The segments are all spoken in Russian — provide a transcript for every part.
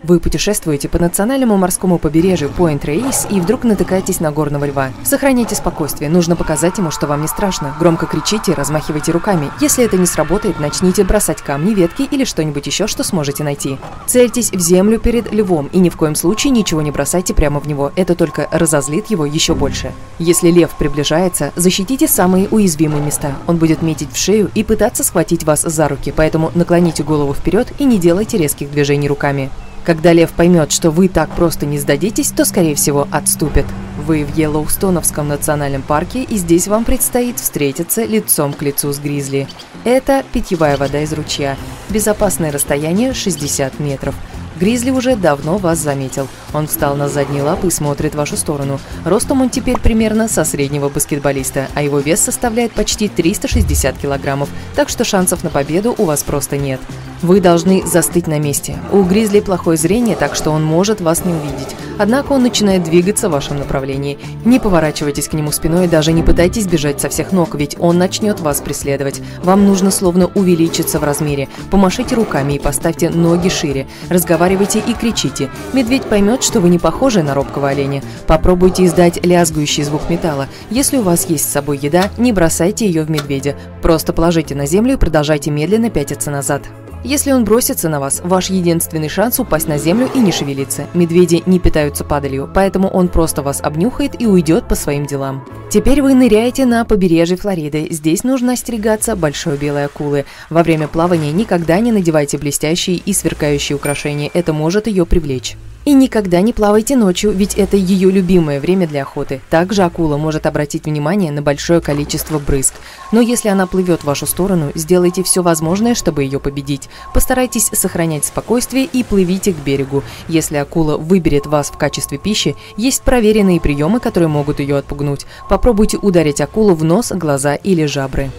Вы путешествуете по национальному морскому побережью Point Reyes и вдруг натыкаетесь на горного льва. Сохраняйте спокойствие, нужно показать ему, что вам не страшно. Громко кричите, размахивайте руками. Если это не сработает, начните бросать камни, ветки или что-нибудь еще, что сможете найти. Цельтесь в землю перед львом и ни в коем случае ничего не бросайте прямо в него. Это только разозлит его еще больше. Если лев приближается, защитите самые уязвимые места. Он будет метить в шею и пытаться схватить вас за руки, поэтому наклоните голову вперед и не делайте резких движений руками. Когда лев поймет, что вы так просто не сдадитесь, то, скорее всего, отступит. Вы в Йеллоустоновском национальном парке, и здесь вам предстоит встретиться лицом к лицу с гризли. Это питьевая вода из ручья. Безопасное расстояние 60 метров. Гризли уже давно вас заметил. Он встал на задние лапы и смотрит в вашу сторону. Ростом он теперь примерно со среднего баскетболиста, а его вес составляет почти 360 килограммов, так что шансов на победу у вас просто нет. Вы должны застыть на месте. У Гризли плохое зрение, так что он может вас не увидеть. Однако он начинает двигаться в вашем направлении. Не поворачивайтесь к нему спиной и даже не пытайтесь бежать со всех ног, ведь он начнет вас преследовать. Вам нужно словно увеличиться в размере. Помашите руками и поставьте ноги шире. Разговаривайте и кричите. Медведь поймет, что вы не похожи на робкого оленя. Попробуйте издать лязгующий звук металла. Если у вас есть с собой еда, не бросайте ее в медведя. Просто положите на землю и продолжайте медленно пятиться назад. Если он бросится на вас, ваш единственный шанс упасть на землю и не шевелиться. Медведи не питаются падалью, поэтому он просто вас обнюхает и уйдет по своим делам. Теперь вы ныряете на побережье Флориды. Здесь нужно остерегаться большой белой акулы. Во время плавания никогда не надевайте блестящие и сверкающие украшения, это может ее привлечь. И никогда не плавайте ночью, ведь это ее любимое время для охоты. Также акула может обратить внимание на большое количество брызг. Но если она плывет в вашу сторону, сделайте все возможное, чтобы ее победить. Постарайтесь сохранять спокойствие и плывите к берегу. Если акула выберет вас в качестве пищи, есть проверенные приемы, которые могут ее отпугнуть. Попробуйте ударить акулу в нос, глаза или жабры.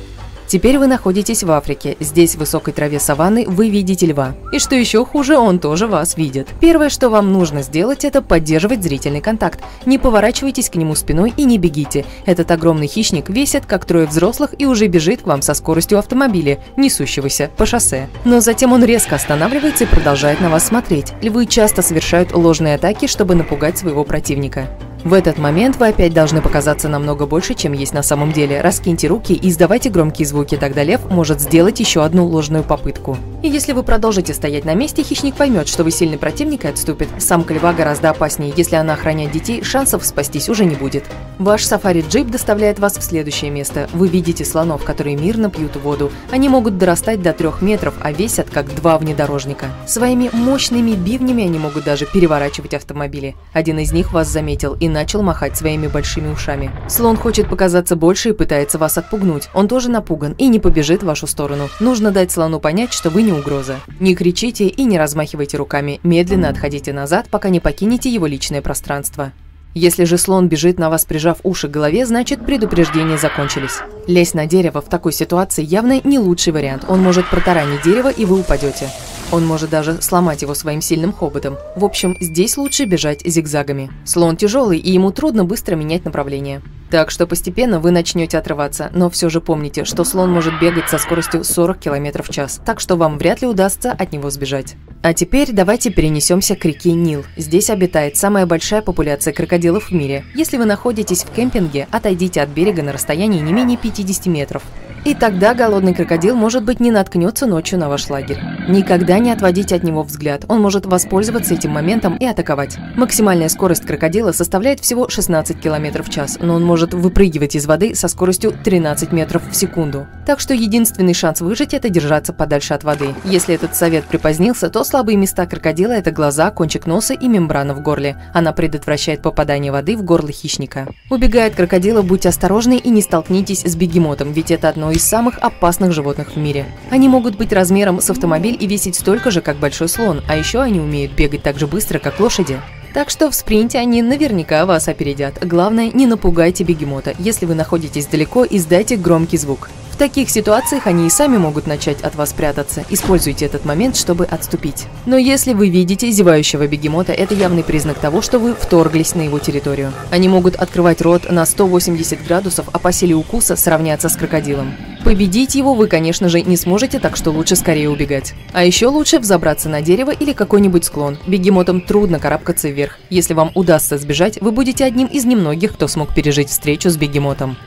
Теперь вы находитесь в Африке. Здесь, в высокой траве саванны, вы видите льва. И что еще хуже, он тоже вас видит. Первое, что вам нужно сделать, это поддерживать зрительный контакт. Не поворачивайтесь к нему спиной и не бегите. Этот огромный хищник весит, как трое взрослых, и уже бежит к вам со скоростью автомобиля, несущегося по шоссе. Но затем он резко останавливается и продолжает на вас смотреть. Львы часто совершают ложные атаки, чтобы напугать своего противника. В этот момент вы опять должны показаться намного больше, чем есть на самом деле. Раскиньте руки и издавайте громкие звуки, тогда лев может сделать еще одну ложную попытку. И если вы продолжите стоять на месте, хищник поймет, что вы сильный противник и отступит. Самка льва гораздо опаснее. Если она охраняет детей, шансов спастись уже не будет. Ваш сафари-джип доставляет вас в следующее место. Вы видите слонов, которые мирно пьют воду. Они могут дорастать до трех метров, а весят как два внедорожника. Своими мощными бивнями они могут даже переворачивать автомобили. Один из них вас заметил и начал махать своими большими ушами. Слон хочет показаться больше и пытается вас отпугнуть. Он тоже напуган и не побежит в вашу сторону. Нужно дать слону понять, что вы не угроза. Не кричите и не размахивайте руками. Медленно отходите назад, пока не покинете его личное пространство. Если же слон бежит на вас, прижав уши к голове, значит предупреждения закончились. Лезть на дерево в такой ситуации явно не лучший вариант. Он может протаранить дерево и вы упадете. Он может даже сломать его своим сильным хоботом. В общем, здесь лучше бежать зигзагами. Слон тяжелый, и ему трудно быстро менять направление. Так что постепенно вы начнете отрываться, но все же помните, что слон может бегать со скоростью 40 км в час, так что вам вряд ли удастся от него сбежать. А теперь давайте перенесемся к реке Нил. Здесь обитает самая большая популяция крокодилов в мире. Если вы находитесь в кемпинге, отойдите от берега на расстоянии не менее 50 метров. И тогда голодный крокодил, может быть, не наткнется ночью на ваш лагерь. Никогда не отводите от него взгляд, он может воспользоваться этим моментом и атаковать. Максимальная скорость крокодила составляет всего 16 км в час, но он может выпрыгивать из воды со скоростью 13 метров в секунду. Так что единственный шанс выжить – это держаться подальше от воды. Если этот совет припозднился, то слабые места крокодила – это глаза, кончик носа и мембрана в горле. Она предотвращает попадание воды в горло хищника. Убегая от крокодила, будьте осторожны и не столкнитесь с бегемотом, ведь это одно из самых опасных животных в мире. Они могут быть размером с автомобиль и весить столько же, как большой слон, а еще они умеют бегать так же быстро, как лошади. Так что в спринте они наверняка вас опередят. Главное, не напугайте бегемота. Если вы находитесь далеко, издайте громкий звук таких ситуациях они и сами могут начать от вас прятаться. Используйте этот момент, чтобы отступить. Но если вы видите зевающего бегемота, это явный признак того, что вы вторглись на его территорию. Они могут открывать рот на 180 градусов, а по силе укуса сравняться с крокодилом. Победить его вы, конечно же, не сможете, так что лучше скорее убегать. А еще лучше взобраться на дерево или какой-нибудь склон. Бегемотам трудно карабкаться вверх. Если вам удастся сбежать, вы будете одним из немногих, кто смог пережить встречу с бегемотом.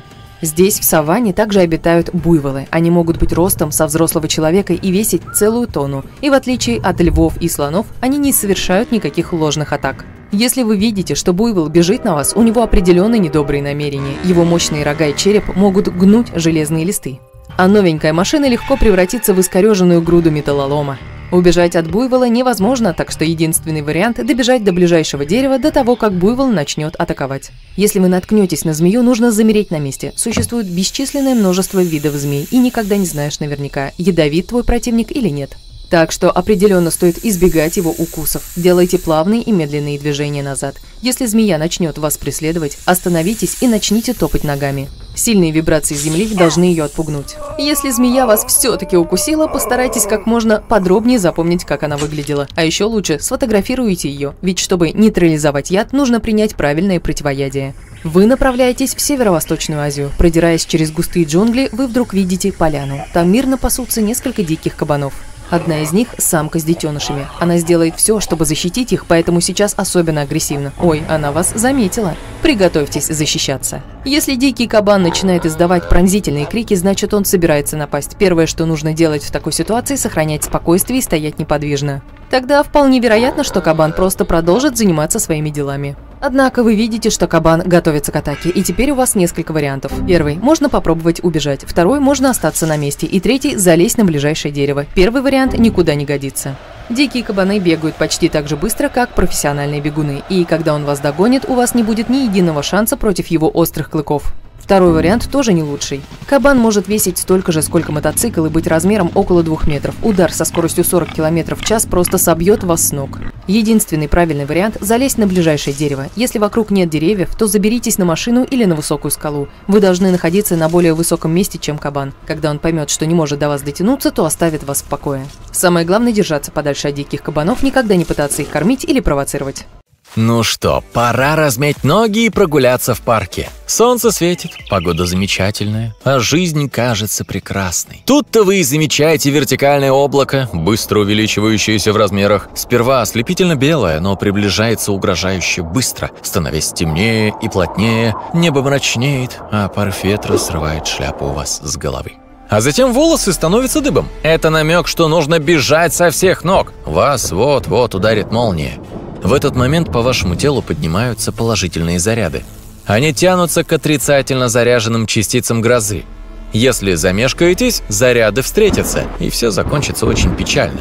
Здесь, в саванне, также обитают буйволы. Они могут быть ростом со взрослого человека и весить целую тонну. И в отличие от львов и слонов, они не совершают никаких ложных атак. Если вы видите, что буйвол бежит на вас, у него определенно недобрые намерения. Его мощные рога и череп могут гнуть железные листы. А новенькая машина легко превратится в искореженную груду металлолома. Убежать от буйвола невозможно, так что единственный вариант – добежать до ближайшего дерева до того, как буйвол начнет атаковать. Если вы наткнетесь на змею, нужно замереть на месте. Существует бесчисленное множество видов змей, и никогда не знаешь наверняка, ядовит твой противник или нет. Так что определенно стоит избегать его укусов. Делайте плавные и медленные движения назад. Если змея начнет вас преследовать, остановитесь и начните топать ногами. Сильные вибрации земли должны ее отпугнуть. Если змея вас все-таки укусила, постарайтесь как можно подробнее запомнить, как она выглядела. А еще лучше сфотографируйте ее, ведь чтобы нейтрализовать яд, нужно принять правильное противоядие. Вы направляетесь в Северо-Восточную Азию. Продираясь через густые джунгли, вы вдруг видите поляну. Там мирно пасутся несколько диких кабанов. Одна из них – самка с детенышами. Она сделает все, чтобы защитить их, поэтому сейчас особенно агрессивна. Ой, она вас заметила. Приготовьтесь защищаться. Если дикий кабан начинает издавать пронзительные крики, значит он собирается напасть. Первое, что нужно делать в такой ситуации – сохранять спокойствие и стоять неподвижно. Тогда вполне вероятно, что кабан просто продолжит заниматься своими делами. Однако вы видите, что кабан готовится к атаке, и теперь у вас несколько вариантов. Первый – можно попробовать убежать. Второй – можно остаться на месте. И третий – залезть на ближайшее дерево. Первый вариант никуда не годится. Дикие кабаны бегают почти так же быстро, как профессиональные бегуны, и когда он вас догонит, у вас не будет ни единого шанса против его острых клыков. Второй вариант тоже не лучший. Кабан может весить столько же, сколько мотоцикл и быть размером около 2 метров. Удар со скоростью 40 км в час просто собьет вас с ног. Единственный правильный вариант – залезть на ближайшее дерево. Если вокруг нет деревьев, то заберитесь на машину или на высокую скалу. Вы должны находиться на более высоком месте, чем кабан. Когда он поймет, что не может до вас дотянуться, то оставит вас в покое. Самое главное – держаться подальше от диких кабанов, никогда не пытаться их кормить или провоцировать. Ну что, пора размять ноги и прогуляться в парке. Солнце светит, погода замечательная, а жизнь кажется прекрасной. Тут-то вы и замечаете вертикальное облако, быстро увеличивающееся в размерах. Сперва ослепительно белое, но приближается угрожающе быстро, становясь темнее и плотнее, небо мрачнеет, а порыв ветра срывает шляпу у вас с головы. А затем волосы становятся дыбом. Это намек, что нужно бежать со всех ног. Вас вот-вот ударит молния. В этот момент по вашему телу поднимаются положительные заряды. Они тянутся к отрицательно заряженным частицам грозы. Если замешкаетесь, заряды встретятся, и все закончится очень печально.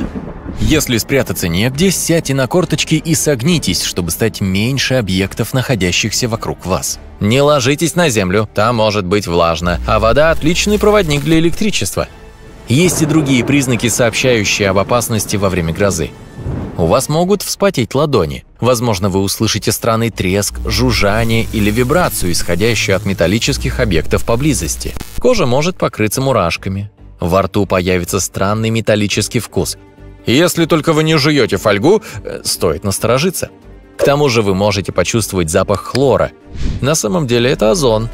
Если спрятаться негде, сядьте на корточки и согнитесь, чтобы стать меньше объектов, находящихся вокруг вас. Не ложитесь на землю, там может быть влажно, а вода – отличный проводник для электричества. Есть и другие признаки, сообщающие об опасности во время грозы. У вас могут вспотеть ладони. Возможно, вы услышите странный треск, жужжание или вибрацию, исходящую от металлических объектов поблизости. Кожа может покрыться мурашками. Во рту появится странный металлический вкус. Если только вы не жуете фольгу, э, стоит насторожиться. К тому же вы можете почувствовать запах хлора. На самом деле это озон.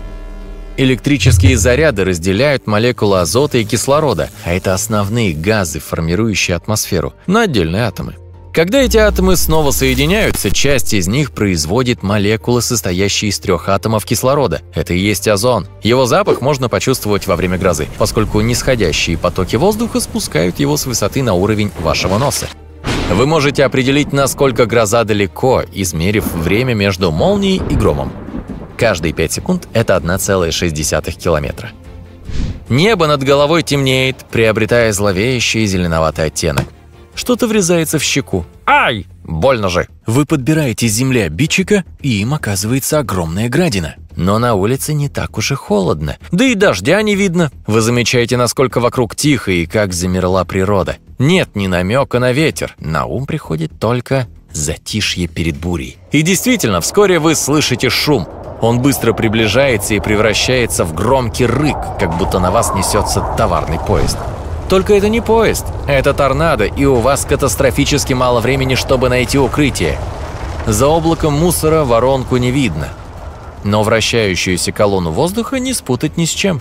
Электрические заряды разделяют молекулы азота и кислорода, а это основные газы, формирующие атмосферу, на отдельные атомы. Когда эти атомы снова соединяются, часть из них производит молекулы, состоящие из трех атомов кислорода. Это и есть озон. Его запах можно почувствовать во время грозы, поскольку нисходящие потоки воздуха спускают его с высоты на уровень вашего носа. Вы можете определить, насколько гроза далеко, измерив время между молнией и громом. Каждые 5 секунд – это 1,6 километра. Небо над головой темнеет, приобретая зловещий зеленоватый оттенок. Что-то врезается в щеку. Ай! Больно же. Вы подбираете с земли обидчика, и им оказывается огромная градина. Но на улице не так уж и холодно. Да и дождя не видно. Вы замечаете, насколько вокруг тихо и как замерла природа. Нет ни намека на ветер. На ум приходит только затишье перед бурей. И действительно, вскоре вы слышите шум. Он быстро приближается и превращается в громкий рык, как будто на вас несется товарный поезд. Только это не поезд, это торнадо, и у вас катастрофически мало времени, чтобы найти укрытие. За облаком мусора воронку не видно. Но вращающуюся колонну воздуха не спутать ни с чем.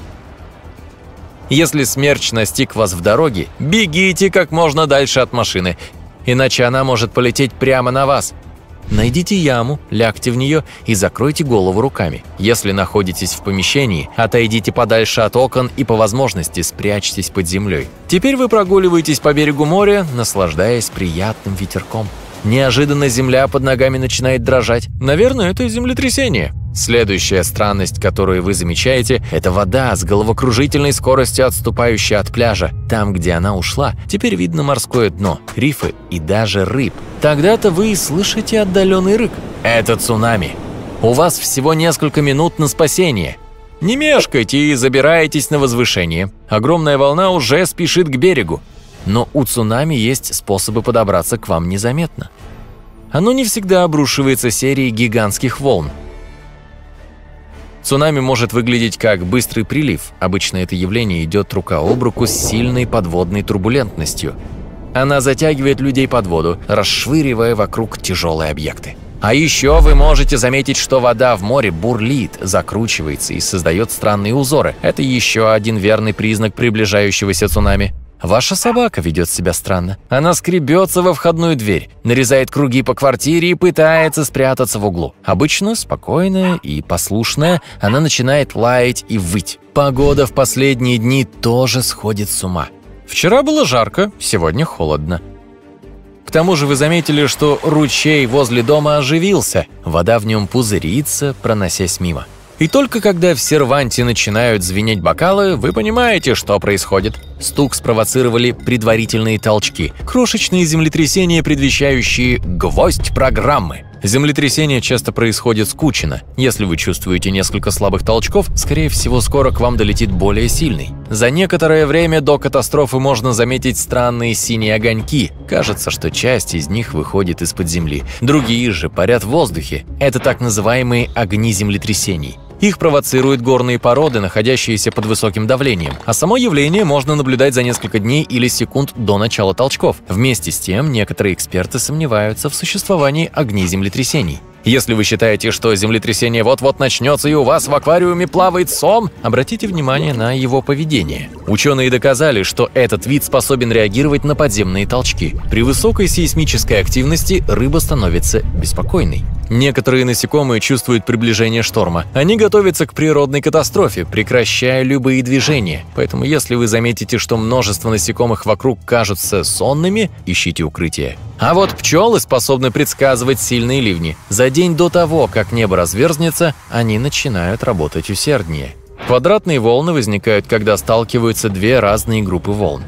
Если смерч настиг вас в дороге, бегите как можно дальше от машины, иначе она может полететь прямо на вас – Найдите яму, лягте в нее и закройте голову руками. Если находитесь в помещении, отойдите подальше от окон и по возможности спрячьтесь под землей. Теперь вы прогуливаетесь по берегу моря, наслаждаясь приятным ветерком. Неожиданно земля под ногами начинает дрожать. Наверное, это землетрясение. Следующая странность, которую вы замечаете, это вода с головокружительной скоростью, отступающая от пляжа. Там, где она ушла, теперь видно морское дно, рифы и даже рыб. Тогда-то вы и слышите отдаленный рык. Это цунами. У вас всего несколько минут на спасение. Не мешкайте и забирайтесь на возвышение. Огромная волна уже спешит к берегу. Но у цунами есть способы подобраться к вам незаметно. Оно не всегда обрушивается серией гигантских волн. Цунами может выглядеть как быстрый прилив. Обычно это явление идет рука об руку с сильной подводной турбулентностью. Она затягивает людей под воду, расшвыривая вокруг тяжелые объекты. А еще вы можете заметить, что вода в море бурлит, закручивается и создает странные узоры. Это еще один верный признак приближающегося цунами. Ваша собака ведет себя странно. Она скребется во входную дверь, нарезает круги по квартире и пытается спрятаться в углу. Обычно спокойная и послушная, она начинает лаять и выть. Погода в последние дни тоже сходит с ума. Вчера было жарко, сегодня холодно. К тому же вы заметили, что ручей возле дома оживился, вода в нем пузырится, проносясь мимо. И только когда в серванте начинают звенеть бокалы, вы понимаете, что происходит. Стук спровоцировали предварительные толчки, крошечные землетрясения, предвещающие гвоздь программы. Землетрясение часто происходит скучно. Если вы чувствуете несколько слабых толчков, скорее всего, скоро к вам долетит более сильный. За некоторое время до катастрофы можно заметить странные синие огоньки. Кажется, что часть из них выходит из-под земли. Другие же парят в воздухе. Это так называемые огни землетрясений. Их провоцируют горные породы, находящиеся под высоким давлением, а само явление можно наблюдать за несколько дней или секунд до начала толчков. Вместе с тем, некоторые эксперты сомневаются в существовании огней землетрясений. Если вы считаете, что землетрясение вот-вот начнется и у вас в аквариуме плавает сом, обратите внимание на его поведение. Ученые доказали, что этот вид способен реагировать на подземные толчки. При высокой сейсмической активности рыба становится беспокойной. Некоторые насекомые чувствуют приближение шторма. Они готовятся к природной катастрофе, прекращая любые движения. Поэтому если вы заметите, что множество насекомых вокруг кажутся сонными, ищите укрытие. А вот пчелы способны предсказывать сильные ливни. За день до того, как небо разверзнется, они начинают работать усерднее. Квадратные волны возникают, когда сталкиваются две разные группы волн.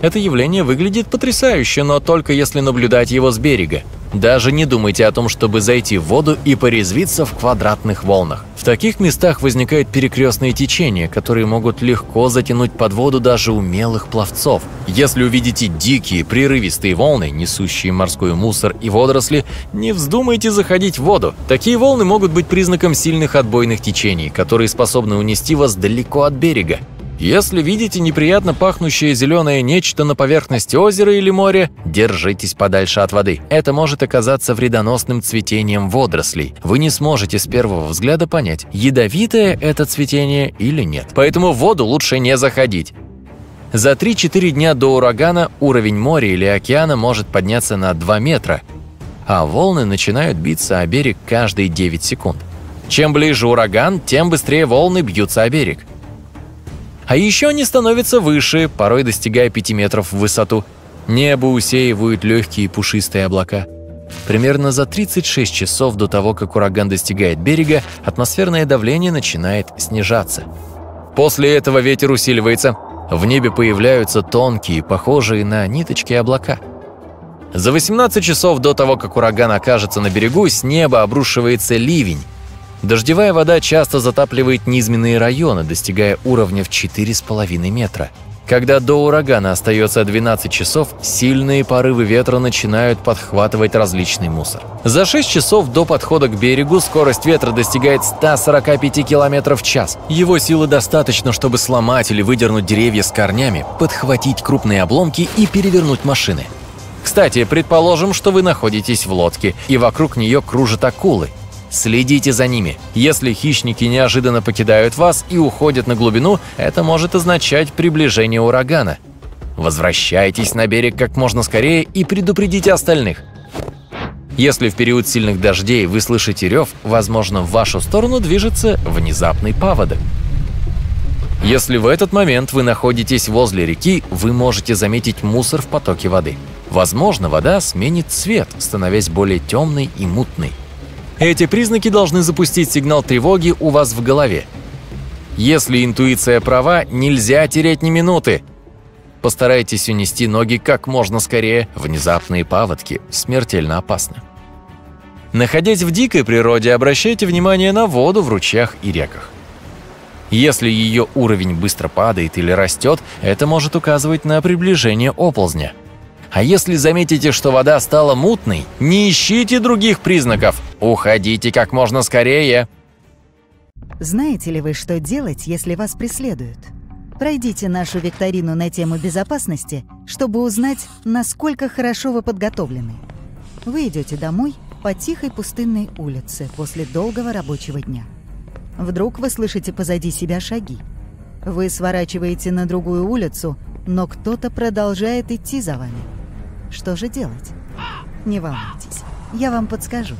Это явление выглядит потрясающе, но только если наблюдать его с берега. Даже не думайте о том, чтобы зайти в воду и порезвиться в квадратных волнах. В таких местах возникают перекрестные течения, которые могут легко затянуть под воду даже умелых пловцов. Если увидите дикие, прерывистые волны, несущие морской мусор и водоросли, не вздумайте заходить в воду. Такие волны могут быть признаком сильных отбойных течений, которые способны унести вас далеко от берега. Если видите неприятно пахнущее зеленое нечто на поверхности озера или моря, держитесь подальше от воды. Это может оказаться вредоносным цветением водорослей. Вы не сможете с первого взгляда понять, ядовитое это цветение или нет. Поэтому в воду лучше не заходить. За 3-4 дня до урагана уровень моря или океана может подняться на 2 метра, а волны начинают биться о берег каждые 9 секунд. Чем ближе ураган, тем быстрее волны бьются о берег. А еще они становятся выше, порой достигая 5 метров в высоту. Небо усеивают легкие пушистые облака. Примерно за 36 часов до того, как ураган достигает берега, атмосферное давление начинает снижаться. После этого ветер усиливается. В небе появляются тонкие, похожие на ниточки облака. За 18 часов до того, как ураган окажется на берегу, с неба обрушивается ливень, Дождевая вода часто затапливает низменные районы, достигая уровня в 4,5 метра. Когда до урагана остается 12 часов, сильные порывы ветра начинают подхватывать различный мусор. За 6 часов до подхода к берегу скорость ветра достигает 145 км в час. Его силы достаточно, чтобы сломать или выдернуть деревья с корнями, подхватить крупные обломки и перевернуть машины. Кстати, предположим, что вы находитесь в лодке, и вокруг нее кружат акулы. Следите за ними. Если хищники неожиданно покидают вас и уходят на глубину, это может означать приближение урагана. Возвращайтесь на берег как можно скорее и предупредите остальных. Если в период сильных дождей вы слышите рев, возможно, в вашу сторону движется внезапный паводок. Если в этот момент вы находитесь возле реки, вы можете заметить мусор в потоке воды. Возможно, вода сменит цвет, становясь более темной и мутной. Эти признаки должны запустить сигнал тревоги у вас в голове. Если интуиция права, нельзя терять ни минуты. Постарайтесь унести ноги как можно скорее. Внезапные паводки смертельно опасны. Находясь в дикой природе, обращайте внимание на воду в ручьях и реках. Если ее уровень быстро падает или растет, это может указывать на приближение оползня – а если заметите, что вода стала мутной, не ищите других признаков. Уходите как можно скорее. Знаете ли вы, что делать, если вас преследуют? Пройдите нашу викторину на тему безопасности, чтобы узнать, насколько хорошо вы подготовлены. Вы идете домой по тихой пустынной улице после долгого рабочего дня. Вдруг вы слышите позади себя шаги. Вы сворачиваете на другую улицу, но кто-то продолжает идти за вами. Что же делать? Не волнуйтесь, я вам подскажу.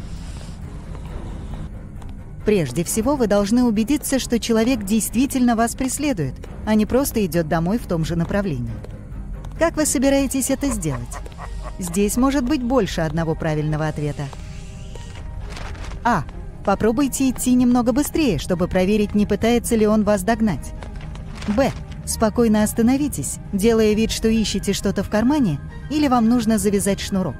Прежде всего, вы должны убедиться, что человек действительно вас преследует, а не просто идет домой в том же направлении. Как вы собираетесь это сделать? Здесь может быть больше одного правильного ответа. А. Попробуйте идти немного быстрее, чтобы проверить, не пытается ли он вас догнать. Б. Спокойно остановитесь, делая вид, что ищете что-то в кармане, или вам нужно завязать шнурок.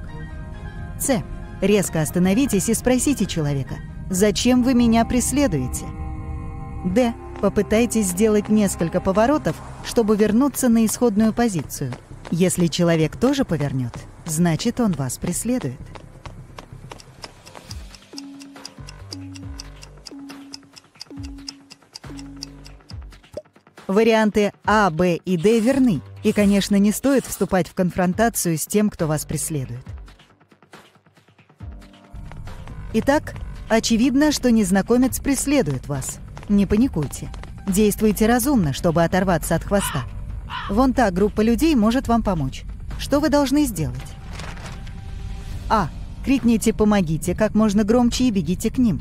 С. Резко остановитесь и спросите человека, «Зачем вы меня преследуете?» Д. Попытайтесь сделать несколько поворотов, чтобы вернуться на исходную позицию. Если человек тоже повернет, значит, он вас преследует. Варианты А, Б и Д верны, и, конечно, не стоит вступать в конфронтацию с тем, кто вас преследует. Итак, очевидно, что незнакомец преследует вас. Не паникуйте. Действуйте разумно, чтобы оторваться от хвоста. Вон та группа людей может вам помочь. Что вы должны сделать? А. Крикните «помогите» как можно громче и бегите к ним.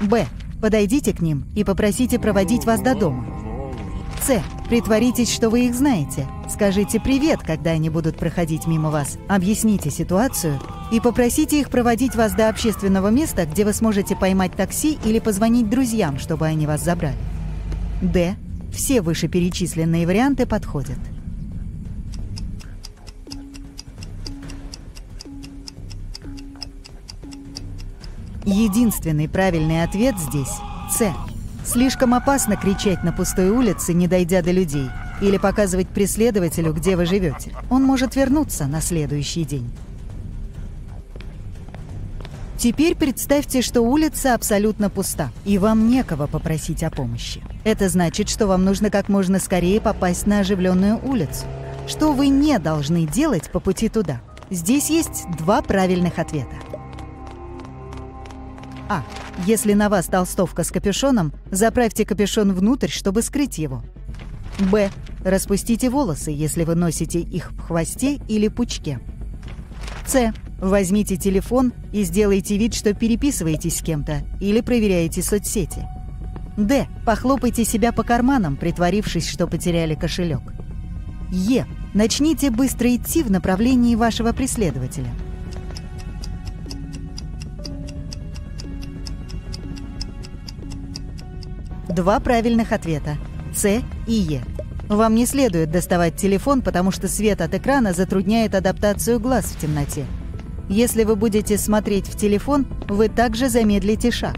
Б. Подойдите к ним и попросите проводить вас до дома. С. Притворитесь, что вы их знаете. Скажите «привет», когда они будут проходить мимо вас. Объясните ситуацию и попросите их проводить вас до общественного места, где вы сможете поймать такси или позвонить друзьям, чтобы они вас забрали. Д. Все вышеперечисленные варианты подходят. Единственный правильный ответ здесь – С. Слишком опасно кричать на пустой улице, не дойдя до людей, или показывать преследователю, где вы живете. Он может вернуться на следующий день. Теперь представьте, что улица абсолютно пуста, и вам некого попросить о помощи. Это значит, что вам нужно как можно скорее попасть на оживленную улицу. Что вы не должны делать по пути туда? Здесь есть два правильных ответа. А. Если на вас толстовка с капюшоном, заправьте капюшон внутрь, чтобы скрыть его. Б. Распустите волосы, если вы носите их в хвосте или пучке. С. Возьмите телефон и сделайте вид, что переписываетесь с кем-то или проверяете соцсети. Д. Похлопайте себя по карманам, притворившись, что потеряли кошелек. Е. Начните быстро идти в направлении вашего преследователя. Два правильных ответа – С и Е. Вам не следует доставать телефон, потому что свет от экрана затрудняет адаптацию глаз в темноте. Если вы будете смотреть в телефон, вы также замедлите шаг.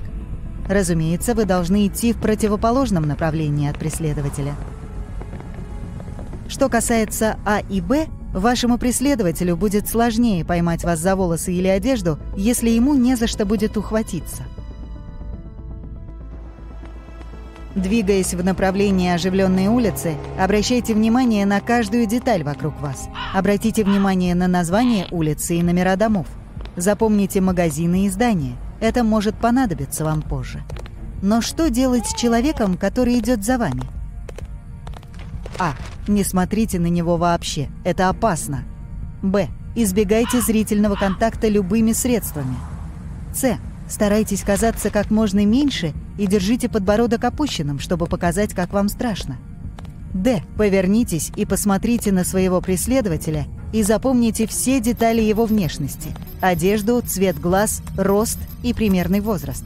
Разумеется, вы должны идти в противоположном направлении от преследователя. Что касается А и Б, вашему преследователю будет сложнее поймать вас за волосы или одежду, если ему не за что будет ухватиться. Двигаясь в направлении оживленной улицы, обращайте внимание на каждую деталь вокруг вас. Обратите внимание на название улицы и номера домов. Запомните магазины и здания. Это может понадобиться вам позже. Но что делать с человеком, который идет за вами? А. Не смотрите на него вообще. Это опасно. Б. Избегайте зрительного контакта любыми средствами. С. Старайтесь казаться как можно меньше и держите подбородок опущенным, чтобы показать, как вам страшно. Д. Повернитесь и посмотрите на своего преследователя и запомните все детали его внешности. Одежду, цвет глаз, рост и примерный возраст.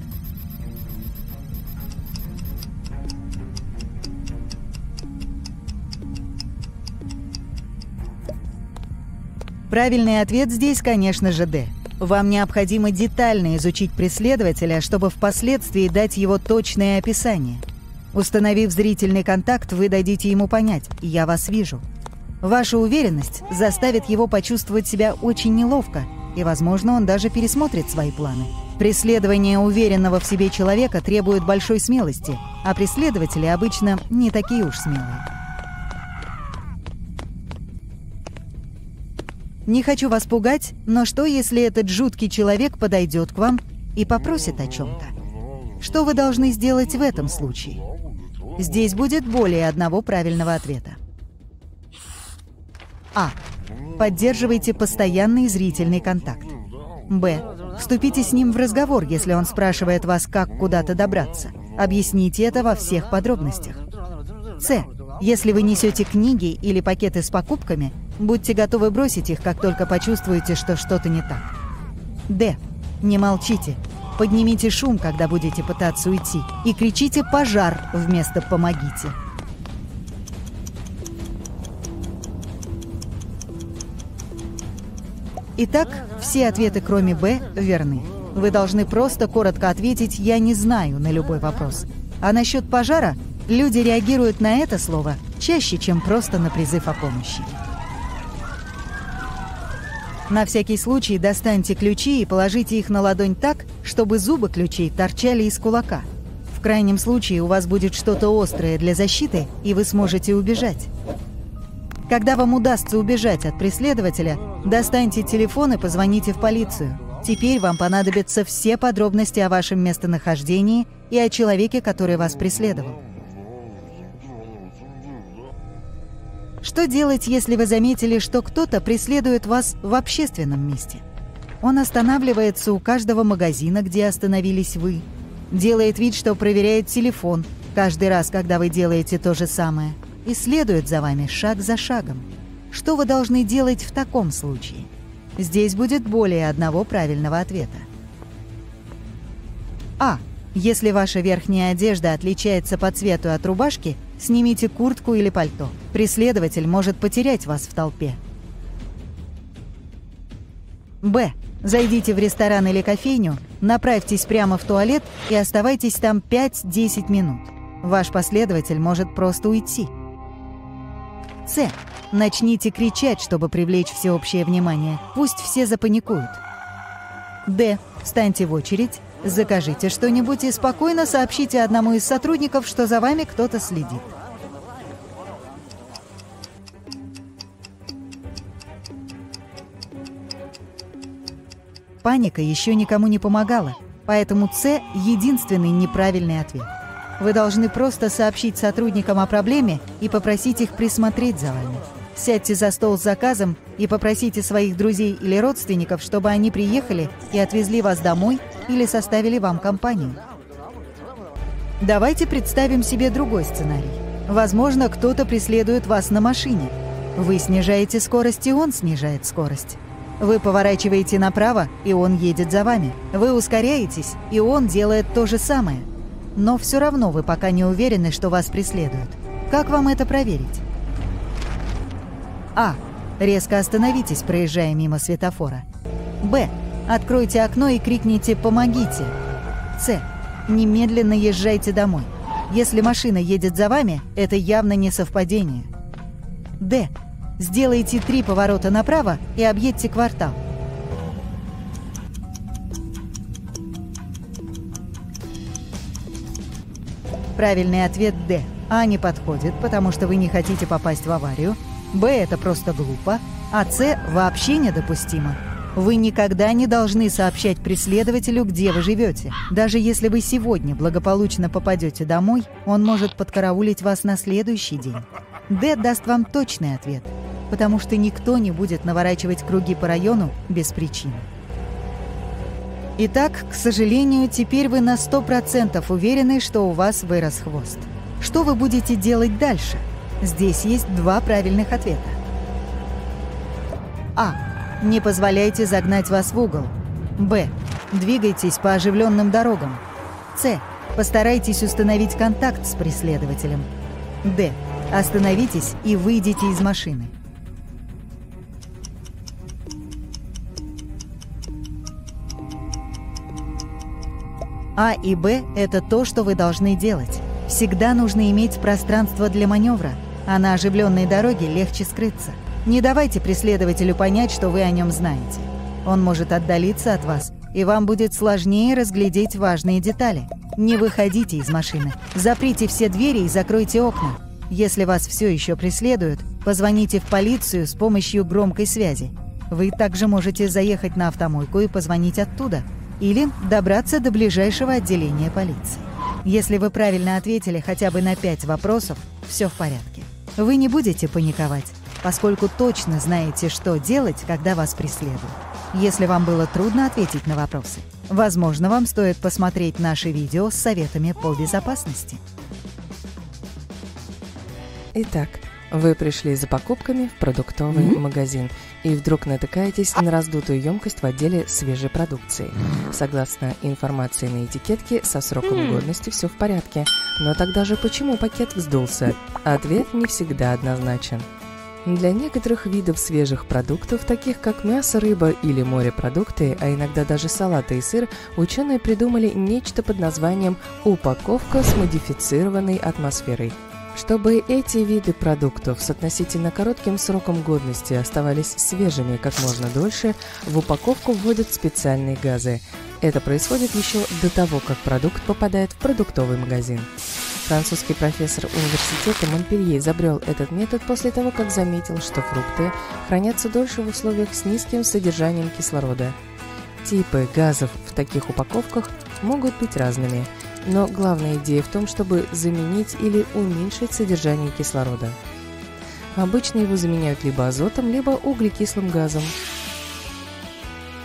Правильный ответ здесь, конечно же, Д. Вам необходимо детально изучить преследователя, чтобы впоследствии дать его точное описание. Установив зрительный контакт, вы дадите ему понять «я вас вижу». Ваша уверенность заставит его почувствовать себя очень неловко, и, возможно, он даже пересмотрит свои планы. Преследование уверенного в себе человека требует большой смелости, а преследователи обычно не такие уж смелые. Не хочу вас пугать, но что, если этот жуткий человек подойдет к вам и попросит о чем-то? Что вы должны сделать в этом случае? Здесь будет более одного правильного ответа. А. Поддерживайте постоянный зрительный контакт. Б. Вступите с ним в разговор, если он спрашивает вас, как куда-то добраться. Объясните это во всех подробностях. С. Если вы несете книги или пакеты с покупками, будьте готовы бросить их, как только почувствуете, что что-то не так. Д. Не молчите. Поднимите шум, когда будете пытаться уйти, и кричите «пожар» вместо «помогите». Итак, все ответы, кроме «Б», верны. Вы должны просто коротко ответить «я не знаю» на любой вопрос. А насчет пожара Люди реагируют на это слово чаще, чем просто на призыв о помощи. На всякий случай достаньте ключи и положите их на ладонь так, чтобы зубы ключей торчали из кулака. В крайнем случае у вас будет что-то острое для защиты, и вы сможете убежать. Когда вам удастся убежать от преследователя, достаньте телефон и позвоните в полицию. Теперь вам понадобятся все подробности о вашем местонахождении и о человеке, который вас преследовал. Что делать, если вы заметили, что кто-то преследует вас в общественном месте? Он останавливается у каждого магазина, где остановились вы. Делает вид, что проверяет телефон каждый раз, когда вы делаете то же самое. И следует за вами шаг за шагом. Что вы должны делать в таком случае? Здесь будет более одного правильного ответа. А. Если ваша верхняя одежда отличается по цвету от рубашки – Снимите куртку или пальто. Преследователь может потерять вас в толпе. Б. Зайдите в ресторан или кофейню, направьтесь прямо в туалет и оставайтесь там 5-10 минут. Ваш последователь может просто уйти. С. Начните кричать, чтобы привлечь всеобщее внимание. Пусть все запаникуют. Д. Встаньте в очередь Закажите что-нибудь и спокойно сообщите одному из сотрудников, что за вами кто-то следит. Паника еще никому не помогала, поэтому С – единственный неправильный ответ. Вы должны просто сообщить сотрудникам о проблеме и попросить их присмотреть за вами. Сядьте за стол с заказом и попросите своих друзей или родственников, чтобы они приехали и отвезли вас домой или составили вам компанию. Давайте представим себе другой сценарий. Возможно, кто-то преследует вас на машине. Вы снижаете скорость, и он снижает скорость. Вы поворачиваете направо, и он едет за вами. Вы ускоряетесь, и он делает то же самое. Но все равно вы пока не уверены, что вас преследуют. Как вам это проверить? А. Резко остановитесь, проезжая мимо светофора. Б. Откройте окно и крикните «Помогите!». С. Немедленно езжайте домой. Если машина едет за вами, это явно не совпадение. Д. Сделайте три поворота направо и объедьте квартал. Правильный ответ Д. А не подходит, потому что вы не хотите попасть в аварию. Б это просто глупо. А С вообще недопустимо. Вы никогда не должны сообщать преследователю, где вы живете. Даже если вы сегодня благополучно попадете домой, он может подкараулить вас на следующий день. Д даст вам точный ответ, потому что никто не будет наворачивать круги по району без причины. Итак, к сожалению, теперь вы на 100% уверены, что у вас вырос хвост. Что вы будете делать дальше? Здесь есть два правильных ответа. А. Не позволяйте загнать вас в угол. Б. Двигайтесь по оживленным дорогам. С. Постарайтесь установить контакт с преследователем. Д. Остановитесь и выйдите из машины. А и Б – это то, что вы должны делать. Всегда нужно иметь пространство для маневра, а на оживленной дороге легче скрыться. Не давайте преследователю понять, что вы о нем знаете. Он может отдалиться от вас, и вам будет сложнее разглядеть важные детали. Не выходите из машины, заприте все двери и закройте окна. Если вас все еще преследуют, позвоните в полицию с помощью громкой связи. Вы также можете заехать на автомойку и позвонить оттуда – или добраться до ближайшего отделения полиции. Если вы правильно ответили хотя бы на пять вопросов, все в порядке. Вы не будете паниковать, поскольку точно знаете, что делать, когда вас преследуют. Если вам было трудно ответить на вопросы, возможно, вам стоит посмотреть наши видео с советами по безопасности. Итак, вы пришли за покупками в продуктовый mm-hmm. магазин и вдруг натыкаетесь на раздутую емкость в отделе свежей продукции. Согласно информации на этикетке, со сроком mm-hmm. годности все в порядке. Но тогда же почему пакет вздулся? Ответ не всегда однозначен. Для некоторых видов свежих продуктов, таких как мясо, рыба или морепродукты, а иногда даже салаты и сыр, ученые придумали нечто под названием «упаковка с модифицированной атмосферой». Чтобы эти виды продуктов с относительно коротким сроком годности оставались свежими как можно дольше, в упаковку вводят специальные газы. Это происходит еще до того, как продукт попадает в продуктовый магазин. Французский профессор университета Монпелье изобрел этот метод после того, как заметил, что фрукты хранятся дольше в условиях с низким содержанием кислорода. Типы газов в таких упаковках могут быть разными – но главная идея в том, чтобы заменить или уменьшить содержание кислорода. Обычно его заменяют либо азотом, либо углекислым газом.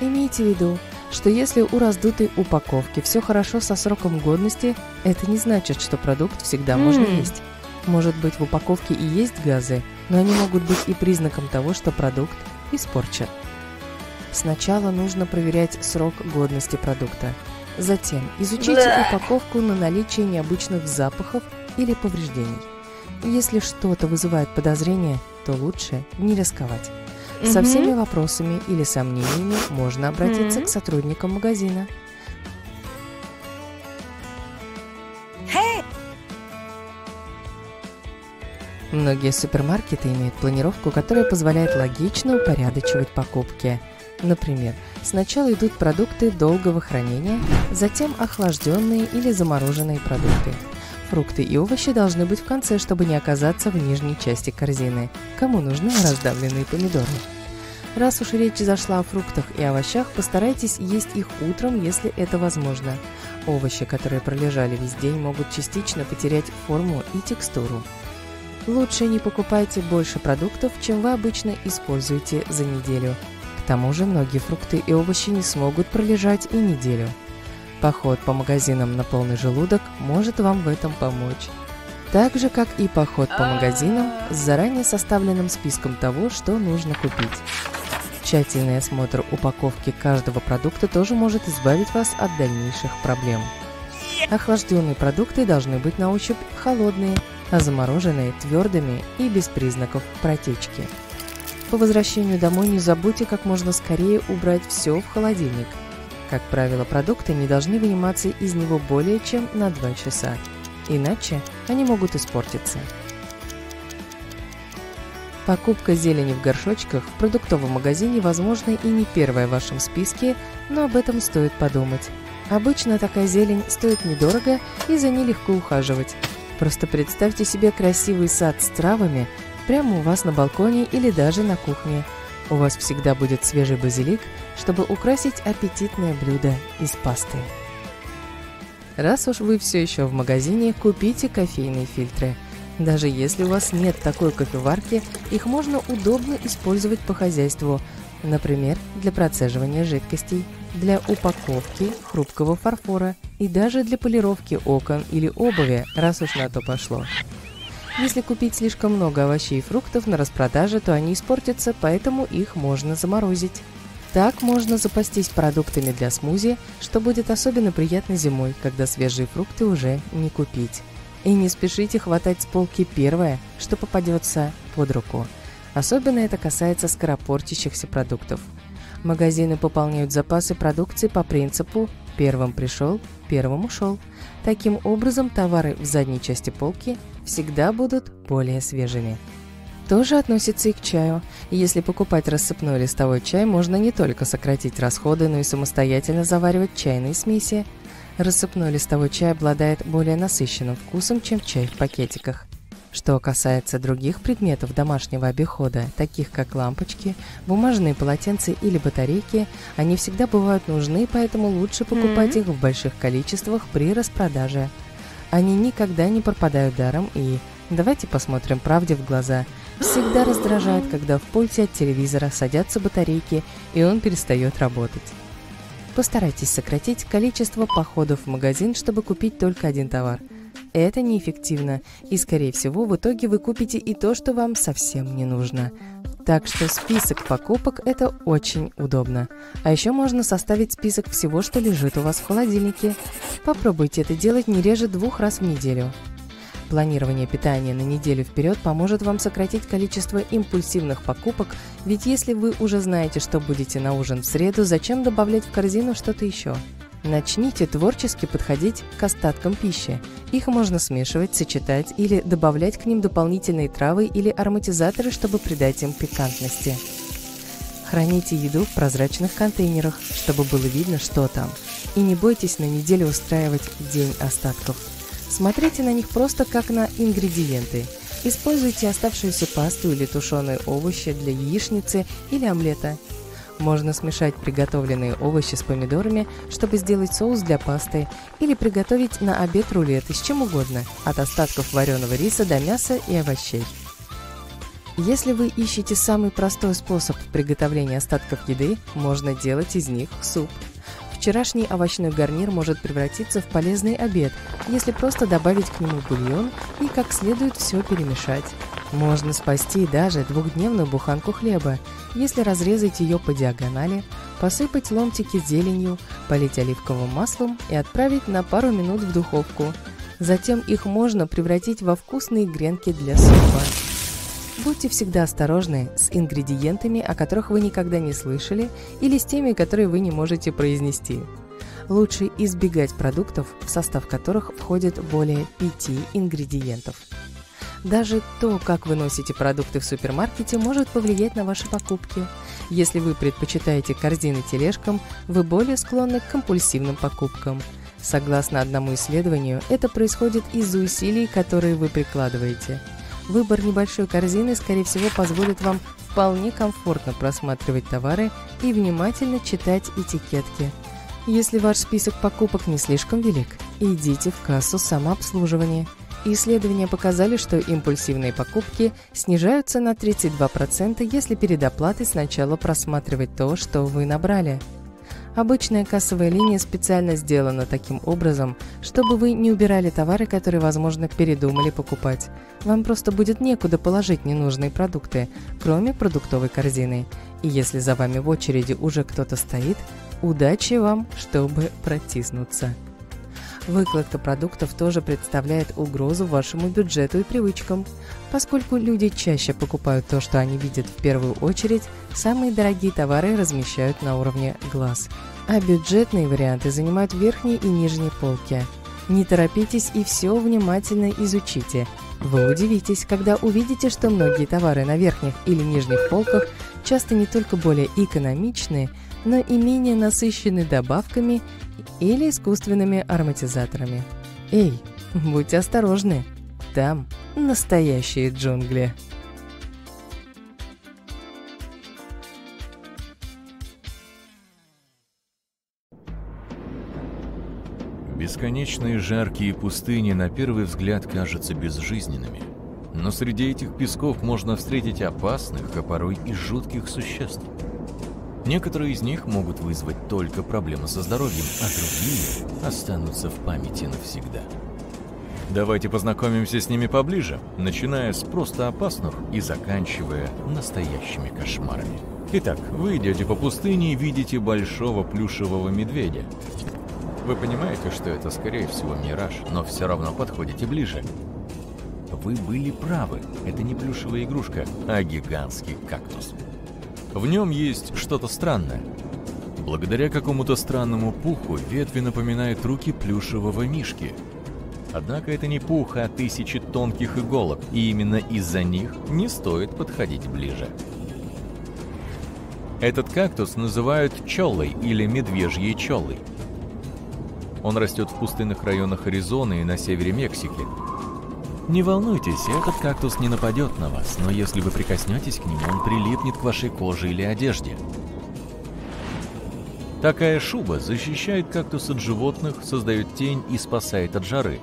Имейте в виду, что если у раздутой упаковки все хорошо со сроком годности, это не значит, что продукт всегда mm. можно есть. Может быть, в упаковке и есть газы, но они могут быть и признаком того, что продукт испорчен. Сначала нужно проверять срок годности продукта – Затем изучите упаковку на наличие необычных запахов или повреждений. Если что-то вызывает подозрение, то лучше не рисковать. Со всеми вопросами или сомнениями можно обратиться к сотрудникам магазина. Многие супермаркеты имеют планировку, которая позволяет логично упорядочивать покупки – Например, сначала идут продукты долгого хранения, затем охлажденные или замороженные продукты. Фрукты и овощи должны быть в конце, чтобы не оказаться в нижней части корзины. Кому нужны раздавленные помидоры? Раз уж речь зашла о фруктах и овощах, постарайтесь есть их утром, если это возможно. Овощи, которые пролежали весь день, могут частично потерять форму и текстуру. Лучше не покупайте больше продуктов, чем вы обычно используете за неделю. К тому же многие фрукты и овощи не смогут пролежать и неделю. Поход по магазинам на полный желудок может вам в этом помочь. Так же, как и поход по магазинам с заранее составленным списком того, что нужно купить. Тщательный осмотр упаковки каждого продукта тоже может избавить вас от дальнейших проблем. Охлажденные продукты должны быть на ощупь холодные, а замороженные – твердыми и без признаков протечки. По возвращению домой не забудьте как можно скорее убрать все в холодильник. Как правило, продукты не должны выниматься из него более чем на 2 часа, иначе они могут испортиться. Покупка зелени в горшочках в продуктовом магазине, возможно, и не первая в вашем списке, но об этом стоит подумать. Обычно такая зелень стоит недорого и за ней легко ухаживать. Просто представьте себе красивый сад с травами прямо у вас на балконе или даже на кухне. У вас всегда будет свежий базилик, чтобы украсить аппетитное блюдо из пасты. Раз уж вы все еще в магазине, купите кофейные фильтры. Даже если у вас нет такой кофеварки, их можно удобно использовать по хозяйству, например, для процеживания жидкостей, для упаковки хрупкого фарфора и даже для полировки окон или обуви, раз уж на то пошло. Если купить слишком много овощей и фруктов на распродаже, то они испортятся, поэтому их можно заморозить. Так можно запастись продуктами для смузи, что будет особенно приятно зимой, когда свежие фрукты уже не купить. И не спешите хватать с полки первое, что попадется под руку. Особенно это касается скоропортящихся продуктов. Магазины пополняют запасы продукции по принципу «первым пришел, первым ушел». Таким образом, товары в задней части полки всегда будут более свежими. Тоже относится и к чаю. Если покупать рассыпной листовой чай, можно не только сократить расходы, но и самостоятельно заваривать чайные смеси. Рассыпной листовой чай обладает более насыщенным вкусом, чем чай в пакетиках. Что касается других предметов домашнего обихода, таких как лампочки, бумажные полотенца или батарейки, они всегда бывают нужны, поэтому лучше покупать mm-hmm. их в больших количествах при распродаже. Они никогда не пропадают даром и, давайте посмотрим правде в глаза, всегда раздражают, когда в пульте от телевизора садятся батарейки и он перестает работать. Постарайтесь сократить количество походов в магазин, чтобы купить только один товар – это неэффективно, и, скорее всего, в итоге вы купите и то, что вам совсем не нужно. Так что список покупок – это очень удобно. А еще можно составить список всего, что лежит у вас в холодильнике. Попробуйте это делать не реже двух раз в неделю. Планирование питания на неделю вперед поможет вам сократить количество импульсивных покупок, ведь если вы уже знаете, что будете на ужин в среду, зачем добавлять в корзину что-то еще? Начните творчески подходить к остаткам пищи. Их можно смешивать, сочетать или добавлять к ним дополнительные травы или ароматизаторы, чтобы придать им пикантности. Храните еду в прозрачных контейнерах, чтобы было видно, что там. И не бойтесь на неделю устраивать день остатков. Смотрите на них просто как на ингредиенты. Используйте оставшуюся пасту или тушеные овощи для яичницы или омлета – можно смешать приготовленные овощи с помидорами, чтобы сделать соус для пасты, или приготовить на обед рулеты с чем угодно, от остатков вареного риса до мяса и овощей. Если вы ищете самый простой способ приготовления остатков еды, можно делать из них суп. Вчерашний овощной гарнир может превратиться в полезный обед, если просто добавить к нему бульон и как следует все перемешать. Можно спасти даже двухдневную буханку хлеба, если разрезать ее по диагонали, посыпать ломтики зеленью, полить оливковым маслом и отправить на пару минут в духовку. Затем их можно превратить во вкусные гренки для супа. Будьте всегда осторожны с ингредиентами, о которых вы никогда не слышали, или с теми, которые вы не можете произнести. Лучше избегать продуктов, в состав которых входит более пяти ингредиентов. Даже то, как вы носите продукты в супермаркете, может повлиять на ваши покупки. Если вы предпочитаете корзины тележкам, вы более склонны к компульсивным покупкам. Согласно одному исследованию, это происходит из-за усилий, которые вы прикладываете – Выбор небольшой корзины, скорее всего, позволит вам вполне комфортно просматривать товары и внимательно читать этикетки. Если ваш список покупок не слишком велик, идите в кассу самообслуживания. Исследования показали, что импульсивные покупки снижаются на 32%, если перед оплатой сначала просматривать то, что вы набрали. Обычная кассовая линия специально сделана таким образом, чтобы вы не убирали товары, которые, возможно, передумали покупать. Вам просто будет некуда положить ненужные продукты, кроме продуктовой корзины. И если за вами в очереди уже кто-то стоит, удачи вам, чтобы протиснуться. Выкладка продуктов тоже представляет угрозу вашему бюджету и привычкам. Поскольку люди чаще покупают то, что они видят в первую очередь, самые дорогие товары размещают на уровне глаз. А бюджетные варианты занимают верхние и нижние полки. Не торопитесь и все внимательно изучите. Вы удивитесь, когда увидите, что многие товары на верхних или нижних полках часто не только более экономичные, но и менее насыщены добавками или искусственными ароматизаторами. Эй, будьте осторожны, там настоящие джунгли. Бесконечные жаркие пустыни на первый взгляд кажутся безжизненными. Но среди этих песков можно встретить опасных, а порой и жутких существ. Некоторые из них могут вызвать только проблемы со здоровьем, а другие останутся в памяти навсегда. Давайте познакомимся с ними поближе, начиная с просто опасных и заканчивая настоящими кошмарами. Итак, вы идете по пустыне и видите большого плюшевого медведя. Вы понимаете, что это, скорее всего, мираж, но все равно подходите ближе. Вы были правы, это не плюшевая игрушка, а гигантский кактус. В нем есть что-то странное. Благодаря какому-то странному пуху ветви напоминают руки плюшевого мишки. Однако это не пух, а тысячи тонких иголок, и именно из-за них не стоит подходить ближе. Этот кактус называют чолой или медвежьей чолой. Он растет в пустынных районах Аризоны и на севере Мексики. Не волнуйтесь, этот кактус не нападет на вас, но если вы прикоснетесь к нему, он прилипнет к вашей коже или одежде. Такая шуба защищает кактус от животных, создает тень и спасает от жары.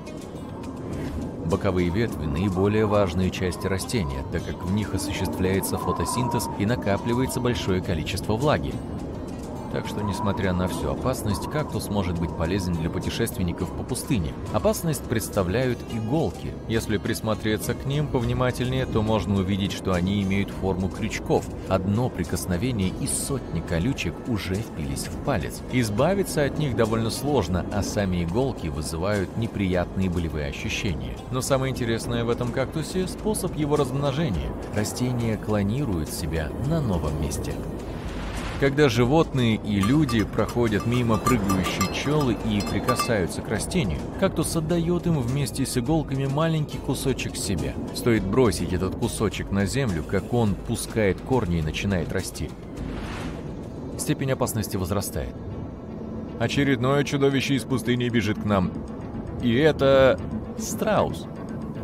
Боковые ветви – наиболее важные части растения, так как в них осуществляется фотосинтез и накапливается большое количество влаги. Так что, несмотря на всю опасность, кактус может быть полезен для путешественников по пустыне. Опасность представляют иголки. Если присмотреться к ним повнимательнее, то можно увидеть, что они имеют форму крючков. Одно прикосновение и сотни колючек уже впились в палец. Избавиться от них довольно сложно, а сами иголки вызывают неприятные болевые ощущения. Но самое интересное в этом кактусе – способ его размножения. Растение клонирует себя на новом месте. Когда животные и люди проходят мимо прыгающей пчелы и прикасаются к растению, кактус отдает им вместе с иголками маленький кусочек себя. Стоит бросить этот кусочек на землю, как он пускает корни и начинает расти. Степень опасности возрастает. Очередное чудовище из пустыни бежит к нам. И это страус.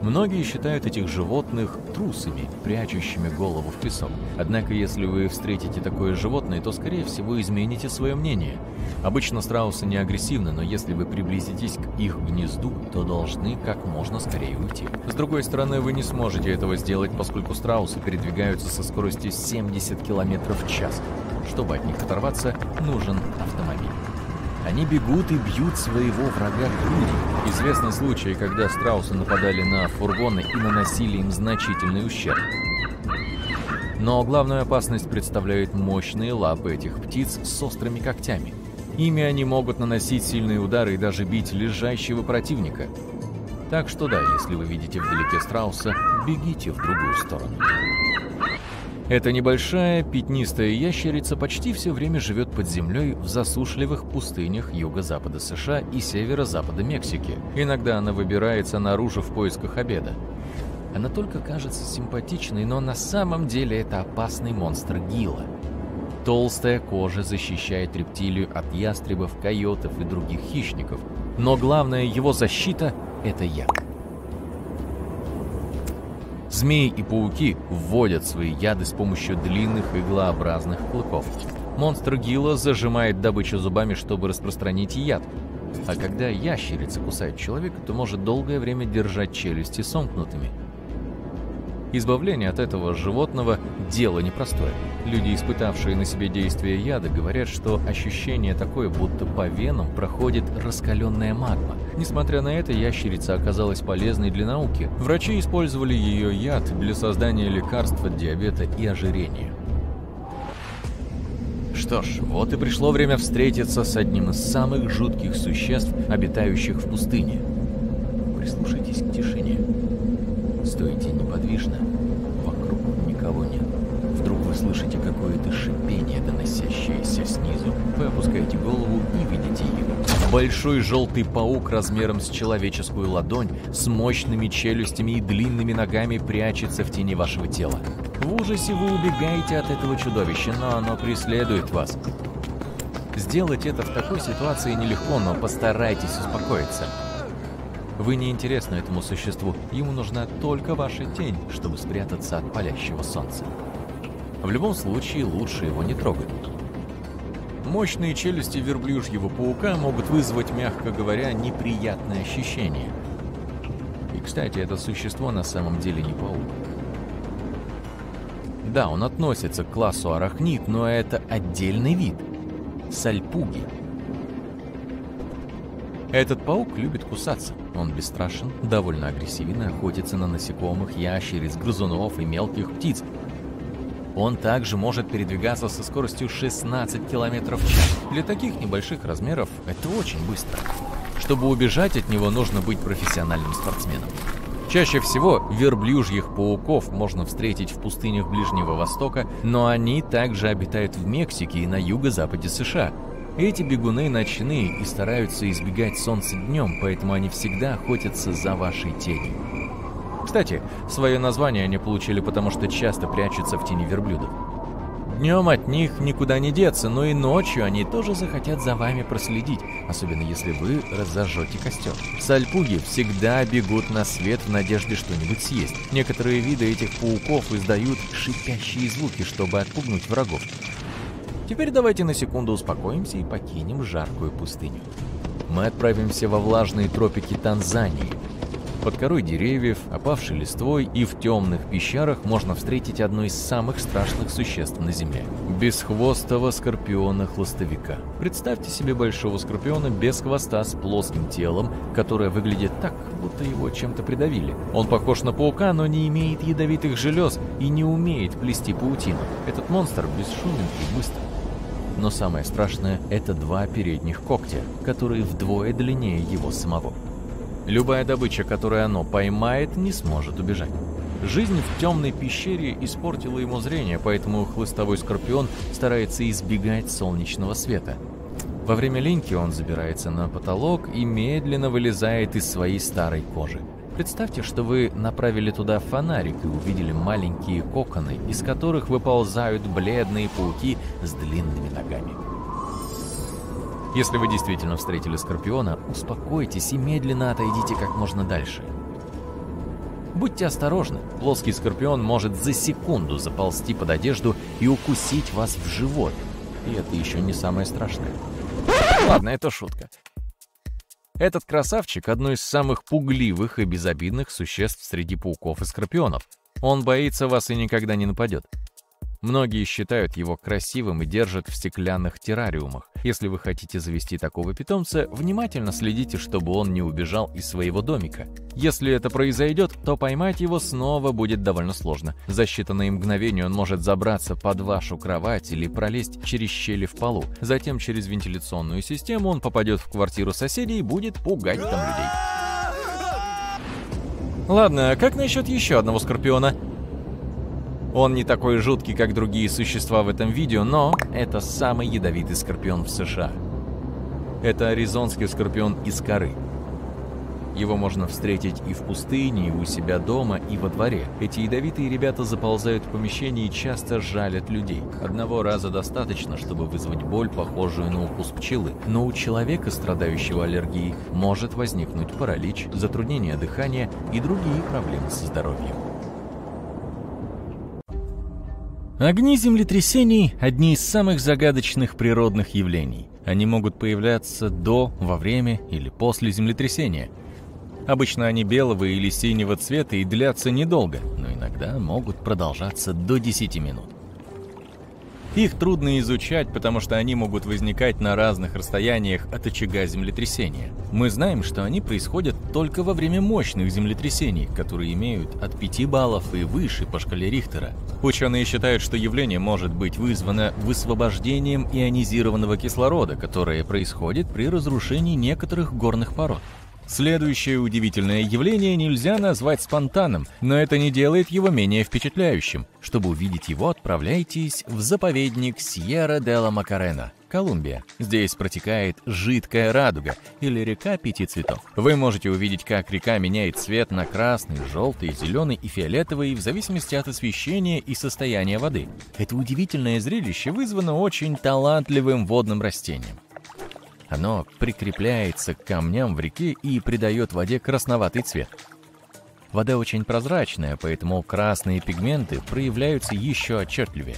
Многие считают этих животных трусами, прячущими голову в песок. Однако, если вы встретите такое животное, то, скорее всего, измените свое мнение. Обычно страусы не агрессивны, но если вы приблизитесь к их гнезду, то должны как можно скорее уйти. С другой стороны, вы не сможете этого сделать, поскольку страусы передвигаются со скоростью 70 км в час. Чтобы от них оторваться, нужен автомобиль. Они бегут и бьют своего врага грудью. Известны случаи, когда страусы нападали на фургоны и наносили им значительный ущерб. Но главную опасность представляют мощные лапы этих птиц с острыми когтями. Ими они могут наносить сильные удары и даже бить лежащего противника. Так что да, если вы видите вдалеке страуса, бегите в другую сторону. Эта небольшая пятнистая ящерица почти все время живет под землей в засушливых пустынях юго-запада США и северо-запада Мексики. Иногда она выбирается наружу в поисках обеда. Она только кажется симпатичной, но на самом деле это опасный монстр Гила. Толстая кожа защищает рептилию от ястребов, койотов и других хищников. Но главная его защита – это яд. Змеи и пауки вводят свои яды с помощью длинных иглообразных клыков. Монстр Гила зажимает добычу зубами, чтобы распространить яд. А когда ящерица кусает человека, то может долгое время держать челюсти сомкнутыми – Избавление от этого животного – дело непростое. Люди, испытавшие на себе действие яда, говорят, что ощущение такое, будто по венам проходит раскаленная магма. Несмотря на это, ящерица оказалась полезной для науки. Врачи использовали ее яд для создания лекарств от диабета и ожирения. Что ж, вот и пришло время встретиться с одним из самых жутких существ, обитающих в пустыне. Прислушайтесь к тишине. Стойте неподвижно. Вокруг никого нет. Вдруг вы слышите какое-то шипение, доносящееся снизу. Вы опускаете голову и видите его. Большой желтый паук размером с человеческую ладонь, с мощными челюстями и длинными ногами прячется в тени вашего тела. В ужасе вы убегаете от этого чудовища, но оно преследует вас. Сделать это в такой ситуации нелегко, но постарайтесь успокоиться. Вы не интересны этому существу, ему нужна только ваша тень, чтобы спрятаться от палящего солнца. В любом случае, лучше его не трогать. Мощные челюсти верблюжьего паука могут вызвать, мягко говоря, неприятное ощущение. И, кстати, это существо на самом деле не паук. Да, он относится к классу арахнит, но это отдельный вид. Сальпуги. Этот паук любит кусаться. Он бесстрашен, довольно агрессивен и охотится на насекомых, ящериц, грызунов и мелких птиц. Он также может передвигаться со скоростью 16 км в час. Для таких небольших размеров это очень быстро. Чтобы убежать от него, нужно быть профессиональным спортсменом. Чаще всего верблюжьих пауков можно встретить в пустынях Ближнего Востока, но они также обитают в Мексике и на юго-западе США. Эти бегуны ночные и стараются избегать солнца днем, поэтому они всегда охотятся за вашей тенью. Кстати, свое название они получили потому, что часто прячутся в тени верблюдов. Днем от них никуда не деться, но и ночью они тоже захотят за вами проследить, особенно если вы разожжете костер. Сальпуги всегда бегут на свет в надежде что-нибудь съесть. Некоторые виды этих пауков издают шипящие звуки, чтобы отпугнуть врагов. Теперь давайте на секунду успокоимся и покинем жаркую пустыню. Мы отправимся во влажные тропики Танзании, под корой деревьев, опавшей листвой и в темных пещерах можно встретить одно из самых страшных существ на Земле – бесхвостого скорпиона-хлостовика. Представьте себе большого скорпиона без хвоста с плоским телом, которое выглядит так, будто его чем-то придавили. Он похож на паука, но не имеет ядовитых желез и не умеет плести паутину. Этот монстр бесшумен и быстр. Но самое страшное – это два передних когтя, которые вдвое длиннее его самого. Любая добыча, которую оно поймает, не сможет убежать. Жизнь в темной пещере испортила ему зрение, поэтому хлыстовой скорпион старается избегать солнечного света. Во время линьки он забирается на потолок и медленно вылезает из своей старой кожи. Представьте, что вы направили туда фонарик и увидели маленькие коконы, из которых выползают бледные пауки с длинными ногами. Если вы действительно встретили Скорпиона, успокойтесь и медленно отойдите как можно дальше. Будьте осторожны, плоский Скорпион может за секунду заползти под одежду и укусить вас в живот. И это еще не самое страшное. Ладно, это шутка. Этот красавчик — одно из самых пугливых и безобидных существ среди пауков и скорпионов. Он боится вас и никогда не нападет. Многие считают его красивым и держат в стеклянных террариумах. Если вы хотите завести такого питомца, внимательно следите, чтобы он не убежал из своего домика. Если это произойдет, то поймать его снова будет довольно сложно. За считанные мгновения он может забраться под вашу кровать или пролезть через щели в полу. Затем через вентиляционную систему он попадет в квартиру соседей и будет пугать там людей. Ладно, а как насчет еще одного скорпиона? Он не такой жуткий, как другие существа в этом видео, но это самый ядовитый скорпион в США. Это аризонский скорпион из коры. Его можно встретить и в пустыне, и у себя дома, и во дворе. Эти ядовитые ребята заползают в помещение и часто жалят людей. Одного раза достаточно, чтобы вызвать боль, похожую на укус пчелы. Но у человека, страдающего аллергией, может возникнуть паралич, затруднение дыхания и другие проблемы со здоровьем. Огни землетрясений – одни из самых загадочных природных явлений. Они могут появляться до, во время или после землетрясения. Обычно они белого или синего цвета и длятся недолго, но иногда могут продолжаться до 10 минут. Их трудно изучать, потому что они могут возникать на разных расстояниях от очага землетрясения. Мы знаем, что они происходят только во время мощных землетрясений, которые имеют от 5 баллов и выше по шкале Рихтера. Ученые считают, что явление может быть вызвано высвобождением ионизированного кислорода, которое происходит при разрушении некоторых горных пород. Следующее удивительное явление нельзя назвать спонтанным, но это не делает его менее впечатляющим. Чтобы увидеть его, отправляйтесь в заповедник Сьерра де ла Макарена, Колумбия. Здесь протекает жидкая радуга, или река пяти цветов. Вы можете увидеть, как река меняет цвет на красный, желтый, зеленый и фиолетовый в зависимости от освещения и состояния воды. Это удивительное зрелище вызвано очень талантливым водным растением. Оно прикрепляется к камням в реке и придает воде красноватый цвет. Вода очень прозрачная, поэтому красные пигменты проявляются еще отчетливее.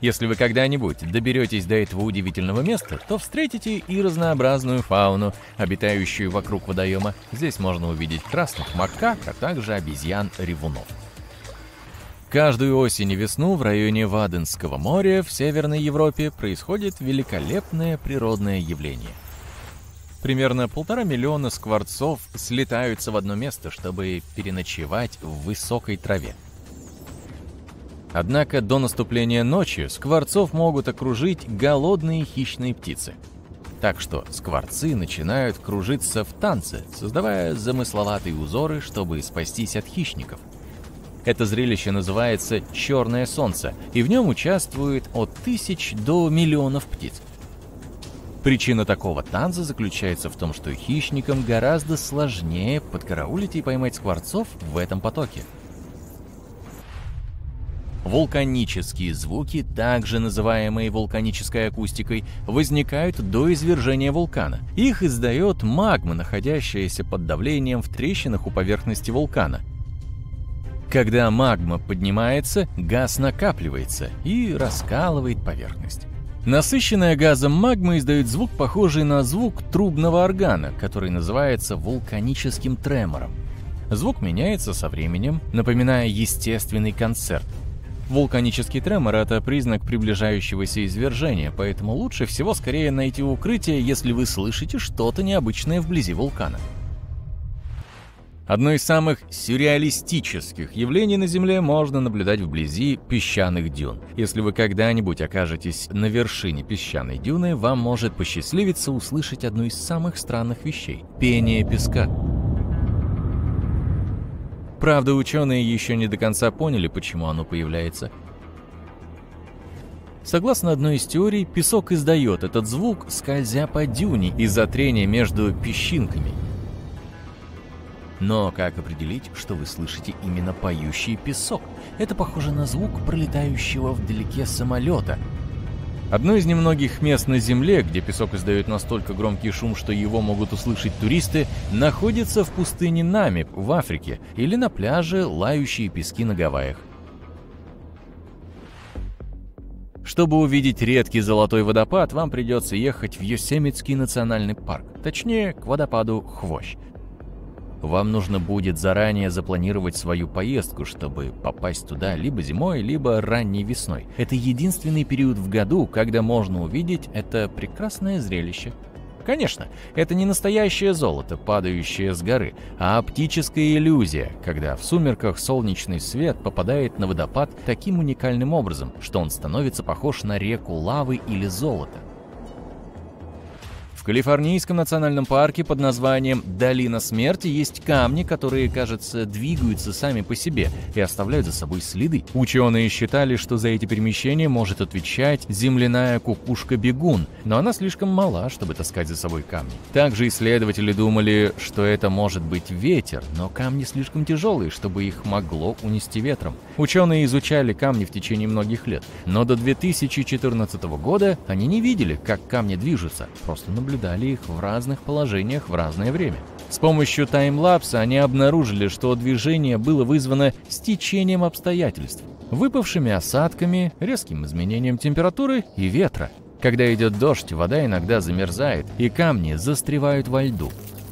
Если вы когда-нибудь доберетесь до этого удивительного места, то встретите и разнообразную фауну, обитающую вокруг водоема. Здесь можно увидеть красных макак, а также обезьян-ревунов. Каждую осень и весну в районе Ваденского моря в Северной Европе происходит великолепное природное явление. Примерно полтора миллиона скворцов слетаются в одно место, чтобы переночевать в высокой траве. Однако до наступления ночи скворцов могут окружить голодные хищные птицы. Так что скворцы начинают кружиться в танце, создавая замысловатые узоры, чтобы спастись от хищников. Это зрелище называется «Черное солнце», и в нем участвует от тысяч до миллионов птиц. Причина такого танца заключается в том, что хищникам гораздо сложнее подкараулить и поймать скворцов в этом потоке. Вулканические звуки, также называемые вулканической акустикой, возникают до извержения вулкана. Их издает магма, находящаяся под давлением в трещинах у поверхности вулкана. Когда магма поднимается, газ накапливается и раскалывает поверхность. Насыщенная газом магма издает звук, похожий на звук трубного органа, который называется вулканическим тремором. Звук меняется со временем, напоминая естественный концерт – Вулканический тремор – это признак приближающегося извержения, поэтому лучше всего скорее найти укрытие, если вы слышите что-то необычное вблизи вулкана. Одно из самых сюрреалистических явлений на Земле можно наблюдать вблизи песчаных дюн. Если вы когда-нибудь окажетесь на вершине песчаной дюны, вам может посчастливиться услышать одну из самых странных вещей – пение песка. Правда, ученые еще не до конца поняли, почему оно появляется. Согласно одной из теорий, песок издает этот звук, скользя по дюне из-за трения между песчинками. Но как определить, что вы слышите именно поющий песок? Это похоже на звук пролетающего вдалеке самолета – Одно из немногих мест на Земле, где песок издает настолько громкий шум, что его могут услышать туристы, находится в пустыне Намиб в Африке или на пляже Лающие пески на Гавайях. Чтобы увидеть редкий золотой водопад, вам придется ехать в Йосемитский национальный парк, точнее, к водопаду Хвощ. Вам нужно будет заранее запланировать свою поездку, чтобы попасть туда либо зимой, либо ранней весной. Это единственный период в году, когда можно увидеть это прекрасное зрелище. Конечно, это не настоящее золото, падающее с горы, а оптическая иллюзия, когда в сумерках солнечный свет попадает на водопад таким уникальным образом, что он становится похож на реку лавы или золота. В Калифорнийском национальном парке под названием «Долина смерти» есть камни, которые, кажется, двигаются сами по себе и оставляют за собой следы. Ученые считали, что за эти перемещения может отвечать земляная кукушка-бегун, но она слишком мала, чтобы таскать за собой камни. Также исследователи думали, что это может быть ветер, но камни слишком тяжелые, чтобы их могло унести ветром. Ученые изучали камни в течение многих лет, но до 2014 года они не видели, как камни движутся, просто наблюдали наблюдали их в разных положениях в разное время. С помощью таймлапса они обнаружили, что движение было вызвано стечением обстоятельств, выпавшими осадками, резким изменением температуры и ветра. Когда идет дождь, вода иногда замерзает, и камни застревают во льду.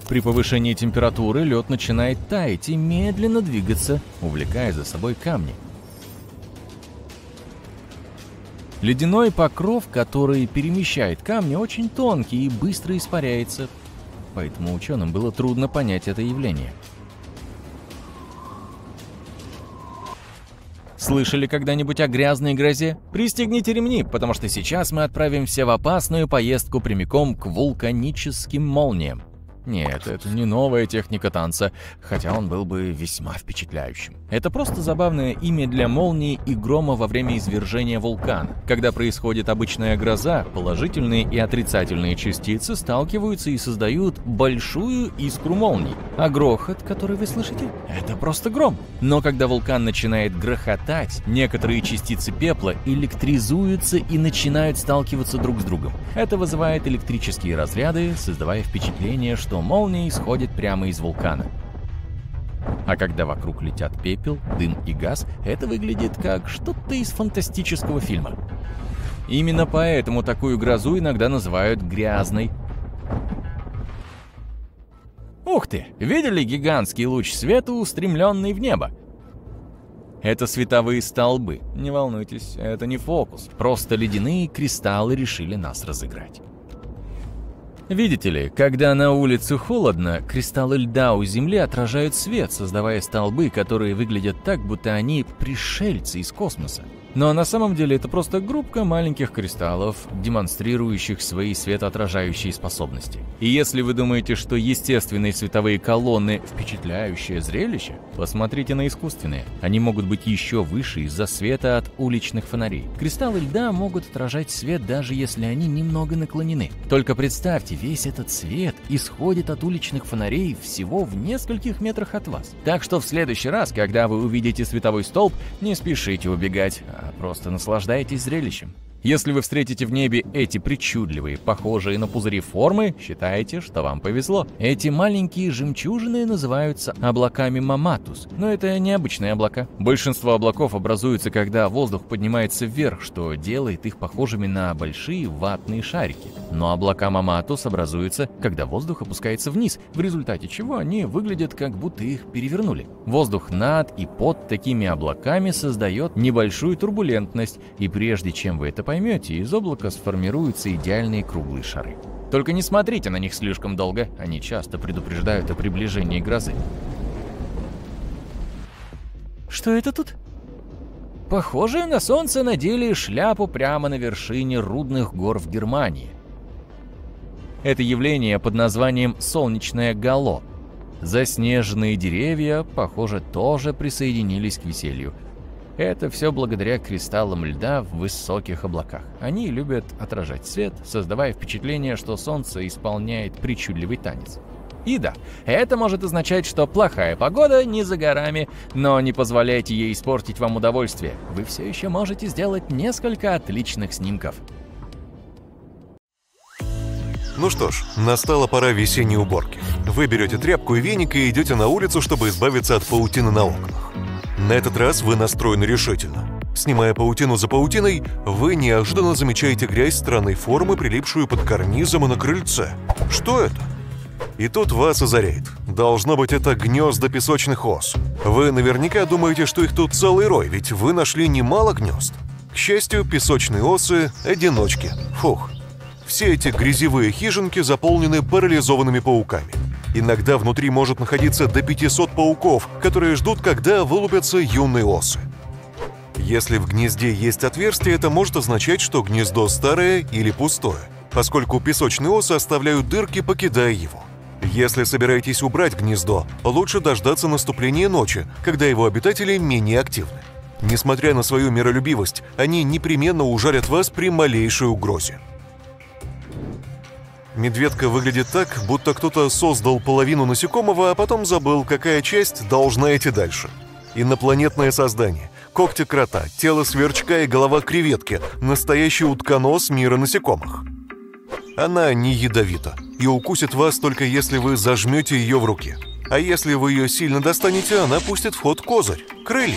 При повышении температуры лед начинает таять и медленно двигаться, увлекая за собой камни. Ледяной покров, который перемещает камни, очень тонкий и быстро испаряется, поэтому ученым было трудно понять это явление. Слышали когда-нибудь о грязной грозе? Пристегните ремни, потому что сейчас мы отправимся в опасную поездку прямиком к вулканическим молниям. Нет, это не новая техника танца, хотя он был бы весьма впечатляющим. Это просто забавное имя для молнии и грома во время извержения вулкана. Когда происходит обычная гроза, положительные и отрицательные частицы сталкиваются и создают большую искру молний. А грохот, который вы слышите, это просто гром. Но когда вулкан начинает грохотать, некоторые частицы пепла электризуются и начинают сталкиваться друг с другом. Это вызывает электрические разряды, создавая впечатление, что молния исходит прямо из вулкана. А когда вокруг летят пепел, дым и газ, это выглядит как что-то из фантастического фильма. Именно поэтому такую грозу иногда называют грязной. Ух ты! Видели гигантский луч света, устремленный в небо? Это световые столбы. Не волнуйтесь, это не фокус. Просто ледяные кристаллы решили нас разыграть. Видите ли, когда на улице холодно, кристаллы льда у Земли отражают свет, создавая столбы, которые выглядят так, будто они пришельцы из космоса. Но на самом деле это просто группка маленьких кристаллов, демонстрирующих свои светоотражающие способности. И если вы думаете, что естественные световые колонны – впечатляющее зрелище, посмотрите на искусственные. Они могут быть еще выше из-за света от уличных фонарей. Кристаллы льда могут отражать свет, даже если они немного наклонены. Только представьте, весь этот свет исходит от уличных фонарей всего в нескольких метрах от вас. Так что в следующий раз, когда вы увидите световой столб, не спешите убегать, просто наслаждайтесь зрелищем. Если вы встретите в небе эти причудливые, похожие на пузыри формы, считайте, что вам повезло. Эти маленькие жемчужины называются облаками Маматус, но это необычные облака. Большинство облаков образуются, когда воздух поднимается вверх, что делает их похожими на большие ватные шарики. Но облака Маматус образуются, когда воздух опускается вниз, в результате чего они выглядят, как будто их перевернули. Воздух над и под такими облаками создает небольшую турбулентность, и прежде чем вы это поймете, из облака сформируются идеальные круглые шары. Только не смотрите на них слишком долго, они часто предупреждают о приближении грозы. Что это тут? Похоже на солнце надели шляпу прямо на вершине рудных гор в Германии. Это явление под названием «солнечное гало». Заснеженные деревья, похоже, тоже присоединились к веселью – это все благодаря кристаллам льда в высоких облаках. Они любят отражать свет, создавая впечатление, что солнце исполняет причудливый танец. И да, это может означать, что плохая погода не за горами, но не позволяйте ей испортить вам удовольствие. Вы все еще можете сделать несколько отличных снимков. Ну что ж, настала пора весенней уборки. Вы берете тряпку и веник и идете на улицу, чтобы избавиться от паутины на окнах. На этот раз вы настроены решительно. Снимая паутину за паутиной, вы неожиданно замечаете грязь странной формы, прилипшую под карнизом и на крыльце. Что это? И тут вас озаряет. Должно быть, это гнезда песочных ос. Вы наверняка думаете, что их тут целый рой, ведь вы нашли немало гнезд. К счастью, песочные осы – одиночки. Фух. Все эти грязевые хижинки заполнены парализованными пауками. Иногда внутри может находиться до 500 пауков, которые ждут, когда вылупятся юные осы. Если в гнезде есть отверстие, это может означать, что гнездо старое или пустое, поскольку песочные осы оставляют дырки, покидая его. Если собираетесь убрать гнездо, лучше дождаться наступления ночи, когда его обитатели менее активны. Несмотря на свою миролюбивость, они непременно ужалят вас при малейшей угрозе. Медведка выглядит так, будто кто-то создал половину насекомого, а потом забыл, какая часть должна идти дальше. Инопланетное создание. Когти крота, тело сверчка и голова креветки. Настоящий утконос мира насекомых. Она не ядовита и укусит вас только если вы зажмете ее в руке. А если вы ее сильно достанете, она пустит в ход козырь – крылья.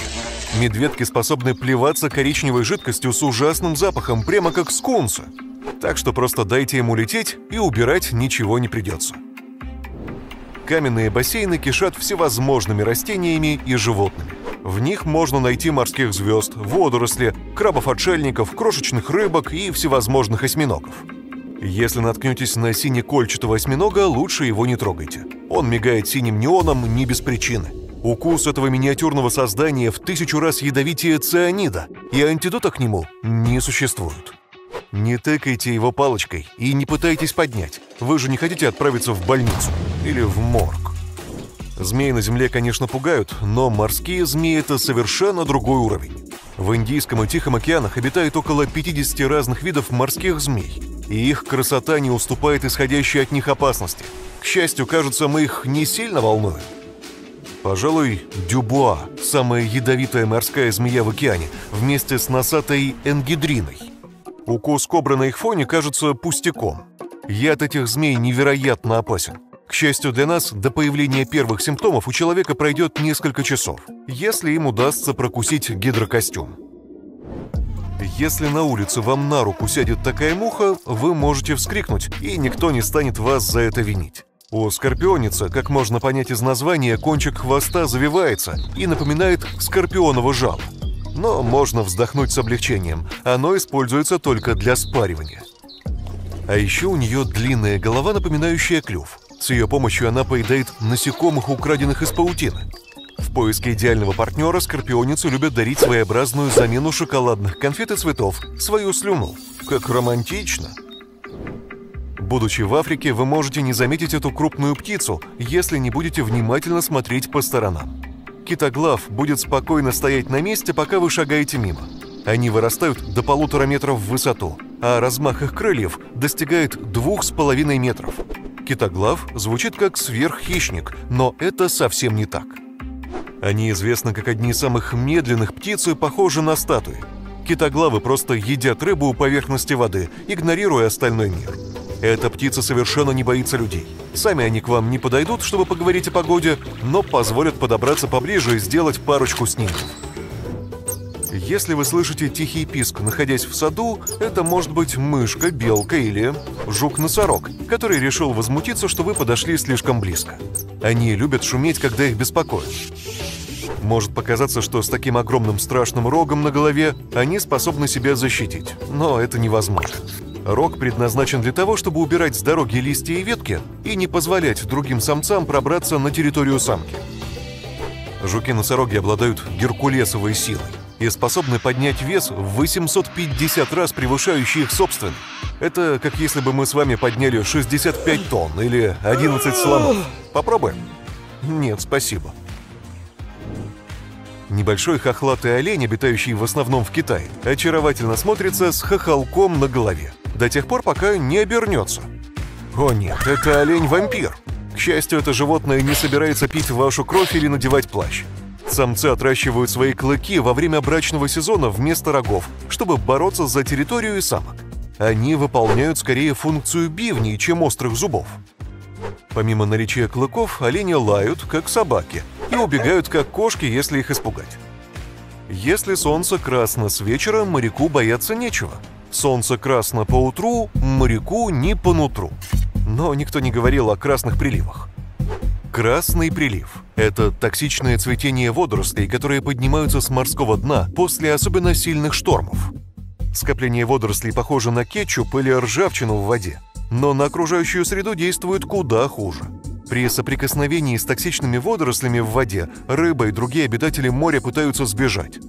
Медведки способны плеваться коричневой жидкостью с ужасным запахом, прямо как скунсы. Так что просто дайте ему лететь, и убирать ничего не придется. Каменные бассейны кишат всевозможными растениями и животными. В них можно найти морских звезд, водоросли, крабов-отшельников, крошечных рыбок и всевозможных осьминогов. Если наткнетесь на синекольчатого осьминога, лучше его не трогайте. Он мигает синим неоном не без причины. Укус этого миниатюрного создания в тысячу раз ядовитее цианида, и антидота к нему не существует. Не тыкайте его палочкой и не пытайтесь поднять. Вы же не хотите отправиться в больницу или в морг. Змеи на Земле, конечно, пугают, но морские змеи – это совершенно другой уровень. В Индийском и Тихом океанах обитает около 50 разных видов морских змей, и их красота не уступает исходящей от них опасности. К счастью, кажется, мы их не сильно волнуем. Пожалуй, дюбуа – самая ядовитая морская змея в океане, вместе с носатой энгидриной. Укус кобры на их фоне кажется пустяком. Яд этих змей невероятно опасен. К счастью для нас, до появления первых симптомов у человека пройдет несколько часов, если им удастся прокусить гидрокостюм. Если на улице вам на руку сядет такая муха, вы можете вскрикнуть, и никто не станет вас за это винить. У скорпионица, как можно понять из названия, кончик хвоста завивается и напоминает скорпионово жало. Но можно вздохнуть с облегчением, оно используется только для спаривания. А еще у нее длинная голова, напоминающая клюв. С ее помощью она поедает насекомых, украденных из паутины. В поиске идеального партнера скорпионицы любят дарить своеобразную замену шоколадных конфет и цветов, свою слюну. Как романтично! Будучи в Африке, вы можете не заметить эту крупную птицу, если не будете внимательно смотреть по сторонам. Китоглав будет спокойно стоять на месте, пока вы шагаете мимо. Они вырастают до полутора метров в высоту, а размах их крыльев достигает двух с половиной метров. Китоглав звучит как сверххищник, но это совсем не так. Они известны как одни из самых медленных птиц и похожи на статуи. Китоглавы просто едят рыбу у поверхности воды, игнорируя остальной мир. Эта птица совершенно не боится людей. Сами они к вам не подойдут, чтобы поговорить о погоде, но позволят подобраться поближе и сделать парочку снимков. Если вы слышите тихий писк, находясь в саду, это может быть мышка, белка или жук-носорог, который решил возмутиться, что вы подошли слишком близко. Они любят шуметь, когда их беспокоят. Может показаться, что с таким огромным страшным рогом на голове они способны себя защитить, но это невозможно. Рог предназначен для того, чтобы убирать с дороги листья и ветки и не позволять другим самцам пробраться на территорию самки. Жуки-носороги обладают геркулесовой силой и способны поднять вес в 850 раз превышающий их собственный. Это как если бы мы с вами подняли 65 тонн или 11 слонов. Попробуем? Нет, спасибо. Небольшой хохлатый олень, обитающий в основном в Китае, очаровательно смотрится с хохолком на голове, до тех пор, пока не обернется. О нет, это олень-вампир. К счастью, это животное не собирается пить вашу кровь или надевать плащ. Самцы отращивают свои клыки во время брачного сезона вместо рогов, чтобы бороться за территорию и самок. Они выполняют скорее функцию бивней, чем острых зубов. Помимо наличия клыков, олени лают, как собаки, и убегают, как кошки, если их испугать. Если солнце красно с вечера, моряку бояться нечего. Солнце красно по утру, моряку не по нутру. Но никто не говорил о красных приливах. Красный прилив – это токсичное цветение водорослей, которые поднимаются с морского дна после особенно сильных штормов. Скопление водорослей похоже на кетчуп или ржавчину в воде, но на окружающую среду действует куда хуже. При соприкосновении с токсичными водорослями в воде рыба и другие обитатели моря пытаются сбежать.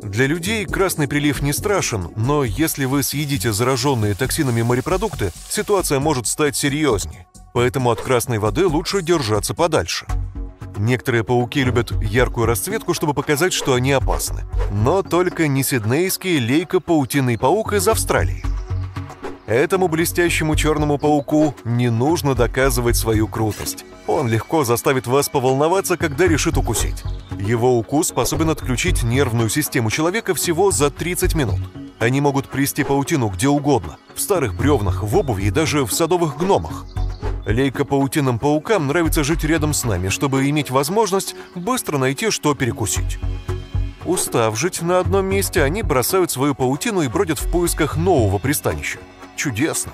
Для людей красный прилив не страшен, но если вы съедите зараженные токсинами морепродукты, ситуация может стать серьезнее. Поэтому от красной воды лучше держаться подальше. Некоторые пауки любят яркую расцветку, чтобы показать, что они опасны. Но только не сиднейский лейко-паутинный паук из Австралии. Этому блестящему черному пауку не нужно доказывать свою крутость. Он легко заставит вас поволноваться, когда решит укусить. Его укус способен отключить нервную систему человека всего за 30 минут. Они могут плести паутину где угодно, в старых бревнах, в обуви и даже в садовых гномах. Лейкопаутинным паукам нравится жить рядом с нами, чтобы иметь возможность быстро найти, что перекусить. Устав жить на одном месте, они бросают свою паутину и бродят в поисках нового пристанища. Чудесно.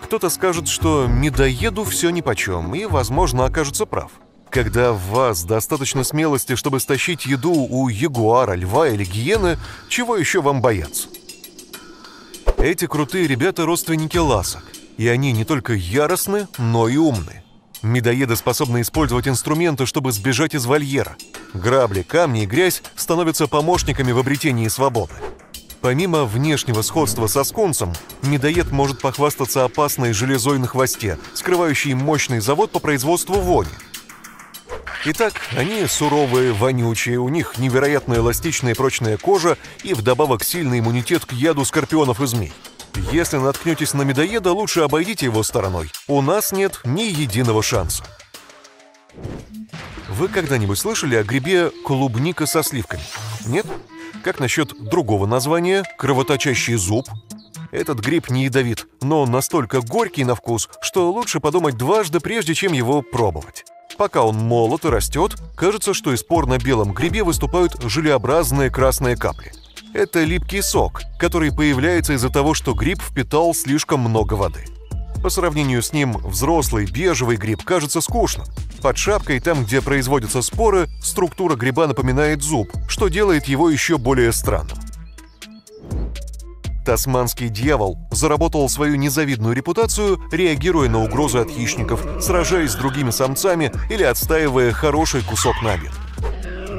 Кто-то скажет, что медоеду все нипочем, и, возможно, окажется прав. Когда в вас достаточно смелости, чтобы стащить еду у ягуара, льва или гиены, чего еще вам бояться? Эти крутые ребята родственники ласок, и они не только яростны, но и умны. Медоеды способны использовать инструменты, чтобы сбежать из вольера. Грабли, камни и грязь становятся помощниками в обретении свободы. Помимо внешнего сходства со скунсом, медоед может похвастаться опасной железой на хвосте, скрывающей мощный завод по производству вони. Итак, они суровые, вонючие, у них невероятно эластичная прочная кожа и вдобавок сильный иммунитет к яду скорпионов и змей. Если наткнетесь на медоеда, лучше обойдите его стороной. У нас нет ни единого шанса. Вы когда-нибудь слышали о грибе клубника со сливками? Нет? Как насчет другого названия – кровоточащий зуб? Этот гриб не ядовит, но он настолько горький на вкус, что лучше подумать дважды, прежде чем его пробовать. Пока он молод и растет, кажется, что из пор на белом грибе выступают желеобразные красные капли. Это липкий сок, который появляется из-за того, что гриб впитал слишком много воды. По сравнению с ним взрослый бежевый гриб кажется скучным. Под шапкой, там, где производятся споры, структура гриба напоминает зуб, что делает его еще более странным. Тасманский дьявол заработал свою незавидную репутацию, реагируя на угрозы от хищников, сражаясь с другими самцами или отстаивая хороший кусок на обед.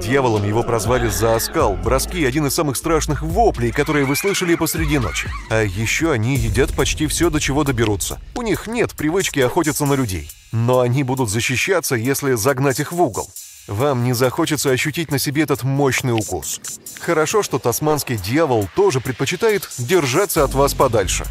Дьяволом его прозвали за оскал, броски – один из самых страшных воплей, которые вы слышали посреди ночи. А еще они едят почти все, до чего доберутся. У них нет привычки охотиться на людей. Но они будут защищаться, если загнать их в угол. Вам не захочется ощутить на себе этот мощный укус. Хорошо, что тасманский дьявол тоже предпочитает держаться от вас подальше.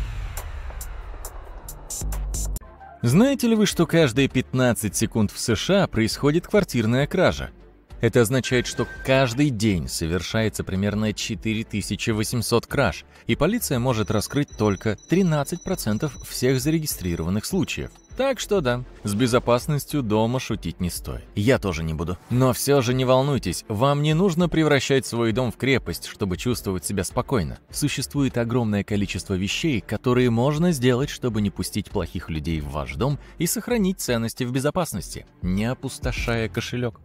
Знаете ли вы, что каждые 15 секунд в США происходит квартирная кража? Это означает, что каждый день совершается примерно 4800 краж, и полиция может раскрыть только 13% всех зарегистрированных случаев. Так что да, с безопасностью дома шутить не стоит. Я тоже не буду. Но все же не волнуйтесь, вам не нужно превращать свой дом в крепость, чтобы чувствовать себя спокойно. Существует огромное количество вещей, которые можно сделать, чтобы не пустить плохих людей в ваш дом и сохранить ценности в безопасности, не опустошая кошелек.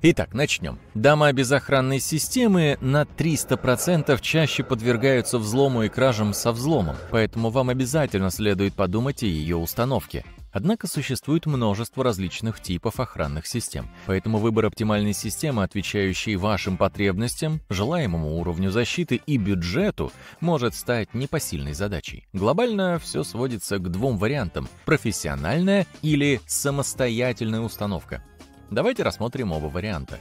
Итак, начнем. Дома без охранной системы на 300% чаще подвергаются взлому и кражам со взломом, поэтому вам обязательно следует подумать о ее установке. Однако существует множество различных типов охранных систем, поэтому выбор оптимальной системы, отвечающей вашим потребностям, желаемому уровню защиты и бюджету, может стать непосильной задачей. Глобально все сводится к двум вариантам – профессиональная или самостоятельная установка. Давайте рассмотрим оба варианта.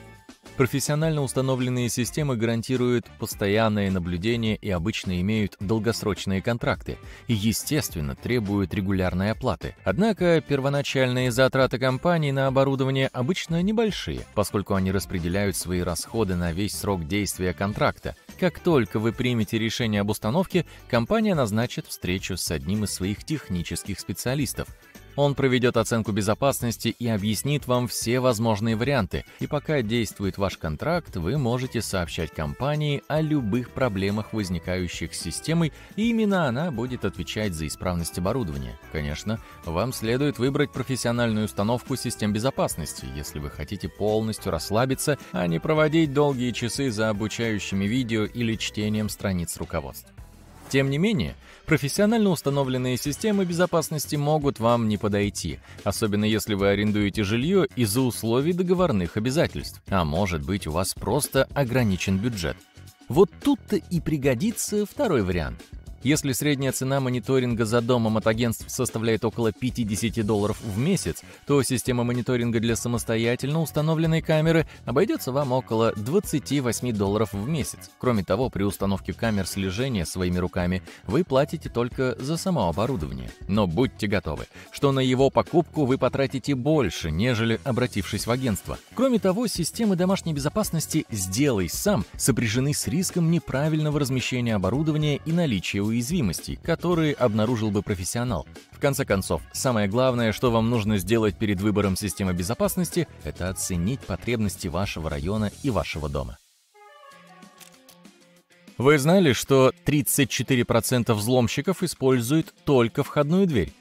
Профессионально установленные системы гарантируют постоянное наблюдение и обычно имеют долгосрочные контракты и, естественно, требуют регулярной оплаты. Однако первоначальные затраты компании на оборудование обычно небольшие, поскольку они распределяют свои расходы на весь срок действия контракта. Как только вы примете решение об установке, компания назначит встречу с одним из своих технических специалистов. Он проведет оценку безопасности и объяснит вам все возможные варианты. И пока действует ваш контракт, вы можете сообщать компании о любых проблемах, возникающих с системой, и именно она будет отвечать за исправность оборудования. Конечно, вам следует выбрать профессиональную установку систем безопасности, если вы хотите полностью расслабиться, а не проводить долгие часы за обучающими видео или чтением страниц руководств. Тем не менее, профессионально установленные системы безопасности могут вам не подойти, особенно если вы арендуете жилье из-за условий договорных обязательств, а может быть у вас просто ограничен бюджет. Вот тут-то и пригодится второй вариант – если средняя цена мониторинга за домом от агентств составляет около 50 долларов в месяц, то система мониторинга для самостоятельно установленной камеры обойдется вам около 28 долларов в месяц. Кроме того, при установке камер слежения своими руками вы платите только за само оборудование. Но будьте готовы, что на его покупку вы потратите больше, нежели обратившись в агентство. Кроме того, системы домашней безопасности «Сделай сам» сопряжены с риском неправильного размещения оборудования и наличия уязвимостей, которые обнаружил бы профессионал. В конце концов, самое главное, что вам нужно сделать перед выбором системы безопасности, это оценить потребности вашего района и вашего дома. Вы знали, что 34% взломщиков используют только входную дверь?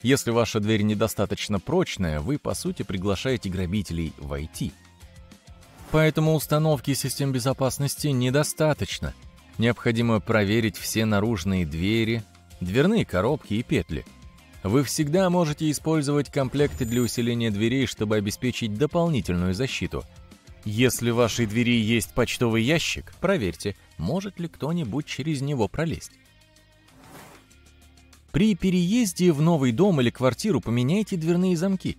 Если ваша дверь недостаточно прочная, вы, по сути, приглашаете грабителей войти. Поэтому установки систем безопасности недостаточно – Необходимо проверить все наружные двери, дверные коробки и петли. Вы всегда можете использовать комплекты для усиления дверей, чтобы обеспечить дополнительную защиту. Если в вашей двери есть почтовый ящик, проверьте, может ли кто-нибудь через него пролезть. При переезде в новый дом или квартиру поменяйте дверные замки.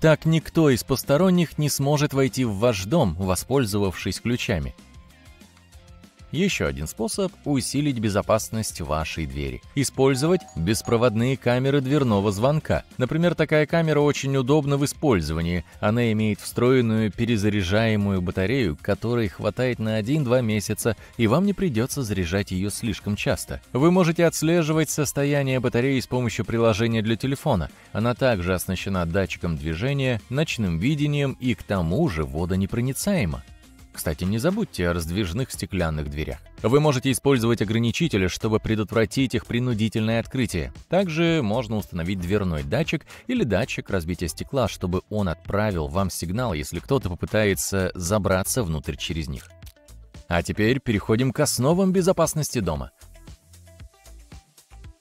Так никто из посторонних не сможет войти в ваш дом, воспользовавшись ключами. Еще один способ – усилить безопасность вашей двери. Использовать беспроводные камеры дверного звонка. Например, такая камера очень удобна в использовании. Она имеет встроенную перезаряжаемую батарею, которой хватает на 1-2 месяца, и вам не придется заряжать ее слишком часто. Вы можете отслеживать состояние батареи с помощью приложения для телефона. Она также оснащена датчиком движения, ночным видением и к тому же водонепроницаема. Кстати, не забудьте о раздвижных стеклянных дверях. Вы можете использовать ограничители, чтобы предотвратить их принудительное открытие. Также можно установить дверной датчик или датчик разбития стекла, чтобы он отправил вам сигнал, если кто-то попытается забраться внутрь через них. А теперь переходим к основам безопасности дома.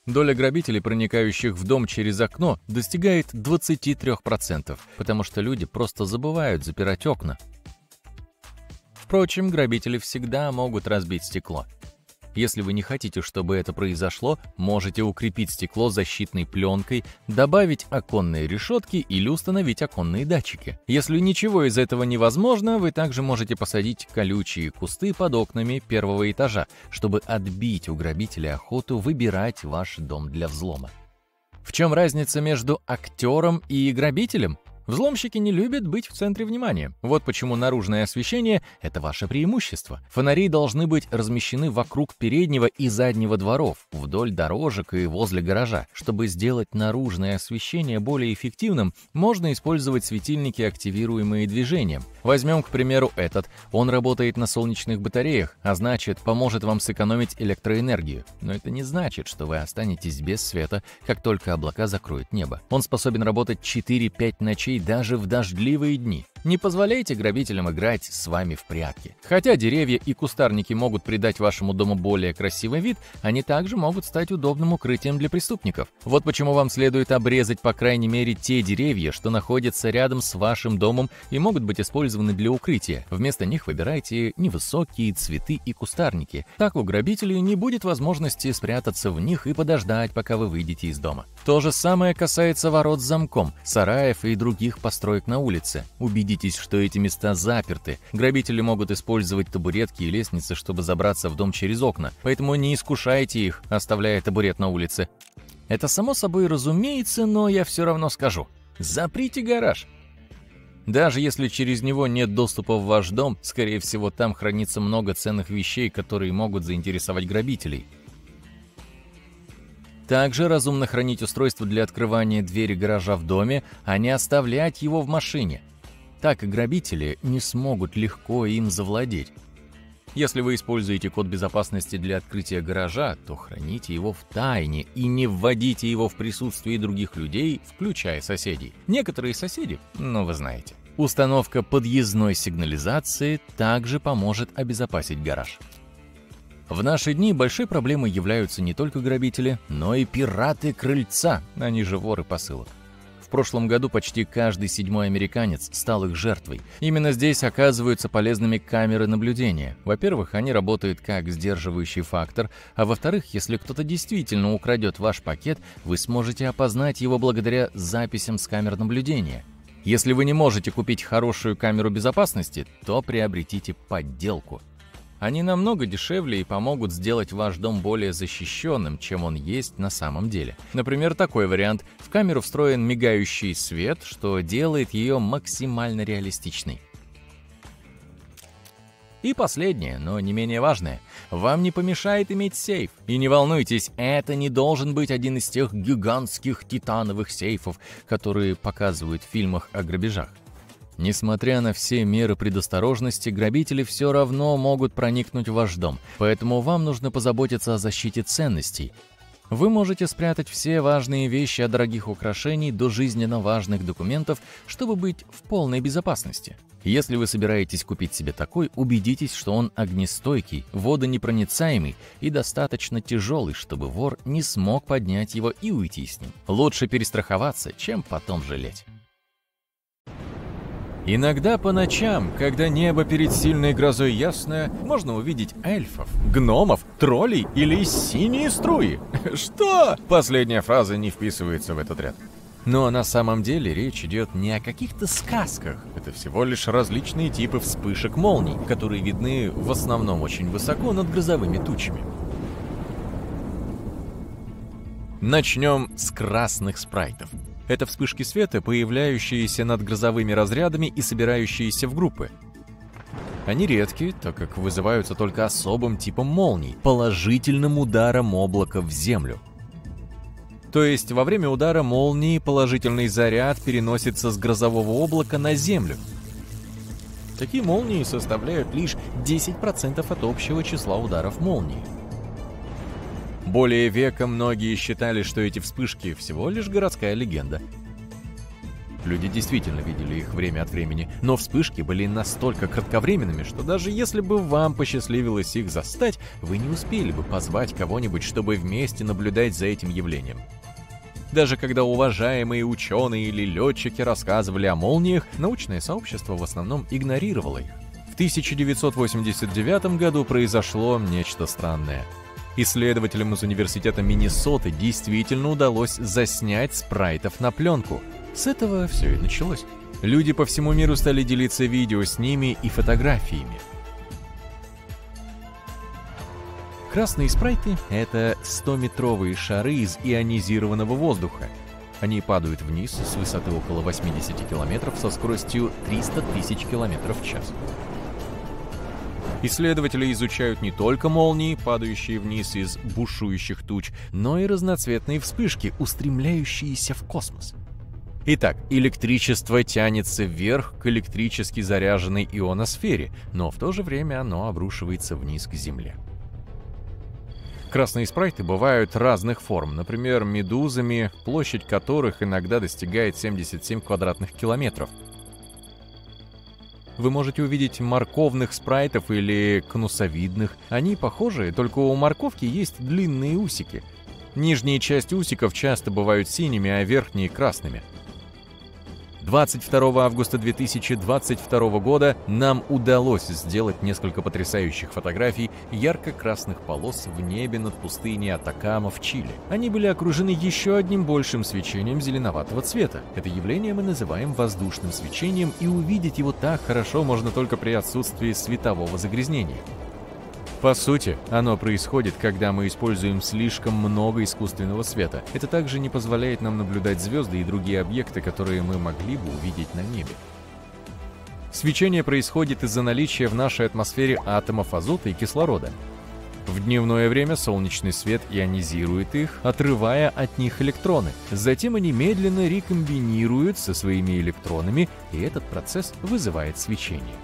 Доля грабителей, проникающих в дом через окно, достигает 23%, потому что люди просто забывают запирать окна. Впрочем, грабители всегда могут разбить стекло. Если вы не хотите, чтобы это произошло, можете укрепить стекло защитной пленкой, добавить оконные решетки или установить оконные датчики. Если ничего из этого невозможно, вы также можете посадить колючие кусты под окнами первого этажа, чтобы отбить у грабителя охоту выбирать ваш дом для взлома. В чем разница между актером и грабителем? Взломщики не любят быть в центре внимания. Вот почему наружное освещение — это ваше преимущество. Фонари должны быть размещены вокруг переднего и заднего дворов, вдоль дорожек и возле гаража. Чтобы сделать наружное освещение более эффективным, можно использовать светильники, активируемые движением. Возьмем, к примеру, этот. Он работает на солнечных батареях, а значит, поможет вам сэкономить электроэнергию. Но это не значит, что вы останетесь без света, как только облака закроют небо. Он способен работать 4-5 ночей даже в дождливые дни. Не позволяйте грабителям играть с вами в прятки. Хотя деревья и кустарники могут придать вашему дому более красивый вид, они также могут стать удобным укрытием для преступников. Вот почему вам следует обрезать по крайней мере те деревья, что находятся рядом с вашим домом и могут быть использованы для укрытия. Вместо них выбирайте невысокие цветы и кустарники. Так у грабителей не будет возможности спрятаться в них и подождать, пока вы выйдете из дома. То же самое касается ворот с замком, сараев и других построек на улице. Убедитесь убедитесь, что эти места заперты. Грабители могут использовать табуретки и лестницы, чтобы забраться в дом через окна, поэтому не искушайте их, оставляя табурет на улице. Это само собой разумеется, но я все равно скажу. Заприте гараж. Даже если через него нет доступа в ваш дом, скорее всего, там хранится много ценных вещей, которые могут заинтересовать грабителей. Также разумно хранить устройство для открывания двери гаража в доме, а не оставлять его в машине. Так грабители не смогут легко им завладеть. Если вы используете код безопасности для открытия гаража, то храните его в тайне и не вводите его в присутствии других людей, включая соседей. Некоторые соседи, ну вы знаете. Установка подъездной сигнализации также поможет обезопасить гараж. В наши дни большой проблемой являются не только грабители, но и пираты крыльца, они же воры посылок. В прошлом году почти каждый седьмой американец стал их жертвой. Именно здесь оказываются полезными камеры наблюдения. Во-первых, они работают как сдерживающий фактор, а во-вторых, если кто-то действительно украдет ваш пакет, вы сможете опознать его благодаря записям с камер наблюдения. Если вы не можете купить хорошую камеру безопасности, то приобретите подделку. Они намного дешевле и помогут сделать ваш дом более защищенным, чем он есть на самом деле. Например, такой вариант. В камеру встроен мигающий свет, что делает ее максимально реалистичной. И последнее, но не менее важное. Вам не помешает иметь сейф. И не волнуйтесь, это не должен быть один из тех гигантских титановых сейфов, которые показывают в фильмах о грабежах. Несмотря на все меры предосторожности, грабители все равно могут проникнуть в ваш дом, поэтому вам нужно позаботиться о защите ценностей. Вы можете спрятать все важные вещи от дорогих украшений до жизненно важных документов, чтобы быть в полной безопасности. Если вы собираетесь купить себе такой, убедитесь, что он огнестойкий, водонепроницаемый и достаточно тяжелый, чтобы вор не смог поднять его и уйти с ним. Лучше перестраховаться, чем потом жалеть. Иногда по ночам, когда небо перед сильной грозой ясное, можно увидеть эльфов, гномов, троллей или синие струи. Что? Последняя фраза не вписывается в этот ряд. Но на самом деле речь идет не о каких-то сказках. Это всего лишь различные типы вспышек молний, которые видны в основном очень высоко над грозовыми тучами. Начнем с красных спрайтов. Это вспышки света, появляющиеся над грозовыми разрядами и собирающиеся в группы. Они редкие, так как вызываются только особым типом молний, положительным ударом облака в землю. То есть во время удара молнии положительный заряд переносится с грозового облака на землю. Такие молнии составляют лишь 10% от общего числа ударов молнии. Более века многие считали, что эти вспышки всего лишь городская легенда. Люди действительно видели их время от времени, но вспышки были настолько кратковременными, что даже если бы вам посчастливилось их застать, вы не успели бы позвать кого-нибудь, чтобы вместе наблюдать за этим явлением. Даже когда уважаемые ученые или летчики рассказывали о молниях, научное сообщество в основном игнорировало их. В 1989 году произошло нечто странное – Исследователям из университета Миннесоты действительно удалось заснять спрайтов на пленку. С этого все и началось. Люди по всему миру стали делиться видео с ними и фотографиями. Красные спрайты — это 100-метровые шары из ионизированного воздуха. Они падают вниз с высоты около 80 километров со скоростью 300 тысяч километров в час. Исследователи изучают не только молнии, падающие вниз из бушующих туч, но и разноцветные вспышки, устремляющиеся в космос. Итак, электричество тянется вверх к электрически заряженной ионосфере, но в то же время оно обрушивается вниз к Земле. Красные спрайты бывают разных форм, например, медузами, площадь которых иногда достигает 77 квадратных километров – вы можете увидеть морковных спрайтов или конусовидных. Они похожи, только у морковки есть длинные усики. Нижняя часть усиков часто бывают синими, а верхние — красными. 22 августа 2022 года нам удалось сделать несколько потрясающих фотографий ярко-красных полос в небе над пустыней Атакама в Чили. Они были окружены еще одним большим свечением зеленоватого цвета. Это явление мы называем воздушным свечением, и увидеть его так хорошо можно только при отсутствии светового загрязнения. По сути, оно происходит, когда мы используем слишком много искусственного света. Это также не позволяет нам наблюдать звезды и другие объекты, которые мы могли бы увидеть на небе. Свечение происходит из-за наличия в нашей атмосфере атомов азота и кислорода. В дневное время солнечный свет ионизирует их, отрывая от них электроны. Затем они медленно рекомбинируют со своими электронами, и этот процесс вызывает свечение.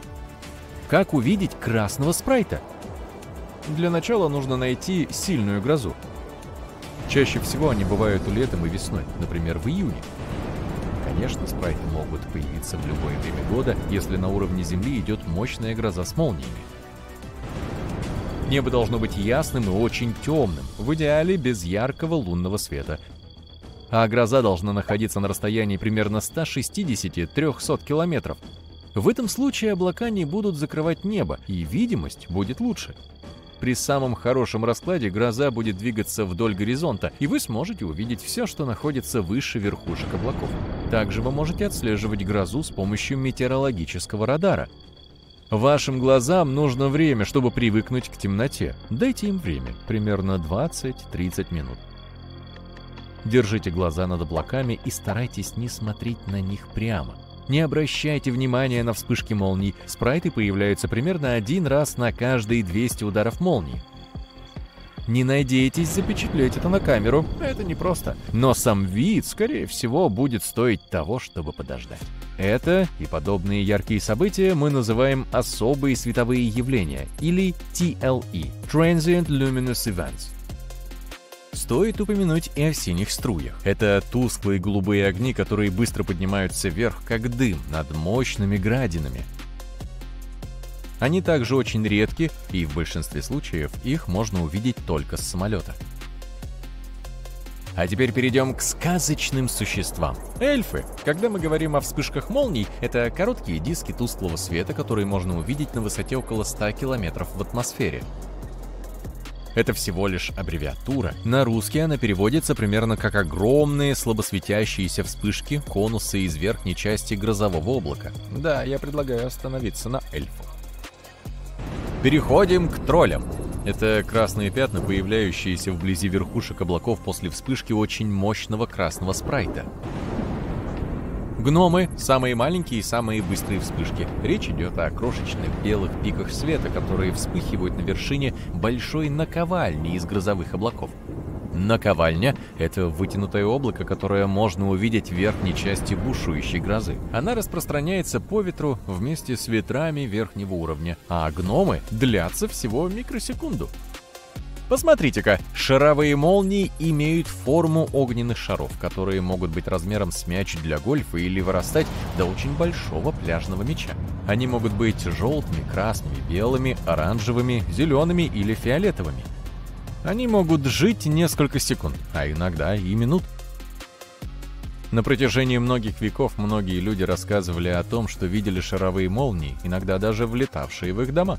Как увидеть красного спрайта? Для начала нужно найти сильную грозу. Чаще всего они бывают летом и весной, например, в июне. Конечно, спрайты могут появиться в любое время года, если на уровне Земли идет мощная гроза с молниями. Небо должно быть ясным и очень темным, в идеале без яркого лунного света. А гроза должна находиться на расстоянии примерно 160-300 километров. В этом случае облака не будут закрывать небо, и видимость будет лучше. При самом хорошем раскладе гроза будет двигаться вдоль горизонта, и вы сможете увидеть все, что находится выше верхушек облаков. Также вы можете отслеживать грозу с помощью метеорологического радара. Вашим глазам нужно время, чтобы привыкнуть к темноте. Дайте им время, примерно 20-30 минут. Держите глаза над облаками и старайтесь не смотреть на них прямо. Не обращайте внимания на вспышки молний. Спрайты появляются примерно один раз на каждые 200 ударов молнии. Не надейтесь запечатлеть это на камеру, это непросто. Но сам вид, скорее всего, будет стоить того, чтобы подождать. Это и подобные яркие события мы называем особые световые явления, или TLE – Transient Luminous Events. Стоит упомянуть и о синих струях. Это тусклые голубые огни, которые быстро поднимаются вверх, как дым, над мощными градинами. Они также очень редки, и в большинстве случаев их можно увидеть только с самолета. А теперь перейдем к сказочным существам. Эльфы. Когда мы говорим о вспышках молний, это короткие диски тусклого света, которые можно увидеть на высоте около 100 километров в атмосфере. Это всего лишь аббревиатура. На русский она переводится примерно как огромные слабосветящиеся вспышки, конусы из верхней части грозового облака. Да, я предлагаю остановиться на эльфах. Переходим к троллям. Это красные пятна, появляющиеся вблизи верхушек облаков после вспышки очень мощного красного спрайта. Гномы – самые маленькие и самые быстрые вспышки. Речь идет о крошечных белых пиках света, которые вспыхивают на вершине большой наковальни из грозовых облаков. Наковальня — это вытянутое облако, которое можно увидеть в верхней части бушующей грозы. Она распространяется по ветру вместе с ветрами верхнего уровня, а гномы длятся всего микросекунду. Посмотрите-ка, шаровые молнии имеют форму огненных шаров, которые могут быть размером с мяч для гольфа или вырастать до очень большого пляжного мяча. Они могут быть желтыми, красными, белыми, оранжевыми, зелеными или фиолетовыми. Они могут жить несколько секунд, а иногда и минут. На протяжении многих веков многие люди рассказывали о том, что видели шаровые молнии, иногда даже влетавшие в их дома.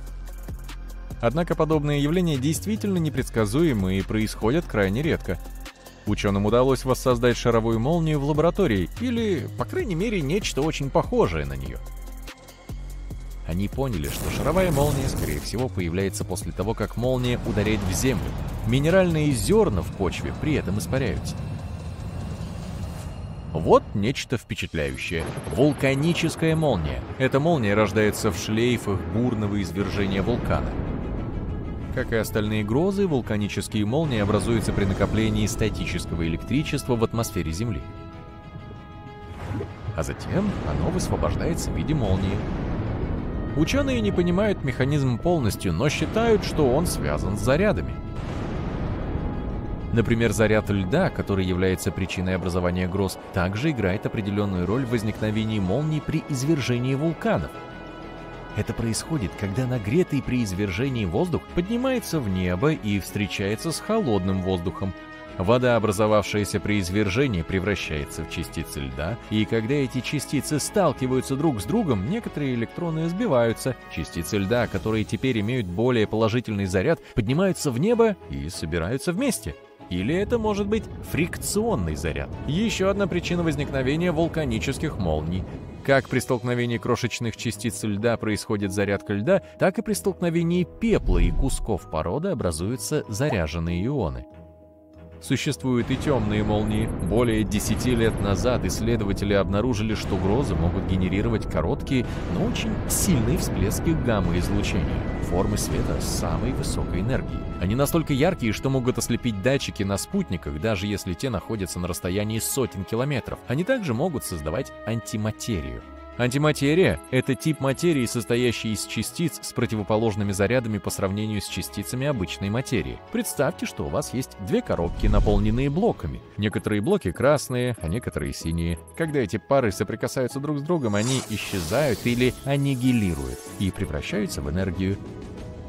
Однако подобные явления действительно непредсказуемы и происходят крайне редко. Ученым удалось воссоздать шаровую молнию в лаборатории, или, по крайней мере, нечто очень похожее на нее – они поняли, что шаровая молния, скорее всего, появляется после того, как молния ударяет в землю. Минеральные зерна в почве при этом испаряются. Вот нечто впечатляющее. Вулканическая молния. Эта молния рождается в шлейфах бурного извержения вулкана. Как и остальные грозы, вулканические молнии образуются при накоплении статического электричества в атмосфере Земли. А затем оно высвобождается в виде молнии. Ученые не понимают механизм полностью, но считают, что он связан с зарядами. Например, заряд льда, который является причиной образования гроз, также играет определенную роль в возникновении молний при извержении вулканов. Это происходит, когда нагретый при извержении воздух поднимается в небо и встречается с холодным воздухом, Вода, образовавшаяся при извержении, превращается в частицы льда, и когда эти частицы сталкиваются друг с другом, некоторые электроны сбиваются. Частицы льда, которые теперь имеют более положительный заряд, поднимаются в небо и собираются вместе. Или это может быть фрикционный заряд. Еще одна причина возникновения вулканических молний. Как при столкновении крошечных частиц льда происходит зарядка льда, так и при столкновении пепла и кусков породы образуются заряженные ионы. Существуют и темные молнии. Более 10 лет назад исследователи обнаружили, что грозы могут генерировать короткие, но очень сильные всплески гамма-излучения, формы света с самой высокой энергией. Они настолько яркие, что могут ослепить датчики на спутниках, даже если те находятся на расстоянии сотен километров. Они также могут создавать антиматерию. Антиматерия — это тип материи, состоящий из частиц с противоположными зарядами по сравнению с частицами обычной материи. Представьте, что у вас есть две коробки, наполненные блоками. Некоторые блоки красные, а некоторые синие. Когда эти пары соприкасаются друг с другом, они исчезают или аннигилируют и превращаются в энергию.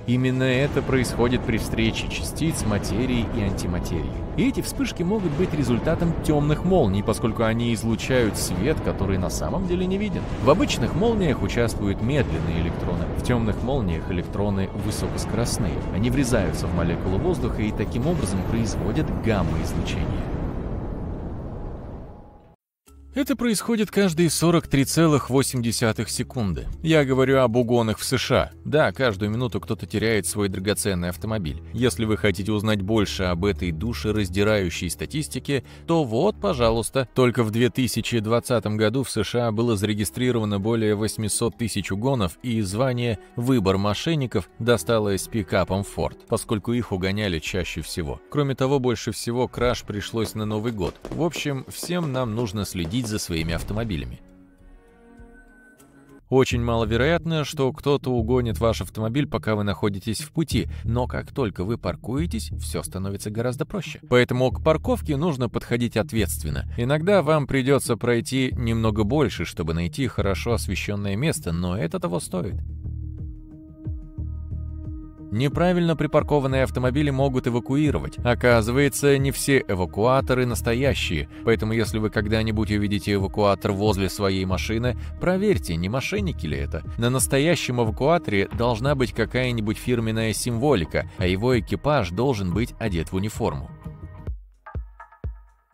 Именно это происходит при встрече частиц материи и антиматерии. И эти вспышки могут быть результатом темных молний, поскольку они излучают свет, который на самом деле не виден. В обычных молниях участвуют медленные электроны, в темных молниях электроны высокоскоростные. Они врезаются в молекулы воздуха и таким образом производят гамма-излучение. Это происходит каждые 43,8 секунды. Я говорю об угонах в США. Да, каждую минуту кто-то теряет свой драгоценный автомобиль. Если вы хотите узнать больше об этой душераздирающей статистике, то вот, пожалуйста. Только в 2020 году в США было зарегистрировано более 800 тысяч угонов, и звание «Выбор мошенников» досталось пикапам Ford, поскольку их угоняли чаще всего. Кроме того, больше всего краш пришлось на Новый год. В общем, всем нам нужно следить следить за своими автомобилями. Очень маловероятно, что кто-то угонит ваш автомобиль, пока вы находитесь в пути, но как только вы паркуетесь, все становится гораздо проще. Поэтому к парковке нужно подходить ответственно. Иногда вам придется пройти немного больше, чтобы найти хорошо освещенное место, но это того стоит. Неправильно припаркованные автомобили могут эвакуировать. Оказывается, не все эвакуаторы настоящие, поэтому если вы когда-нибудь увидите эвакуатор возле своей машины, проверьте, не мошенники ли это. На настоящем эвакуаторе должна быть какая-нибудь фирменная символика, а его экипаж должен быть одет в униформу.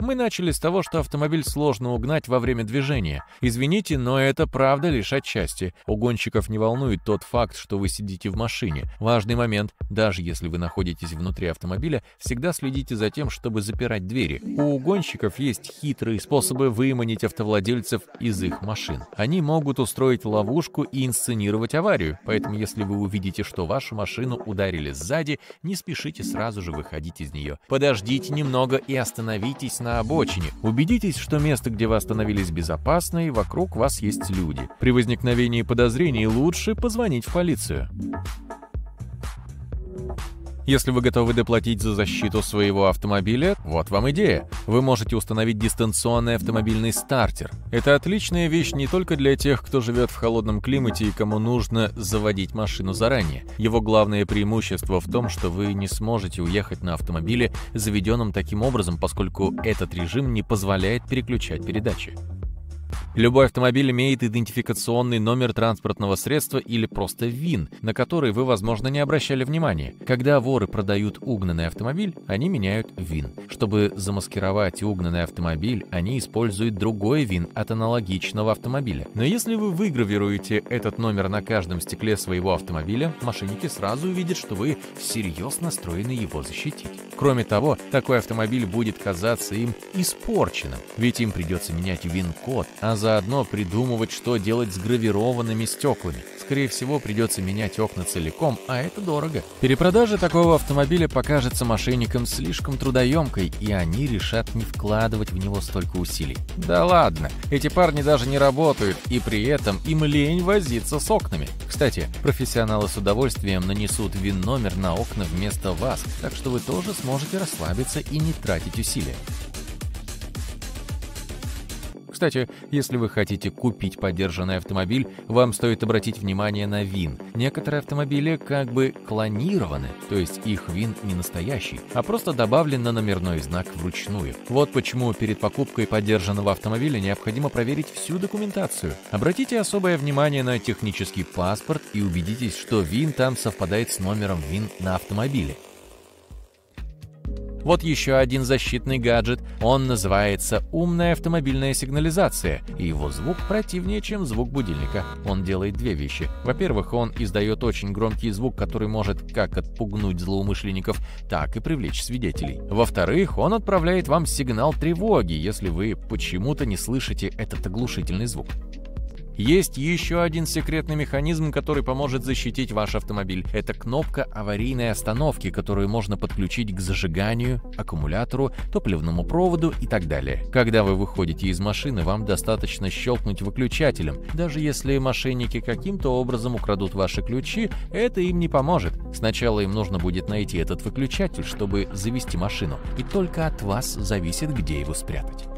Мы начали с того, что автомобиль сложно угнать во время движения. Извините, но это правда лишь отчасти. Угонщиков не волнует тот факт, что вы сидите в машине. Важный момент, даже если вы находитесь внутри автомобиля, всегда следите за тем, чтобы запирать двери. У угонщиков есть хитрые способы выманить автовладельцев из их машин. Они могут устроить ловушку и инсценировать аварию, поэтому если вы увидите, что вашу машину ударили сзади, не спешите сразу же выходить из нее. Подождите немного и остановитесь на на обочине. Убедитесь, что место, где вы остановились, безопасно и вокруг вас есть люди. При возникновении подозрений лучше позвонить в полицию. Если вы готовы доплатить за защиту своего автомобиля, вот вам идея. Вы можете установить дистанционный автомобильный стартер. Это отличная вещь не только для тех, кто живет в холодном климате и кому нужно заводить машину заранее. Его главное преимущество в том, что вы не сможете уехать на автомобиле, заведенном таким образом, поскольку этот режим не позволяет переключать передачи. Любой автомобиль имеет идентификационный номер транспортного средства или просто ВИН, на который вы, возможно, не обращали внимания. Когда воры продают угнанный автомобиль, они меняют ВИН. Чтобы замаскировать угнанный автомобиль, они используют другой ВИН от аналогичного автомобиля. Но если вы выгравируете этот номер на каждом стекле своего автомобиля, мошенники сразу увидят, что вы всерьез настроены его защитить. Кроме того, такой автомобиль будет казаться им испорченным, ведь им придется менять ВИН-код, а заодно придумывать, что делать с гравированными стеклами. Скорее всего, придется менять окна целиком, а это дорого. Перепродажа такого автомобиля покажется мошенникам слишком трудоемкой, и они решат не вкладывать в него столько усилий. Да ладно, эти парни даже не работают, и при этом им лень возиться с окнами. Кстати, профессионалы с удовольствием нанесут ВИН-номер на окна вместо вас, так что вы тоже сможете расслабиться и не тратить усилия. Кстати, если вы хотите купить подержанный автомобиль, вам стоит обратить внимание на ВИН. Некоторые автомобили как бы клонированы, то есть их ВИН не настоящий, а просто добавлен на номерной знак вручную. Вот почему перед покупкой подержанного автомобиля необходимо проверить всю документацию. Обратите особое внимание на технический паспорт и убедитесь, что ВИН там совпадает с номером ВИН на автомобиле. Вот еще один защитный гаджет. Он называется «Умная автомобильная сигнализация», и его звук противнее, чем звук будильника. Он делает две вещи. Во-первых, он издает очень громкий звук, который может как отпугнуть злоумышленников, так и привлечь свидетелей. Во-вторых, он отправляет вам сигнал тревоги, если вы почему-то не слышите этот оглушительный звук. Есть еще один секретный механизм, который поможет защитить ваш автомобиль. Это кнопка аварийной остановки, которую можно подключить к зажиганию, аккумулятору, топливному проводу и так далее. Когда вы выходите из машины, вам достаточно щелкнуть выключателем. Даже если мошенники каким-то образом украдут ваши ключи, это им не поможет. Сначала им нужно будет найти этот выключатель, чтобы завести машину. И только от вас зависит, где его спрятать.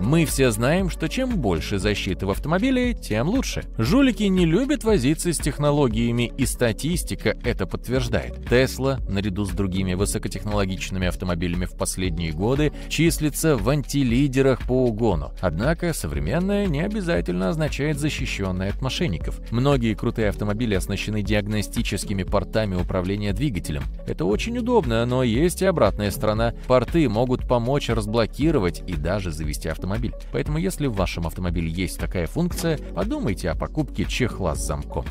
Мы все знаем, что чем больше защиты в автомобиле, тем лучше. Жулики не любят возиться с технологиями, и статистика это подтверждает. Tesla, наряду с другими высокотехнологичными автомобилями в последние годы, числится в антилидерах по угону. Однако современное не обязательно означает защищенное от мошенников. Многие крутые автомобили оснащены диагностическими портами управления двигателем. Это очень удобно, но есть и обратная сторона. Порты могут помочь разблокировать и даже завести автомобиль. Поэтому если в вашем автомобиле есть такая функция, подумайте о покупке чехла с замком.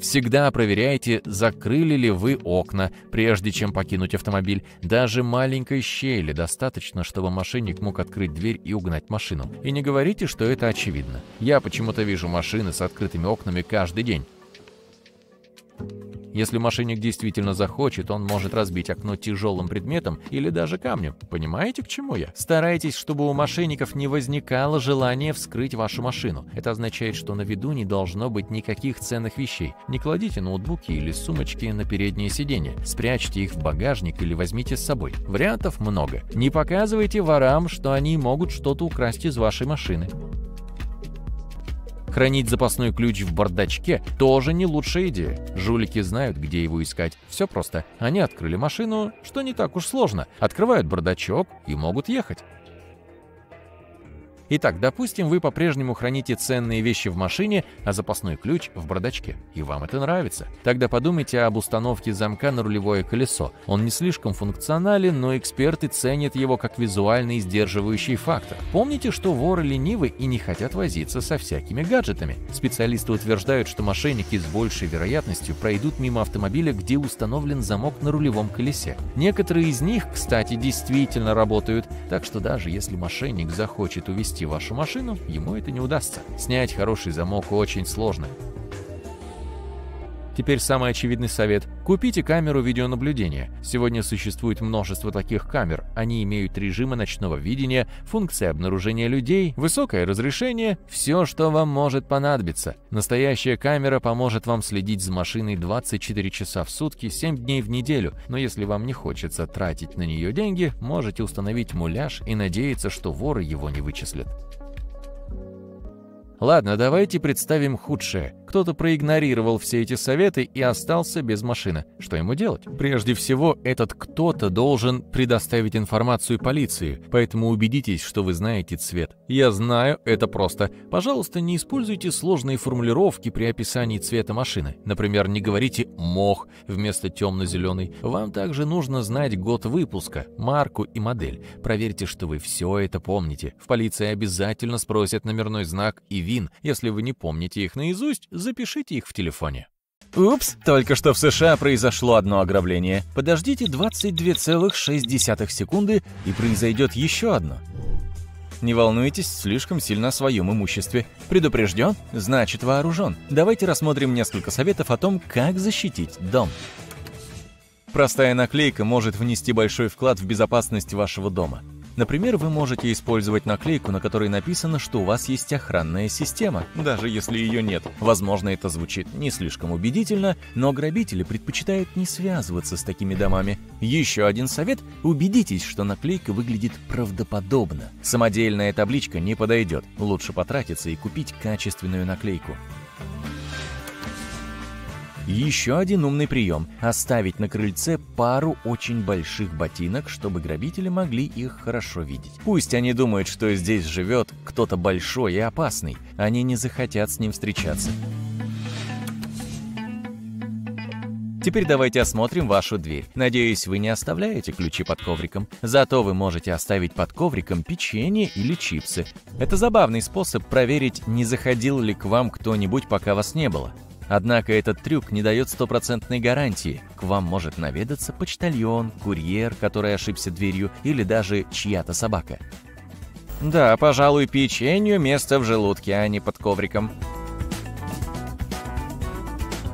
Всегда проверяйте, закрыли ли вы окна, прежде чем покинуть автомобиль. Даже маленькой щели достаточно, чтобы мошенник мог открыть дверь и угнать машину. И не говорите, что это очевидно. Я почему-то вижу машины с открытыми окнами каждый день. Если мошенник действительно захочет, он может разбить окно тяжелым предметом или даже камнем. Понимаете, к чему я? Старайтесь, чтобы у мошенников не возникало желания вскрыть вашу машину. Это означает, что на виду не должно быть никаких ценных вещей. Не кладите ноутбуки или сумочки на переднее сиденье. Спрячьте их в багажник или возьмите с собой. Вариантов много. Не показывайте ворам, что они могут что-то украсть из вашей машины. Хранить запасной ключ в бардачке тоже не лучшая идея. Жулики знают, где его искать. Все просто. Они открыли машину, что не так уж сложно. Открывают бардачок и могут ехать. Итак, допустим, вы по-прежнему храните ценные вещи в машине, а запасной ключ в бардачке. И вам это нравится. Тогда подумайте об установке замка на рулевое колесо. Он не слишком функционален, но эксперты ценят его как визуальный сдерживающий фактор. Помните, что воры ленивы и не хотят возиться со всякими гаджетами. Специалисты утверждают, что мошенники с большей вероятностью пройдут мимо автомобиля, где установлен замок на рулевом колесе. Некоторые из них, кстати, действительно работают, так что даже если мошенник захочет увести вашу машину, ему это не удастся. Снять хороший замок очень сложно. Теперь самый очевидный совет. Купите камеру видеонаблюдения. Сегодня существует множество таких камер. Они имеют режимы ночного видения, функции обнаружения людей, высокое разрешение, все, что вам может понадобиться. Настоящая камера поможет вам следить за машиной 24 часа в сутки, 7 дней в неделю. Но если вам не хочется тратить на нее деньги, можете установить муляж и надеяться, что воры его не вычислят. Ладно, давайте представим худшее. Кто-то проигнорировал все эти советы и остался без машины. Что ему делать? Прежде всего, этот кто-то должен предоставить информацию полиции, поэтому убедитесь, что вы знаете цвет. Я знаю, это просто. Пожалуйста, не используйте сложные формулировки при описании цвета машины. Например, не говорите «мох» вместо темно-зеленый. Вам также нужно знать год выпуска, марку и модель. Проверьте, что вы все это помните. В полиции обязательно спросят номерной знак и вин. Если вы не помните их наизусть, запишите их в телефоне. Упс, только что в США произошло одно ограбление. Подождите 22,6 секунды и произойдет еще одно. Не волнуйтесь слишком сильно о своем имуществе. Предупрежден, значит вооружен. Давайте рассмотрим несколько советов о том, как защитить дом. Простая наклейка может внести большой вклад в безопасность вашего дома. Например, вы можете использовать наклейку, на которой написано, что у вас есть охранная система, даже если ее нет. Возможно, это звучит не слишком убедительно, но грабители предпочитают не связываться с такими домами. Еще один совет – убедитесь, что наклейка выглядит правдоподобно. Самодельная табличка не подойдет, лучше потратиться и купить качественную наклейку. Еще один умный прием – оставить на крыльце пару очень больших ботинок, чтобы грабители могли их хорошо видеть. Пусть они думают, что здесь живет кто-то большой и опасный, они не захотят с ним встречаться. Теперь давайте осмотрим вашу дверь. Надеюсь, вы не оставляете ключи под ковриком. Зато вы можете оставить под ковриком печенье или чипсы. Это забавный способ проверить, не заходил ли к вам кто-нибудь, пока вас не было. Однако этот трюк не дает стопроцентной гарантии. К вам может наведаться почтальон, курьер, который ошибся дверью, или даже чья-то собака. Да, пожалуй, печенью место в желудке, а не под ковриком.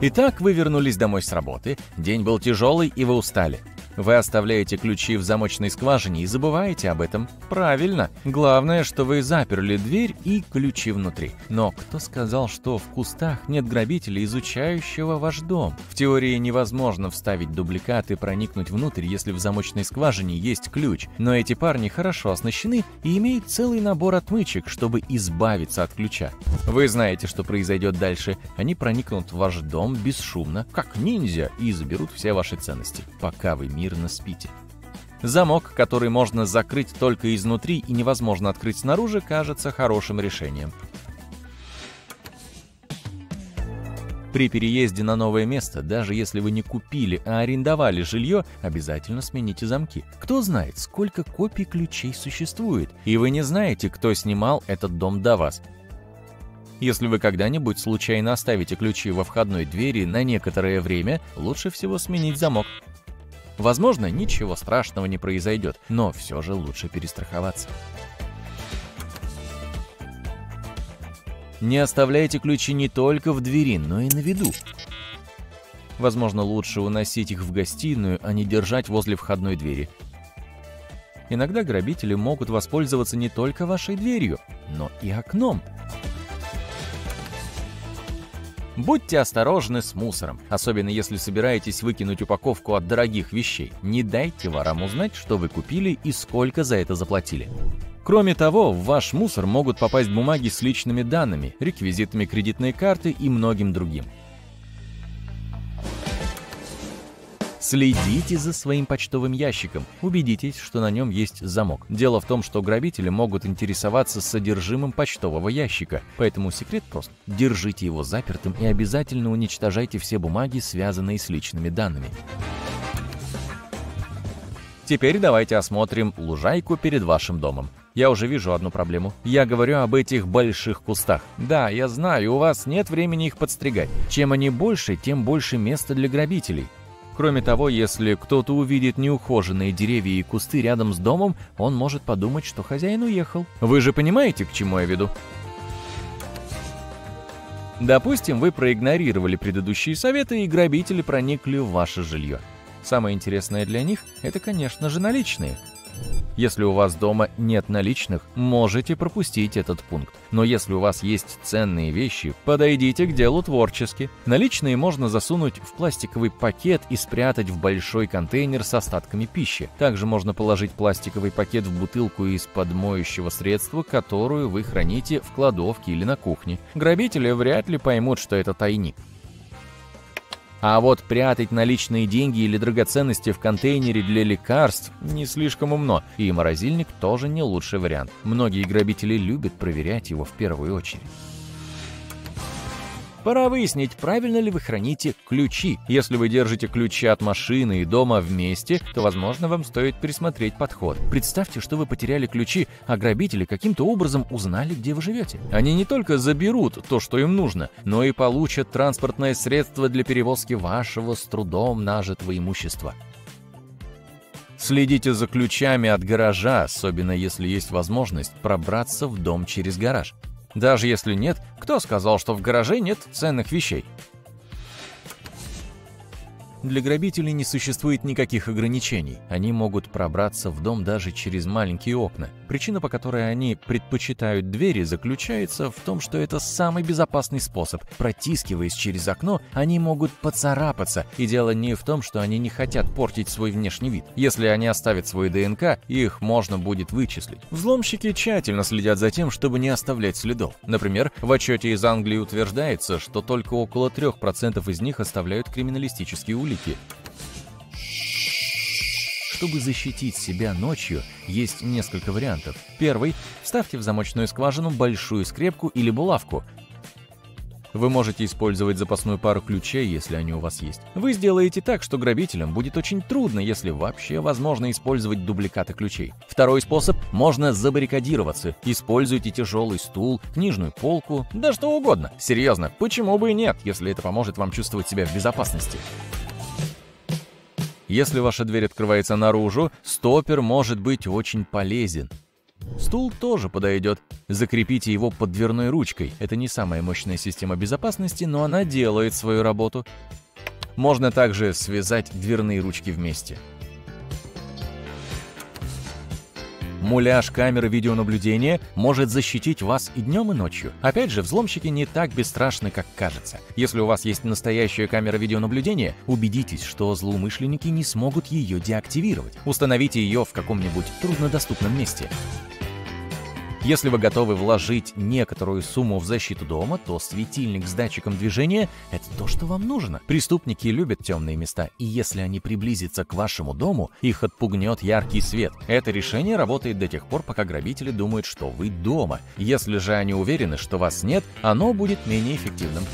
Итак, вы вернулись домой с работы, день был тяжелый и вы устали. Вы оставляете ключи в замочной скважине и забываете об этом. Правильно. Главное, что вы заперли дверь и ключи внутри. Но кто сказал, что в кустах нет грабителя, изучающего ваш дом? В теории невозможно вставить дубликат и проникнуть внутрь, если в замочной скважине есть ключ. Но эти парни хорошо оснащены и имеют целый набор отмычек, чтобы избавиться от ключа. Вы знаете, что произойдет дальше. Они проникнут в ваш дом бесшумно, как ниндзя, и заберут все ваши ценности, пока вы мир мирно спите. Замок, который можно закрыть только изнутри и невозможно открыть снаружи, кажется хорошим решением. При переезде на новое место, даже если вы не купили, а арендовали жилье, обязательно смените замки. Кто знает, сколько копий ключей существует, и вы не знаете, кто снимал этот дом до вас. Если вы когда-нибудь случайно оставите ключи во входной двери на некоторое время, лучше всего сменить замок. Возможно, ничего страшного не произойдет, но все же лучше перестраховаться. Не оставляйте ключи не только в двери, но и на виду. Возможно, лучше уносить их в гостиную, а не держать возле входной двери. Иногда грабители могут воспользоваться не только вашей дверью, но и окном – Будьте осторожны с мусором, особенно если собираетесь выкинуть упаковку от дорогих вещей. Не дайте ворам узнать, что вы купили и сколько за это заплатили. Кроме того, в ваш мусор могут попасть бумаги с личными данными, реквизитами кредитной карты и многим другим. Следите за своим почтовым ящиком. Убедитесь, что на нем есть замок. Дело в том, что грабители могут интересоваться содержимым почтового ящика, поэтому секрет прост. Держите его запертым и обязательно уничтожайте все бумаги, связанные с личными данными. Теперь давайте осмотрим лужайку перед вашим домом. Я уже вижу одну проблему. Я говорю об этих больших кустах. Да, я знаю, у вас нет времени их подстригать. Чем они больше, тем больше места для грабителей. Кроме того, если кто-то увидит неухоженные деревья и кусты рядом с домом, он может подумать, что хозяин уехал. Вы же понимаете, к чему я веду? Допустим, вы проигнорировали предыдущие советы, и грабители проникли в ваше жилье. Самое интересное для них – это, конечно же, наличные – если у вас дома нет наличных, можете пропустить этот пункт. Но если у вас есть ценные вещи, подойдите к делу творчески. Наличные можно засунуть в пластиковый пакет и спрятать в большой контейнер с остатками пищи. Также можно положить пластиковый пакет в бутылку из-под моющего средства, которую вы храните в кладовке или на кухне. Грабители вряд ли поймут, что это тайник. А вот прятать наличные деньги или драгоценности в контейнере для лекарств не слишком умно, и морозильник тоже не лучший вариант. Многие грабители любят проверять его в первую очередь. Пора выяснить, правильно ли вы храните ключи. Если вы держите ключи от машины и дома вместе, то, возможно, вам стоит пересмотреть подход. Представьте, что вы потеряли ключи, а грабители каким-то образом узнали, где вы живете. Они не только заберут то, что им нужно, но и получат транспортное средство для перевозки вашего с трудом нажитого имущества. Следите за ключами от гаража, особенно если есть возможность пробраться в дом через гараж. Даже если нет, кто сказал, что в гараже нет ценных вещей? Для грабителей не существует никаких ограничений. Они могут пробраться в дом даже через маленькие окна. Причина, по которой они предпочитают двери, заключается в том, что это самый безопасный способ. Протискиваясь через окно, они могут поцарапаться. И дело не в том, что они не хотят портить свой внешний вид. Если они оставят свой ДНК, их можно будет вычислить. Взломщики тщательно следят за тем, чтобы не оставлять следов. Например, в отчете из Англии утверждается, что только около 3% из них оставляют криминалистические улики. Чтобы защитить себя ночью, есть несколько вариантов. Первый – вставьте в замочную скважину большую скрепку или булавку. Вы можете использовать запасную пару ключей, если они у вас есть. Вы сделаете так, что грабителям будет очень трудно, если вообще возможно использовать дубликаты ключей. Второй способ – можно забаррикадироваться. Используйте тяжелый стул, книжную полку, да что угодно. Серьезно, почему бы и нет, если это поможет вам чувствовать себя в безопасности. Если ваша дверь открывается наружу, стопер может быть очень полезен. Стул тоже подойдет. Закрепите его под дверной ручкой. Это не самая мощная система безопасности, но она делает свою работу. Можно также связать дверные ручки вместе. Муляж камеры видеонаблюдения может защитить вас и днем, и ночью. Опять же, взломщики не так бесстрашны, как кажется. Если у вас есть настоящая камера видеонаблюдения, убедитесь, что злоумышленники не смогут ее деактивировать. Установите ее в каком-нибудь труднодоступном месте. Если вы готовы вложить некоторую сумму в защиту дома, то светильник с датчиком движения — это то, что вам нужно. Преступники любят темные места, и если они приблизятся к вашему дому, их отпугнет яркий свет. Это решение работает до тех пор, пока грабители думают, что вы дома. Если же они уверены, что вас нет, оно будет менее эффективным.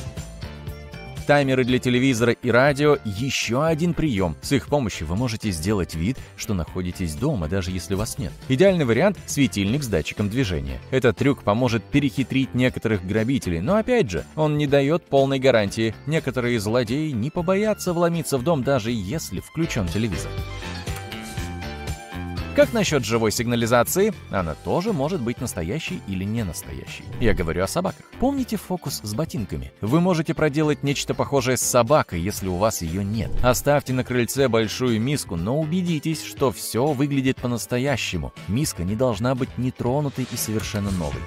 Таймеры для телевизора и радио – еще один прием. С их помощью вы можете сделать вид, что находитесь дома, даже если вас нет. Идеальный вариант – светильник с датчиком движения. Этот трюк поможет перехитрить некоторых грабителей, но опять же, он не дает полной гарантии. Некоторые злодеи не побоятся вломиться в дом, даже если включен телевизор. Как насчет живой сигнализации? Она тоже может быть настоящей или не настоящей. Я говорю о собаках. Помните фокус с ботинками? Вы можете проделать нечто похожее с собакой, если у вас ее нет. Оставьте на крыльце большую миску, но убедитесь, что все выглядит по-настоящему. Миска не должна быть нетронутой и совершенно новой.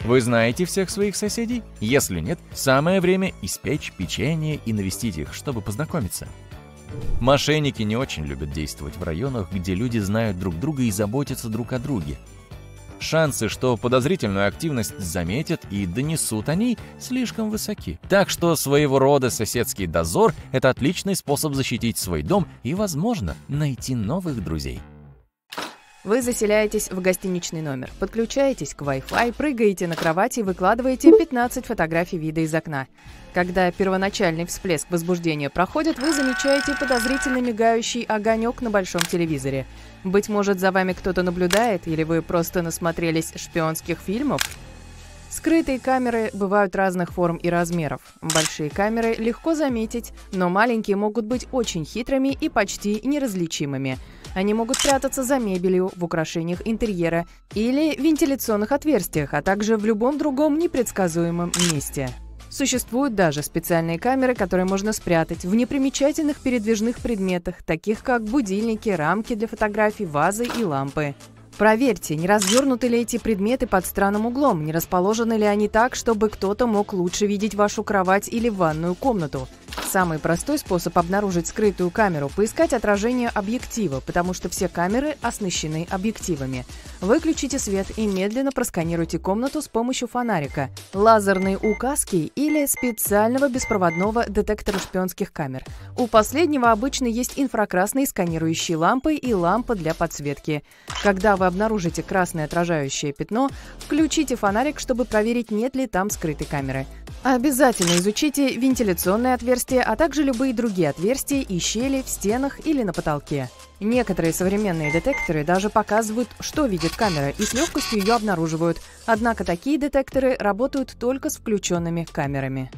Вы знаете всех своих соседей? Если нет, самое время испечь печенье и навестить их, чтобы познакомиться. Мошенники не очень любят действовать в районах, где люди знают друг друга и заботятся друг о друге. Шансы, что подозрительную активность заметят и донесут о ней, слишком высоки. Так что своего рода соседский дозор – это отличный способ защитить свой дом и, возможно, найти новых друзей. Вы заселяетесь в гостиничный номер, подключаетесь к Wi-Fi, прыгаете на кровати и выкладываете 15 фотографий вида из окна. Когда первоначальный всплеск возбуждения проходит, вы замечаете подозрительно мигающий огонек на большом телевизоре. Быть может, за вами кто-то наблюдает, или вы просто насмотрелись шпионских фильмов? Скрытые камеры бывают разных форм и размеров. Большие камеры легко заметить, но маленькие могут быть очень хитрыми и почти неразличимыми – они могут прятаться за мебелью, в украшениях интерьера или вентиляционных отверстиях, а также в любом другом непредсказуемом месте. Существуют даже специальные камеры, которые можно спрятать в непримечательных передвижных предметах, таких как будильники, рамки для фотографий, вазы и лампы. Проверьте, не развернуты ли эти предметы под странным углом, не расположены ли они так, чтобы кто-то мог лучше видеть вашу кровать или ванную комнату. Самый простой способ обнаружить скрытую камеру – поискать отражение объектива, потому что все камеры оснащены объективами. Выключите свет и медленно просканируйте комнату с помощью фонарика, лазерной указки или специального беспроводного детектора шпионских камер. У последнего обычно есть инфракрасные сканирующие лампы и лампа для подсветки. Когда вы обнаружите красное отражающее пятно, включите фонарик, чтобы проверить, нет ли там скрытой камеры. Обязательно изучите вентиляционные отверстия, а также любые другие отверстия и щели в стенах или на потолке. Некоторые современные детекторы даже показывают, что видит камера, и с легкостью ее обнаруживают. Однако такие детекторы работают только с включенными камерами.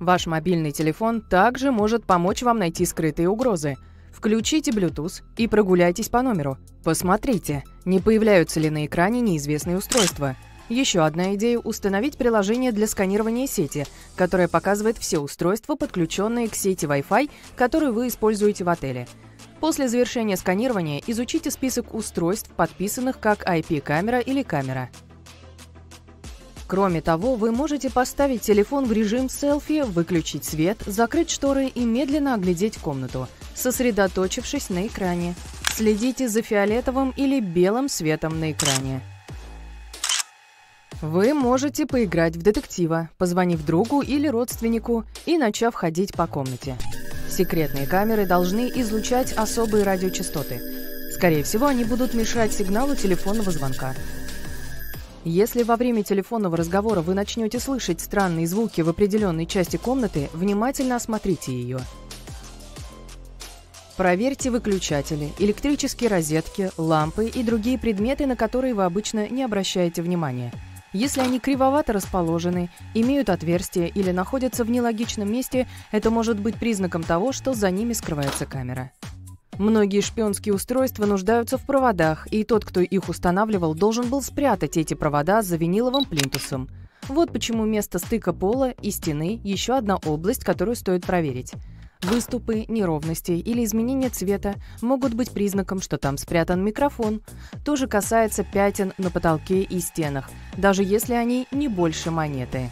Ваш мобильный телефон также может помочь вам найти скрытые угрозы. Включите Bluetooth и прогуляйтесь по номеру. Посмотрите, не появляются ли на экране неизвестные устройства – еще одна идея – установить приложение для сканирования сети, которое показывает все устройства, подключенные к сети Wi-Fi, которые вы используете в отеле. После завершения сканирования изучите список устройств, подписанных как IP-камера или камера. Кроме того, вы можете поставить телефон в режим селфи, выключить свет, закрыть шторы и медленно оглядеть комнату, сосредоточившись на экране. Следите за фиолетовым или белым светом на экране. Вы можете поиграть в детектива, позвонив другу или родственнику и начав ходить по комнате. Секретные камеры должны излучать особые радиочастоты. Скорее всего, они будут мешать сигналу телефонного звонка. Если во время телефонного разговора вы начнете слышать странные звуки в определенной части комнаты, внимательно осмотрите ее. Проверьте выключатели, электрические розетки, лампы и другие предметы, на которые вы обычно не обращаете внимания – если они кривовато расположены, имеют отверстия или находятся в нелогичном месте, это может быть признаком того, что за ними скрывается камера. Многие шпионские устройства нуждаются в проводах, и тот, кто их устанавливал, должен был спрятать эти провода за виниловым плинтусом. Вот почему место стыка пола и стены – еще одна область, которую стоит проверить. Выступы, неровности или изменения цвета могут быть признаком, что там спрятан микрофон. То же касается пятен на потолке и стенах, даже если они не больше монеты.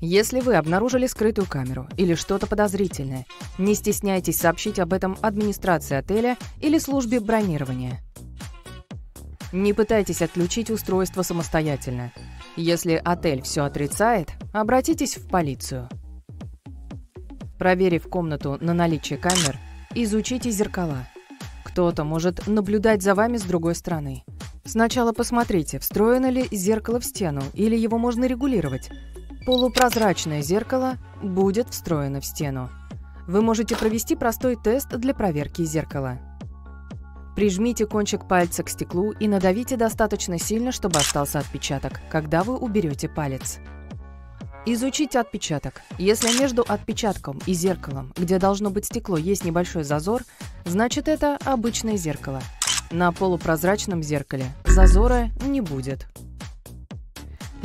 Если вы обнаружили скрытую камеру или что-то подозрительное, не стесняйтесь сообщить об этом администрации отеля или службе бронирования. Не пытайтесь отключить устройство самостоятельно. Если отель все отрицает, обратитесь в полицию. Проверив комнату на наличие камер, изучите зеркала. Кто-то может наблюдать за вами с другой стороны. Сначала посмотрите, встроено ли зеркало в стену или его можно регулировать. Полупрозрачное зеркало будет встроено в стену. Вы можете провести простой тест для проверки зеркала. Прижмите кончик пальца к стеклу и надавите достаточно сильно, чтобы остался отпечаток, когда вы уберете палец. Изучите отпечаток. Если между отпечатком и зеркалом, где должно быть стекло, есть небольшой зазор, значит это обычное зеркало. На полупрозрачном зеркале зазора не будет.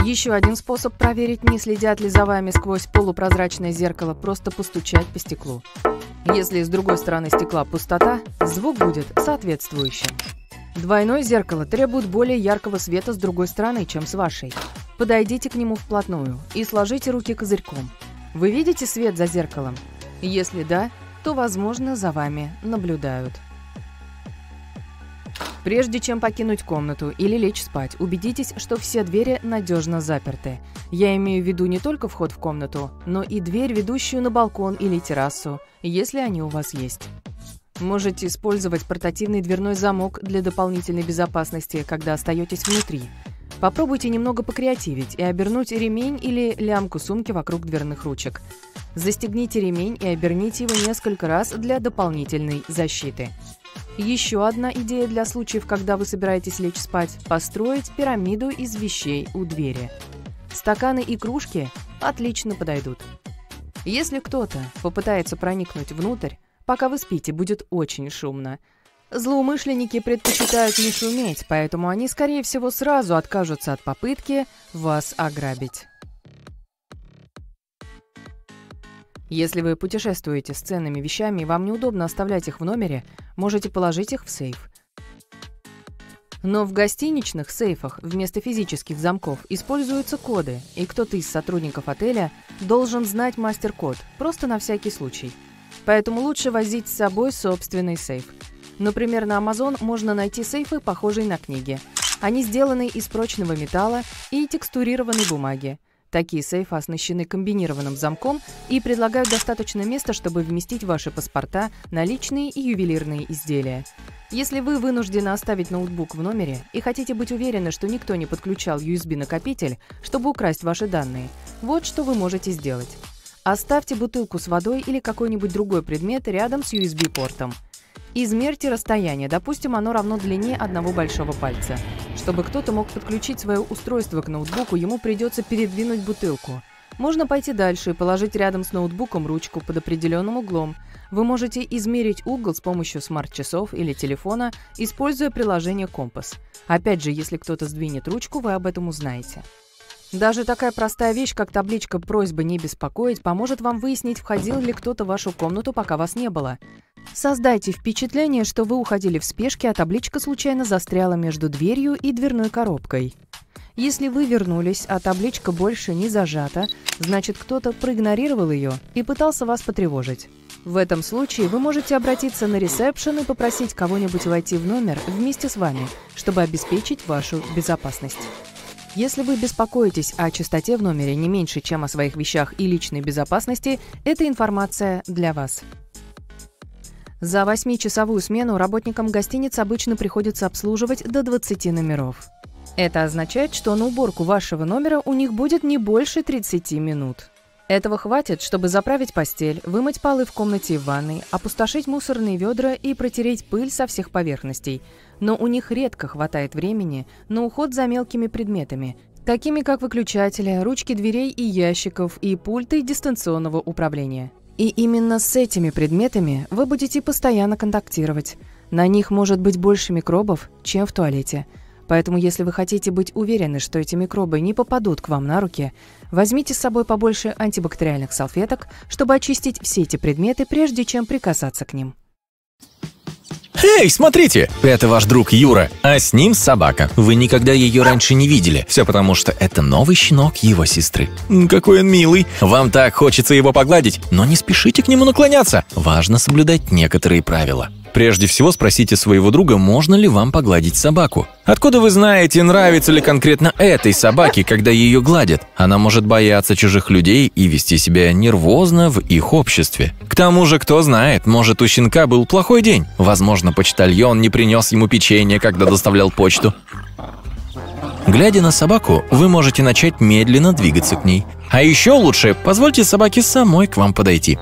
Еще один способ проверить, не следят ли за вами сквозь полупрозрачное зеркало, просто постучать по стеклу. Если с другой стороны стекла пустота, звук будет соответствующим. Двойное зеркало требует более яркого света с другой стороны, чем с вашей. Подойдите к нему вплотную и сложите руки козырьком. Вы видите свет за зеркалом? Если да, то, возможно, за вами наблюдают. Прежде чем покинуть комнату или лечь спать, убедитесь, что все двери надежно заперты. Я имею в виду не только вход в комнату, но и дверь, ведущую на балкон или террасу, если они у вас есть. Можете использовать портативный дверной замок для дополнительной безопасности, когда остаетесь внутри. Попробуйте немного покреативить и обернуть ремень или лямку сумки вокруг дверных ручек. Застегните ремень и оберните его несколько раз для дополнительной защиты. Еще одна идея для случаев, когда вы собираетесь лечь спать – построить пирамиду из вещей у двери. Стаканы и кружки отлично подойдут. Если кто-то попытается проникнуть внутрь, пока вы спите, будет очень шумно. Злоумышленники предпочитают не шуметь, поэтому они, скорее всего, сразу откажутся от попытки вас ограбить. Если вы путешествуете с ценными вещами и вам неудобно оставлять их в номере, можете положить их в сейф. Но в гостиничных сейфах вместо физических замков используются коды, и кто-то из сотрудников отеля должен знать мастер-код, просто на всякий случай. Поэтому лучше возить с собой собственный сейф. Например, на Amazon можно найти сейфы, похожие на книги. Они сделаны из прочного металла и текстурированной бумаги. Такие сейфы оснащены комбинированным замком и предлагают достаточно места, чтобы вместить ваши паспорта, наличные и ювелирные изделия. Если вы вынуждены оставить ноутбук в номере и хотите быть уверены, что никто не подключал USB-накопитель, чтобы украсть ваши данные, вот что вы можете сделать. Оставьте бутылку с водой или какой-нибудь другой предмет рядом с USB-портом. Измерьте расстояние, допустим, оно равно длине одного большого пальца. Чтобы кто-то мог подключить свое устройство к ноутбуку, ему придется передвинуть бутылку. Можно пойти дальше и положить рядом с ноутбуком ручку под определенным углом. Вы можете измерить угол с помощью смарт-часов или телефона, используя приложение «Компас». Опять же, если кто-то сдвинет ручку, вы об этом узнаете. Даже такая простая вещь, как табличка «Просьба не беспокоить» поможет вам выяснить, входил ли кто-то в вашу комнату, пока вас не было. Создайте впечатление, что вы уходили в спешке, а табличка случайно застряла между дверью и дверной коробкой. Если вы вернулись, а табличка больше не зажата, значит кто-то проигнорировал ее и пытался вас потревожить. В этом случае вы можете обратиться на ресепшн и попросить кого-нибудь войти в номер вместе с вами, чтобы обеспечить вашу безопасность. Если вы беспокоитесь о чистоте в номере не меньше, чем о своих вещах и личной безопасности, эта информация для вас. За 8-часовую смену работникам гостиниц обычно приходится обслуживать до 20 номеров. Это означает, что на уборку вашего номера у них будет не больше 30 минут. Этого хватит, чтобы заправить постель, вымыть полы в комнате и в ванной, опустошить мусорные ведра и протереть пыль со всех поверхностей. Но у них редко хватает времени на уход за мелкими предметами, такими как выключатели, ручки дверей и ящиков и пульты дистанционного управления. И именно с этими предметами вы будете постоянно контактировать. На них может быть больше микробов, чем в туалете – Поэтому, если вы хотите быть уверены, что эти микробы не попадут к вам на руки, возьмите с собой побольше антибактериальных салфеток, чтобы очистить все эти предметы, прежде чем прикасаться к ним. Эй, смотрите! Это ваш друг Юра, а с ним собака. Вы никогда ее раньше не видели. Все потому, что это новый щенок его сестры. Какой он милый. Вам так хочется его погладить, но не спешите к нему наклоняться. Важно соблюдать некоторые правила. Прежде всего спросите своего друга, можно ли вам погладить собаку. Откуда вы знаете, нравится ли конкретно этой собаке, когда ее гладят? Она может бояться чужих людей и вести себя нервозно в их обществе. К тому же, кто знает, может у щенка был плохой день. Возможно, почтальон не принес ему печенье, когда доставлял почту. Глядя на собаку, вы можете начать медленно двигаться к ней. А еще лучше, позвольте собаке самой к вам подойти.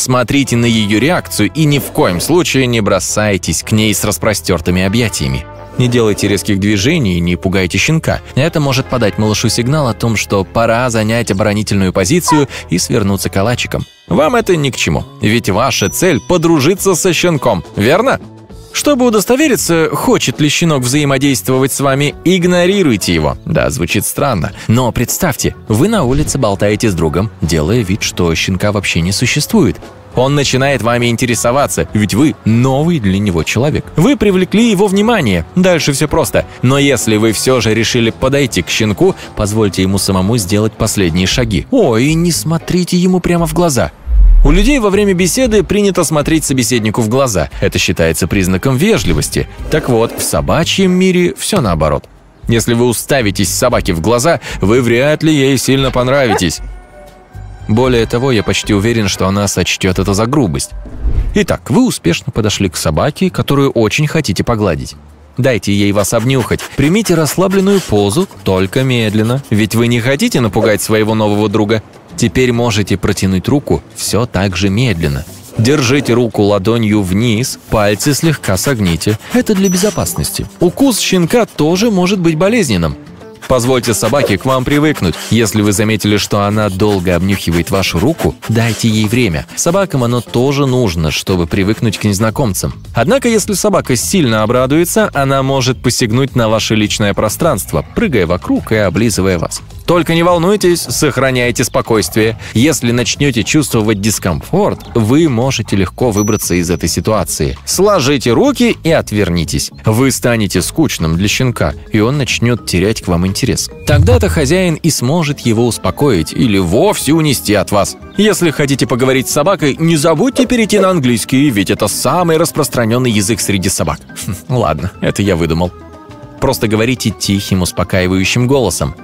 Смотрите на ее реакцию и ни в коем случае не бросайтесь к ней с распростертыми объятиями. Не делайте резких движений не пугайте щенка. Это может подать малышу сигнал о том, что пора занять оборонительную позицию и свернуться калачиком. Вам это ни к чему, ведь ваша цель – подружиться со щенком, верно? Чтобы удостовериться, хочет ли щенок взаимодействовать с вами, игнорируйте его. Да, звучит странно. Но представьте, вы на улице болтаете с другом, делая вид, что щенка вообще не существует. Он начинает вами интересоваться, ведь вы новый для него человек. Вы привлекли его внимание. Дальше все просто. Но если вы все же решили подойти к щенку, позвольте ему самому сделать последние шаги. О, и не смотрите ему прямо в глаза. У людей во время беседы принято смотреть собеседнику в глаза. Это считается признаком вежливости. Так вот, в собачьем мире все наоборот. Если вы уставитесь собаке в глаза, вы вряд ли ей сильно понравитесь. Более того, я почти уверен, что она сочтет это за грубость. Итак, вы успешно подошли к собаке, которую очень хотите погладить. Дайте ей вас обнюхать. Примите расслабленную позу, только медленно, ведь вы не хотите напугать своего нового друга. Теперь можете протянуть руку все так же медленно. Держите руку ладонью вниз, пальцы слегка согните. Это для безопасности. Укус щенка тоже может быть болезненным. Позвольте собаке к вам привыкнуть. Если вы заметили, что она долго обнюхивает вашу руку, дайте ей время. Собакам оно тоже нужно, чтобы привыкнуть к незнакомцам. Однако, если собака сильно обрадуется, она может посягнуть на ваше личное пространство, прыгая вокруг и облизывая вас. Только не волнуйтесь, сохраняйте спокойствие. Если начнете чувствовать дискомфорт, вы можете легко выбраться из этой ситуации. Сложите руки и отвернитесь. Вы станете скучным для щенка, и он начнет терять к вам интерес. Тогда-то хозяин и сможет его успокоить или вовсе унести от вас. Если хотите поговорить с собакой, не забудьте перейти на английский, ведь это самый распространенный язык среди собак. Ладно, это я выдумал. Просто говорите тихим, успокаивающим голосом.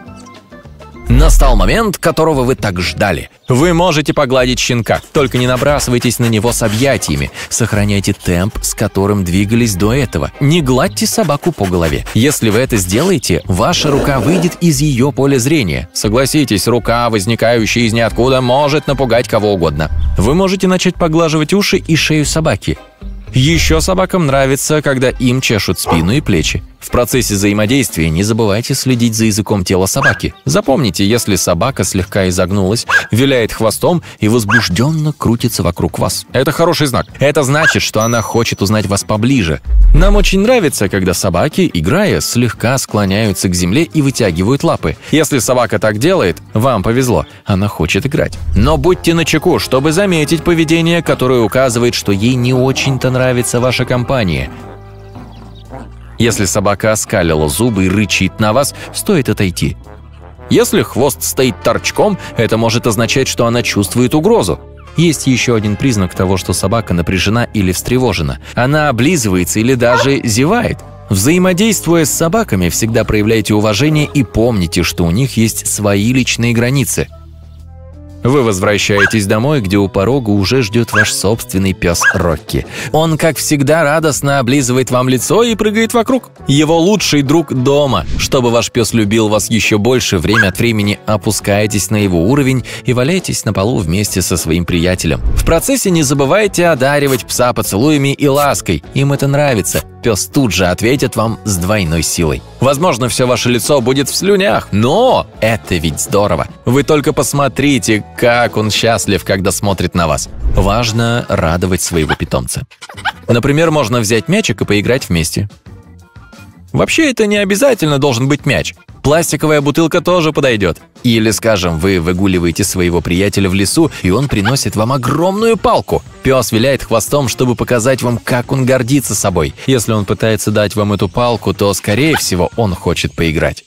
Настал момент, которого вы так ждали. Вы можете погладить щенка, только не набрасывайтесь на него с объятиями. Сохраняйте темп, с которым двигались до этого. Не гладьте собаку по голове. Если вы это сделаете, ваша рука выйдет из ее поля зрения. Согласитесь, рука, возникающая из ниоткуда, может напугать кого угодно. Вы можете начать поглаживать уши и шею собаки. Еще собакам нравится, когда им чешут спину и плечи. В процессе взаимодействия не забывайте следить за языком тела собаки. Запомните, если собака слегка изогнулась, виляет хвостом и возбужденно крутится вокруг вас. Это хороший знак. Это значит, что она хочет узнать вас поближе. Нам очень нравится, когда собаки, играя, слегка склоняются к земле и вытягивают лапы. Если собака так делает, вам повезло, она хочет играть. Но будьте начеку, чтобы заметить поведение, которое указывает, что ей не очень-то нравится ваша компания. Если собака оскалила зубы и рычит на вас, стоит отойти. Если хвост стоит торчком, это может означать, что она чувствует угрозу. Есть еще один признак того, что собака напряжена или встревожена. Она облизывается или даже зевает. Взаимодействуя с собаками, всегда проявляйте уважение и помните, что у них есть свои личные границы – вы возвращаетесь домой, где у порога уже ждет ваш собственный пес Рокки. Он, как всегда, радостно облизывает вам лицо и прыгает вокруг. Его лучший друг дома. Чтобы ваш пес любил вас еще больше, время от времени опускайтесь на его уровень и валяйтесь на полу вместе со своим приятелем. В процессе не забывайте одаривать пса поцелуями и лаской. Им это нравится пес тут же ответит вам с двойной силой. Возможно, все ваше лицо будет в слюнях, но это ведь здорово. Вы только посмотрите, как он счастлив, когда смотрит на вас. Важно радовать своего питомца. Например, можно взять мячик и поиграть вместе. Вообще, это не обязательно должен быть мяч. Пластиковая бутылка тоже подойдет. Или, скажем, вы выгуливаете своего приятеля в лесу, и он приносит вам огромную палку. Пес виляет хвостом, чтобы показать вам, как он гордится собой. Если он пытается дать вам эту палку, то, скорее всего, он хочет поиграть.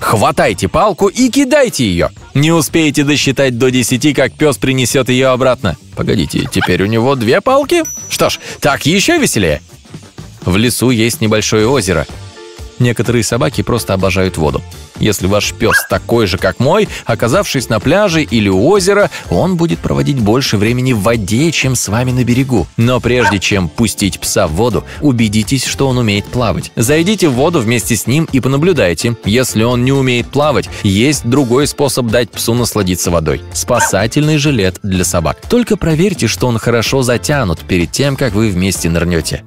Хватайте палку и кидайте ее. Не успеете досчитать до 10, как пес принесет ее обратно. Погодите, теперь у него две палки? Что ж, так еще веселее. В лесу есть небольшое озеро. Некоторые собаки просто обожают воду. Если ваш пес такой же, как мой, оказавшись на пляже или у озера, он будет проводить больше времени в воде, чем с вами на берегу. Но прежде чем пустить пса в воду, убедитесь, что он умеет плавать. Зайдите в воду вместе с ним и понаблюдайте. Если он не умеет плавать, есть другой способ дать псу насладиться водой. Спасательный жилет для собак. Только проверьте, что он хорошо затянут перед тем, как вы вместе нырнете.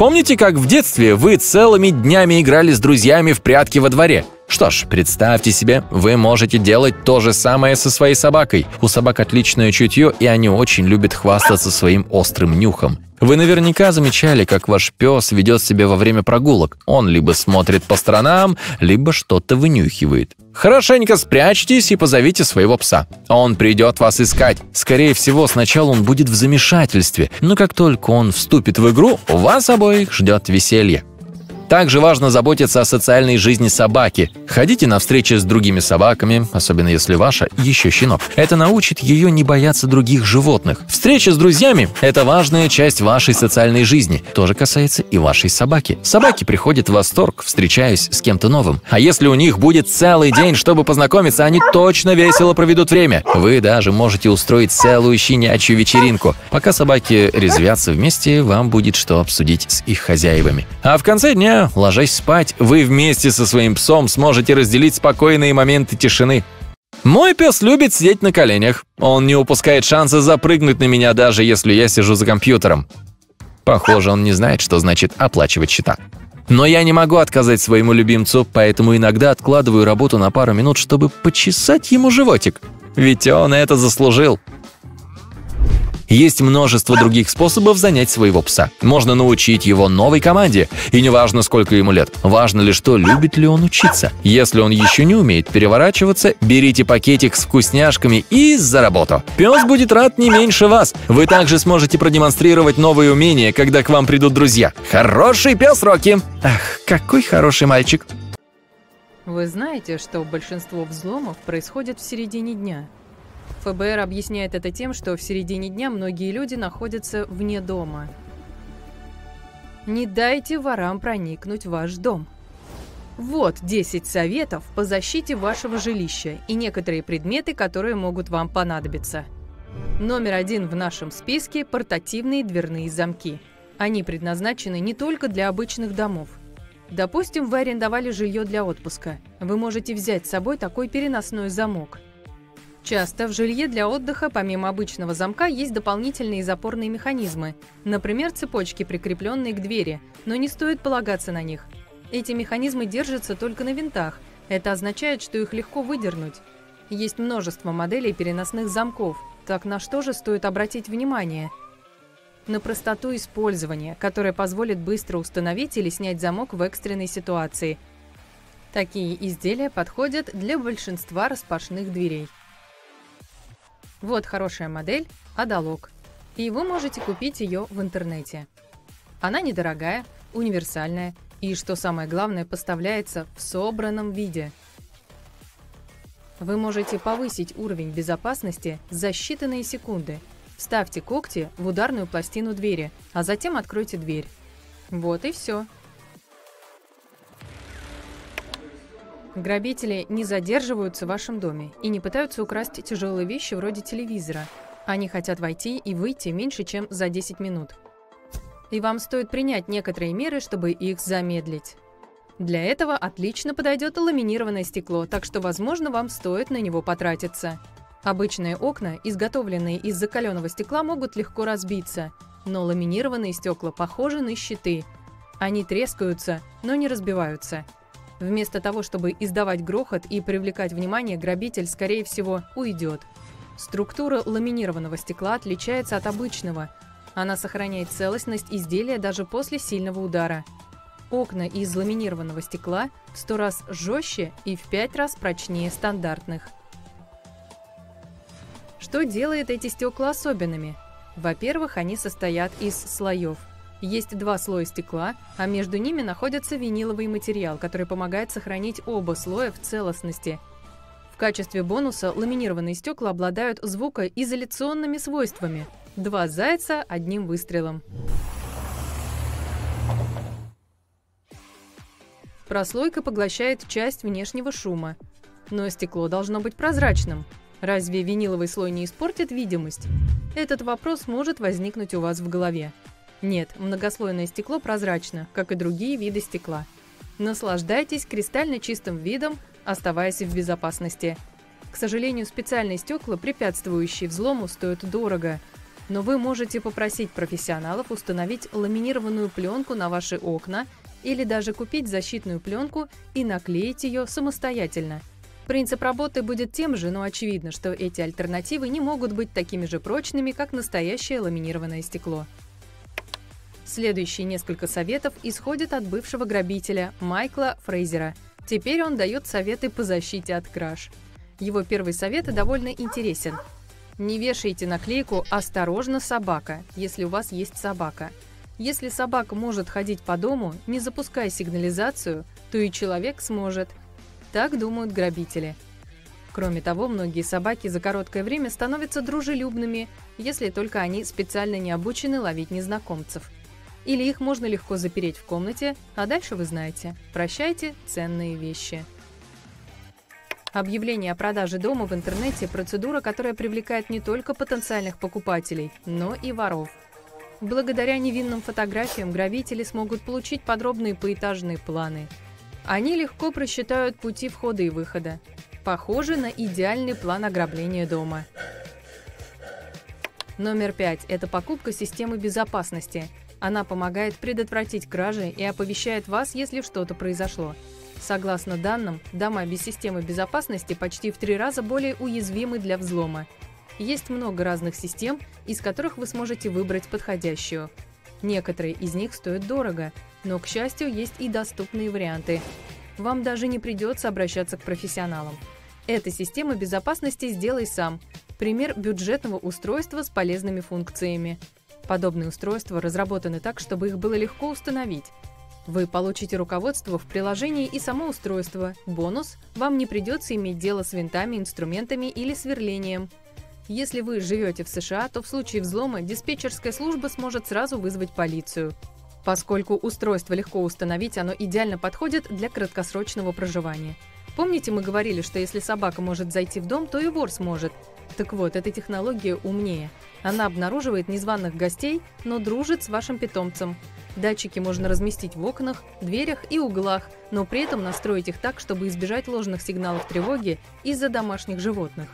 Помните, как в детстве вы целыми днями играли с друзьями в прятки во дворе? Что ж, представьте себе, вы можете делать то же самое со своей собакой. У собак отличное чутье, и они очень любят хвастаться своим острым нюхом. Вы наверняка замечали, как ваш пес ведет себя во время прогулок. Он либо смотрит по сторонам, либо что-то вынюхивает. Хорошенько спрячьтесь и позовите своего пса. Он придет вас искать. Скорее всего, сначала он будет в замешательстве, но как только он вступит в игру, вас обоих ждет веселье. Также важно заботиться о социальной жизни собаки. Ходите на встречи с другими собаками, особенно если ваша еще щенок. Это научит ее не бояться других животных. Встреча с друзьями – это важная часть вашей социальной жизни. Тоже касается и вашей собаки. Собаки приходят в восторг, встречаясь с кем-то новым. А если у них будет целый день, чтобы познакомиться, они точно весело проведут время. Вы даже можете устроить целую щенячью вечеринку. Пока собаки резвятся вместе, вам будет что обсудить с их хозяевами. А в конце дня ложась спать, вы вместе со своим псом сможете разделить спокойные моменты тишины. Мой пес любит сидеть на коленях. Он не упускает шанса запрыгнуть на меня, даже если я сижу за компьютером. Похоже, он не знает, что значит оплачивать счета. Но я не могу отказать своему любимцу, поэтому иногда откладываю работу на пару минут, чтобы почесать ему животик. Ведь он это заслужил. Есть множество других способов занять своего пса. Можно научить его новой команде. И не важно, сколько ему лет. Важно лишь то, любит ли он учиться. Если он еще не умеет переворачиваться, берите пакетик с вкусняшками и за работу. Пес будет рад не меньше вас. Вы также сможете продемонстрировать новые умения, когда к вам придут друзья. Хороший пес, Рокки! Ах, какой хороший мальчик! Вы знаете, что большинство взломов происходит в середине дня? ФБР объясняет это тем, что в середине дня многие люди находятся вне дома. Не дайте ворам проникнуть в ваш дом. Вот 10 советов по защите вашего жилища и некоторые предметы, которые могут вам понадобиться. Номер один в нашем списке – портативные дверные замки. Они предназначены не только для обычных домов. Допустим, вы арендовали жилье для отпуска. Вы можете взять с собой такой переносной замок – Часто в жилье для отдыха помимо обычного замка есть дополнительные запорные механизмы, например, цепочки, прикрепленные к двери, но не стоит полагаться на них. Эти механизмы держатся только на винтах, это означает, что их легко выдернуть. Есть множество моделей переносных замков, так на что же стоит обратить внимание? На простоту использования, которая позволит быстро установить или снять замок в экстренной ситуации. Такие изделия подходят для большинства распашных дверей. Вот хорошая модель Адалог. И вы можете купить ее в интернете. Она недорогая, универсальная и, что самое главное, поставляется в собранном виде. Вы можете повысить уровень безопасности за считанные секунды. Ставьте когти в ударную пластину двери, а затем откройте дверь. Вот и все. Грабители не задерживаются в вашем доме и не пытаются украсть тяжелые вещи вроде телевизора. Они хотят войти и выйти меньше, чем за 10 минут. И вам стоит принять некоторые меры, чтобы их замедлить. Для этого отлично подойдет ламинированное стекло, так что, возможно, вам стоит на него потратиться. Обычные окна, изготовленные из закаленного стекла, могут легко разбиться, но ламинированные стекла похожи на щиты. Они трескаются, но не разбиваются – Вместо того, чтобы издавать грохот и привлекать внимание, грабитель, скорее всего, уйдет. Структура ламинированного стекла отличается от обычного. Она сохраняет целостность изделия даже после сильного удара. Окна из ламинированного стекла в 100 раз жестче и в 5 раз прочнее стандартных. Что делает эти стекла особенными? Во-первых, они состоят из слоев. Есть два слоя стекла, а между ними находится виниловый материал, который помогает сохранить оба слоя в целостности. В качестве бонуса ламинированные стекла обладают звукоизоляционными свойствами. Два зайца одним выстрелом. Прослойка поглощает часть внешнего шума. Но стекло должно быть прозрачным. Разве виниловый слой не испортит видимость? Этот вопрос может возникнуть у вас в голове. Нет, многослойное стекло прозрачно, как и другие виды стекла. Наслаждайтесь кристально чистым видом, оставаясь в безопасности. К сожалению, специальные стекла, препятствующие взлому, стоят дорого. Но вы можете попросить профессионалов установить ламинированную пленку на ваши окна или даже купить защитную пленку и наклеить ее самостоятельно. Принцип работы будет тем же, но очевидно, что эти альтернативы не могут быть такими же прочными, как настоящее ламинированное стекло. Следующие несколько советов исходят от бывшего грабителя Майкла Фрейзера. Теперь он дает советы по защите от краж. Его первый совет довольно интересен. Не вешайте наклейку «Осторожно, собака», если у вас есть собака. Если собака может ходить по дому, не запуская сигнализацию, то и человек сможет. Так думают грабители. Кроме того, многие собаки за короткое время становятся дружелюбными, если только они специально не обучены ловить незнакомцев – или их можно легко запереть в комнате, а дальше вы знаете. Прощайте ценные вещи. Объявление о продаже дома в интернете – процедура, которая привлекает не только потенциальных покупателей, но и воров. Благодаря невинным фотографиям грабители смогут получить подробные поэтажные планы. Они легко просчитают пути входа и выхода. Похоже на идеальный план ограбления дома. Номер пять – это покупка системы безопасности – она помогает предотвратить кражи и оповещает вас, если что-то произошло. Согласно данным, дома без системы безопасности почти в три раза более уязвимы для взлома. Есть много разных систем, из которых вы сможете выбрать подходящую. Некоторые из них стоят дорого, но, к счастью, есть и доступные варианты. Вам даже не придется обращаться к профессионалам. Эта система безопасности сделай сам. Пример бюджетного устройства с полезными функциями – Подобные устройства разработаны так, чтобы их было легко установить. Вы получите руководство в приложении и само устройство. Бонус – вам не придется иметь дело с винтами, инструментами или сверлением. Если вы живете в США, то в случае взлома диспетчерская служба сможет сразу вызвать полицию. Поскольку устройство легко установить, оно идеально подходит для краткосрочного проживания. Помните, мы говорили, что если собака может зайти в дом, то и вор сможет. Так вот, эта технология умнее. Она обнаруживает незваных гостей, но дружит с вашим питомцем. Датчики можно разместить в окнах, дверях и углах, но при этом настроить их так, чтобы избежать ложных сигналов тревоги из-за домашних животных.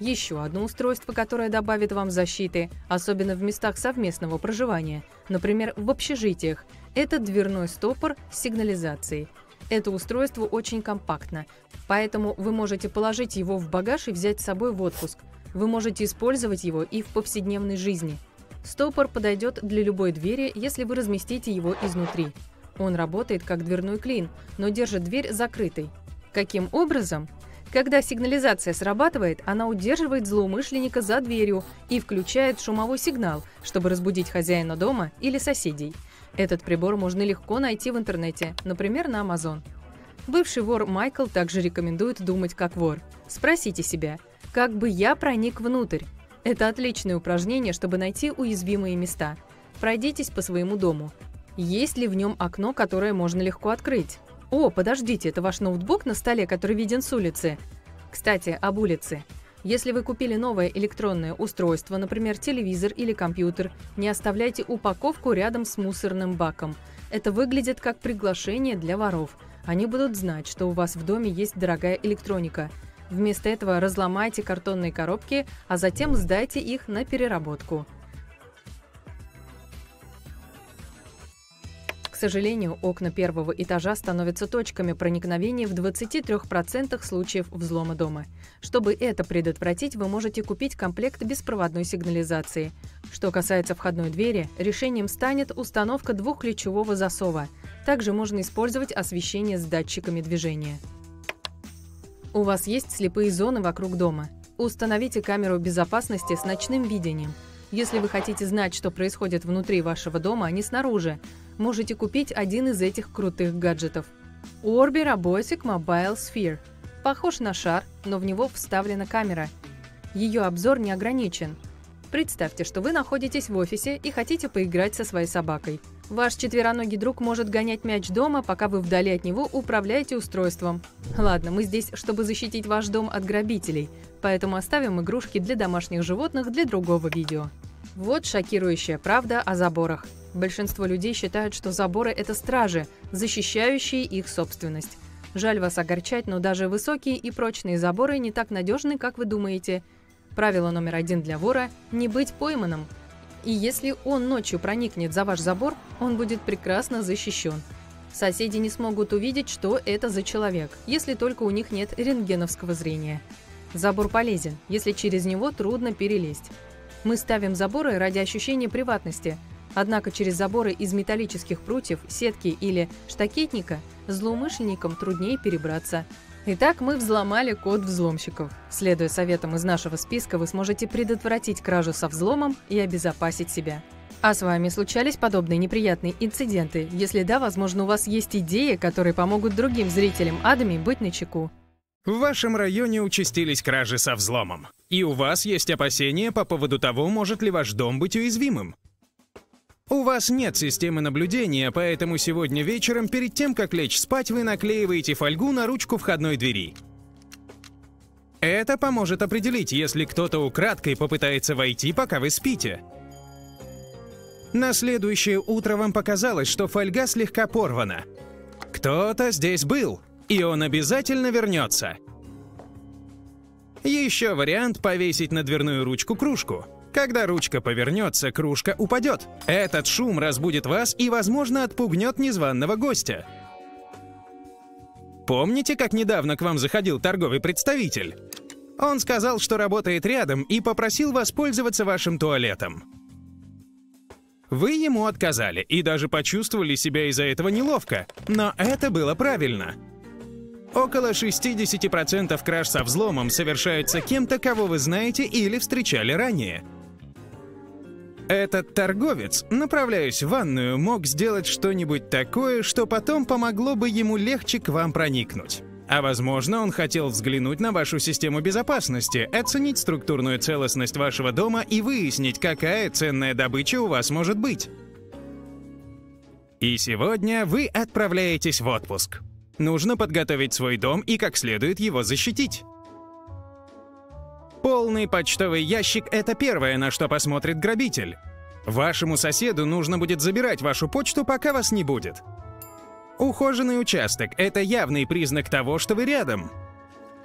Еще одно устройство, которое добавит вам защиты, особенно в местах совместного проживания, например, в общежитиях, это дверной стопор с сигнализацией. Это устройство очень компактно, поэтому вы можете положить его в багаж и взять с собой в отпуск. Вы можете использовать его и в повседневной жизни. Стопор подойдет для любой двери, если вы разместите его изнутри. Он работает как дверной клин, но держит дверь закрытой. Каким образом? Когда сигнализация срабатывает, она удерживает злоумышленника за дверью и включает шумовой сигнал, чтобы разбудить хозяина дома или соседей. Этот прибор можно легко найти в интернете, например, на Amazon. Бывший вор Майкл также рекомендует думать как вор. Спросите себя, как бы я проник внутрь? Это отличное упражнение, чтобы найти уязвимые места. Пройдитесь по своему дому. Есть ли в нем окно, которое можно легко открыть? О, подождите, это ваш ноутбук на столе, который виден с улицы. Кстати, об улице. Если вы купили новое электронное устройство, например, телевизор или компьютер, не оставляйте упаковку рядом с мусорным баком. Это выглядит как приглашение для воров. Они будут знать, что у вас в доме есть дорогая электроника – Вместо этого разломайте картонные коробки, а затем сдайте их на переработку. Сожалению, окна первого этажа становятся точками проникновения в 23% случаев взлома дома. Чтобы это предотвратить, вы можете купить комплект беспроводной сигнализации. Что касается входной двери, решением станет установка двухключевого засова. Также можно использовать освещение с датчиками движения. У вас есть слепые зоны вокруг дома. Установите камеру безопасности с ночным видением. Если вы хотите знать, что происходит внутри вашего дома, а не снаружи, можете купить один из этих крутых гаджетов. Orbi Robotic Mobile Sphere. Похож на шар, но в него вставлена камера. Ее обзор не ограничен. Представьте, что вы находитесь в офисе и хотите поиграть со своей собакой – Ваш четвероногий друг может гонять мяч дома, пока вы вдали от него управляете устройством. Ладно, мы здесь, чтобы защитить ваш дом от грабителей, поэтому оставим игрушки для домашних животных для другого видео. Вот шокирующая правда о заборах. Большинство людей считают, что заборы – это стражи, защищающие их собственность. Жаль вас огорчать, но даже высокие и прочные заборы не так надежны, как вы думаете. Правило номер один для вора – не быть пойманным – И если он ночью проникнет за ваш забор, он будет прекрасно защищен. Соседи не смогут увидеть, что это за человек, если только у них нет рентгеновского зрения. Забор полезен, если через него трудно перелезть. Мы ставим заборы ради ощущения приватности, однако через заборы из металлических прутьев, сетки или штакетника злоумышленникам труднее перебраться. Итак, мы взломали код взломщиков. Следуя советам из нашего списка, вы сможете предотвратить кражу со взломом и обезопасить себя. А с вами случались подобные неприятные инциденты? Если да, возможно, у вас есть идеи, которые помогут другим зрителям Адами быть начеку. В вашем районе участились кражи со взломом. И у вас есть опасения по поводу того, может ли ваш дом быть уязвимым. У вас нет системы наблюдения, поэтому сегодня вечером, перед тем, как лечь спать, вы наклеиваете фольгу на ручку входной двери. Это поможет определить, если кто-то украдкой попытается войти, пока вы спите. На следующее утро вам показалось, что фольга слегка порвана. Кто-то здесь был и он обязательно вернется. Еще вариант повесить на дверную ручку кружку. Когда ручка повернется, кружка упадет. Этот шум разбудит вас и, возможно, отпугнет незваного гостя. Помните, как недавно к вам заходил торговый представитель? Он сказал, что работает рядом и попросил воспользоваться вашим туалетом. Вы ему отказали и даже почувствовали себя из-за этого неловко, но это было правильно. Около 60% краж со взломом совершаются кем-то, кого вы знаете или встречали ранее. Этот торговец, направляясь в ванную, мог сделать что-нибудь такое, что потом помогло бы ему легче к вам проникнуть. А возможно, он хотел взглянуть на вашу систему безопасности, оценить структурную целостность вашего дома и выяснить, какая ценная добыча у вас может быть. И сегодня вы отправляетесь в отпуск. Нужно подготовить свой дом и как следует его защитить. Полный почтовый ящик — это первое, на что посмотрит грабитель. Вашему соседу нужно будет забирать вашу почту, пока вас не будет. Ухоженный участок — это явный признак того, что вы рядом.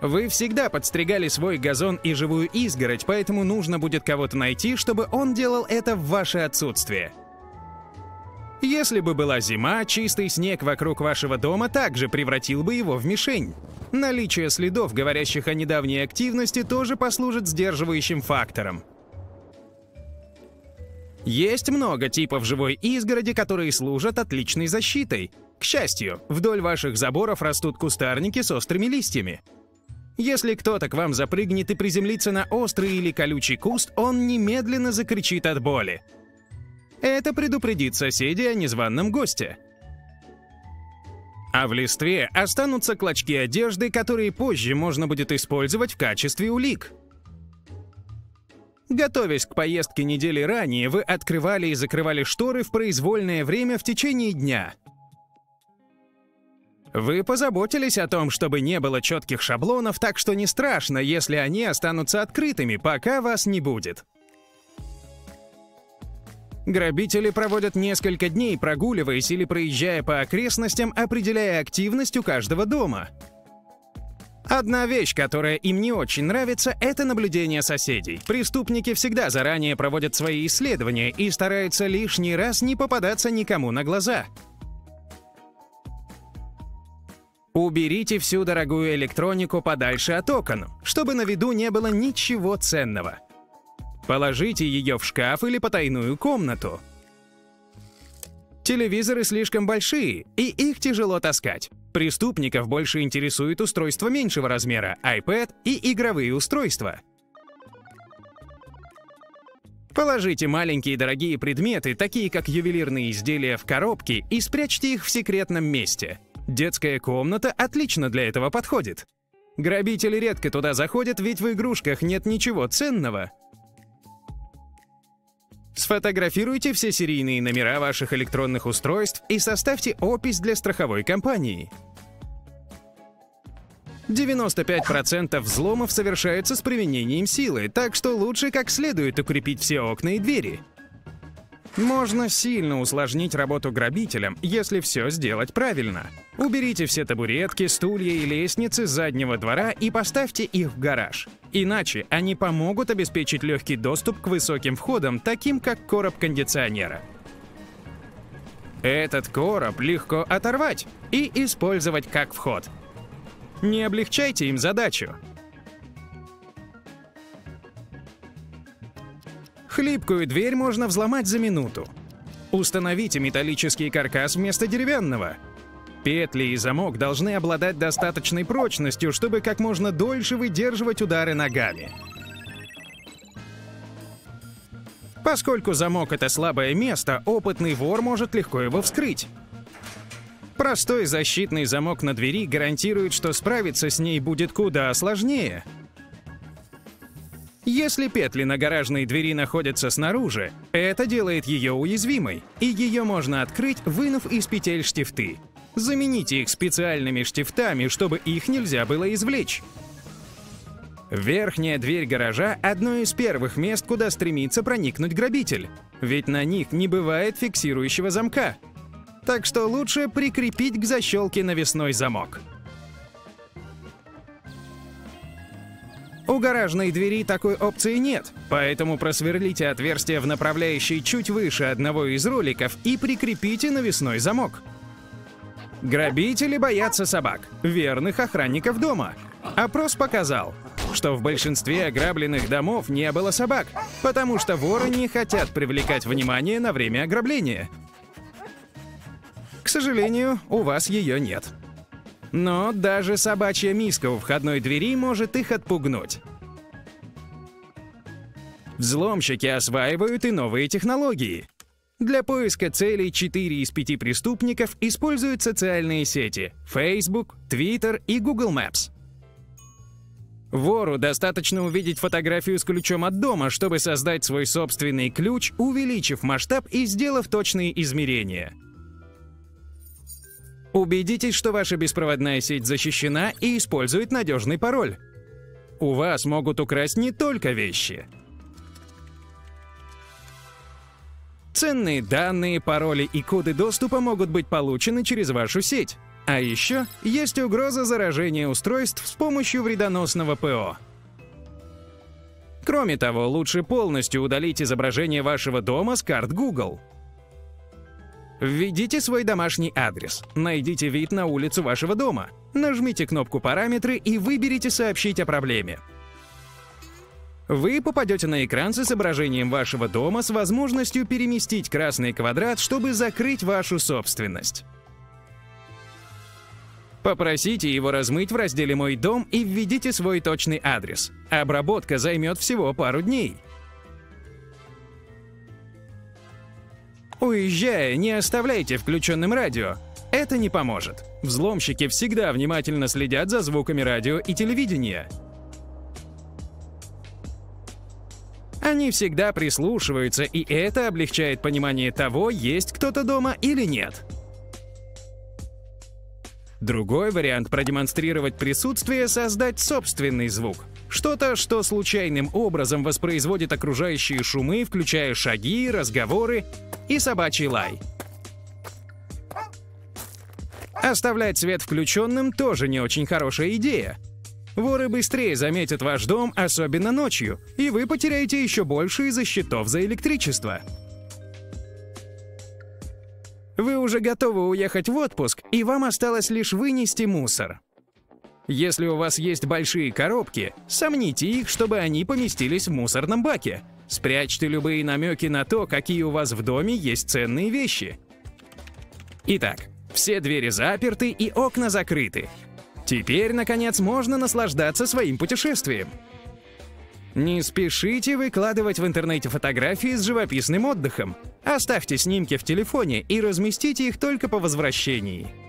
Вы всегда подстригали свой газон и живую изгородь, поэтому нужно будет кого-то найти, чтобы он делал это в ваше отсутствие. Если бы была зима, чистый снег вокруг вашего дома также превратил бы его в мишень. Наличие следов, говорящих о недавней активности, тоже послужит сдерживающим фактором. Есть много типов живой изгороди, которые служат отличной защитой. К счастью, вдоль ваших заборов растут кустарники с острыми листьями. Если кто-то к вам запрыгнет и приземлится на острый или колючий куст, он немедленно закричит от боли. Это предупредит соседей о незваном госте. А в листве останутся клочки одежды, которые позже можно будет использовать в качестве улик. Готовясь к поездке недели ранее, вы открывали и закрывали шторы в произвольное время в течение дня. Вы позаботились о том, чтобы не было четких шаблонов, так что не страшно, если они останутся открытыми, пока вас не будет. Грабители проводят несколько дней, прогуливаясь или проезжая по окрестностям, определяя активность у каждого дома. Одна вещь, которая им не очень нравится, это наблюдение соседей. Преступники всегда заранее проводят свои исследования и стараются лишний раз не попадаться никому на глаза. Уберите всю дорогую электронику подальше от окон, чтобы на виду не было ничего ценного. Положите ее в шкаф или потайную комнату. Телевизоры слишком большие, и их тяжело таскать. Преступников больше интересует устройство меньшего размера, iPad и игровые устройства. Положите маленькие дорогие предметы, такие как ювелирные изделия, в коробки и спрячьте их в секретном месте. Детская комната отлично для этого подходит. Грабители редко туда заходят, ведь в игрушках нет ничего ценного. Сфотографируйте все серийные номера ваших электронных устройств и составьте опись для страховой компании. 95% взломов совершаются с применением силы, так что лучше как следует укрепить все окна и двери. Можно сильно усложнить работу грабителям, если все сделать правильно. Уберите все табуретки, стулья и лестницы с заднего двора и поставьте их в гараж. Иначе они помогут обеспечить легкий доступ к высоким входам, таким как короб кондиционера. Этот короб легко оторвать и использовать как вход. Не облегчайте им задачу. Хлипкую дверь можно взломать за минуту. Установите металлический каркас вместо деревянного. Петли и замок должны обладать достаточной прочностью, чтобы как можно дольше выдерживать удары ногами. Поскольку замок — это слабое место, опытный вор может легко его вскрыть. Простой защитный замок на двери гарантирует, что справиться с ней будет куда сложнее — если петли на гаражной двери находятся снаружи, это делает ее уязвимой, и ее можно открыть, вынув из петель штифты. Замените их специальными штифтами, чтобы их нельзя было извлечь. Верхняя дверь гаража — одно из первых мест, куда стремится проникнуть грабитель, ведь на них не бывает фиксирующего замка. Так что лучше прикрепить к защелке навесной замок. У гаражной двери такой опции нет, поэтому просверлите отверстие в направляющей чуть выше одного из роликов и прикрепите навесной замок. Грабители боятся собак, верных охранников дома. Опрос показал, что в большинстве ограбленных домов не было собак, потому что воры не хотят привлекать внимание на время ограбления. К сожалению, у вас ее нет. Но даже собачья миска у входной двери может их отпугнуть. Взломщики осваивают и новые технологии. Для поиска целей 4 из 5 преступников используют социальные сети Facebook, Twitter и Google Maps. Вору достаточно увидеть фотографию с ключом от дома, чтобы создать свой собственный ключ, увеличив масштаб и сделав точные измерения. Убедитесь, что ваша беспроводная сеть защищена и использует надежный пароль. У вас могут украсть не только вещи. Ценные данные, пароли и коды доступа могут быть получены через вашу сеть. А еще есть угроза заражения устройств с помощью вредоносного ПО. Кроме того, лучше полностью удалить изображение вашего дома с карт Google. Введите свой домашний адрес, найдите вид на улицу вашего дома, нажмите кнопку «Параметры» и выберите «Сообщить о проблеме». Вы попадете на экран с изображением вашего дома с возможностью переместить красный квадрат, чтобы закрыть вашу собственность. Попросите его размыть в разделе «Мой дом» и введите свой точный адрес. Обработка займет всего пару дней. Уезжая, не оставляйте включенным радио. Это не поможет. Взломщики всегда внимательно следят за звуками радио и телевидения. Они всегда прислушиваются, и это облегчает понимание того, есть кто-то дома или нет. Другой вариант продемонстрировать присутствие — создать собственный звук. Что-то, что случайным образом воспроизводит окружающие шумы, включая шаги, разговоры и собачий лай. Оставлять свет включенным тоже не очень хорошая идея. Воры быстрее заметят ваш дом, особенно ночью, и вы потеряете еще больше из-за счетов за электричество. Вы уже готовы уехать в отпуск, и вам осталось лишь вынести мусор. Если у вас есть большие коробки, сомните их, чтобы они поместились в мусорном баке. Спрячьте любые намеки на то, какие у вас в доме есть ценные вещи. Итак, все двери заперты и окна закрыты. Теперь, наконец, можно наслаждаться своим путешествием. Не спешите выкладывать в интернете фотографии с живописным отдыхом. Оставьте снимки в телефоне и разместите их только по возвращении.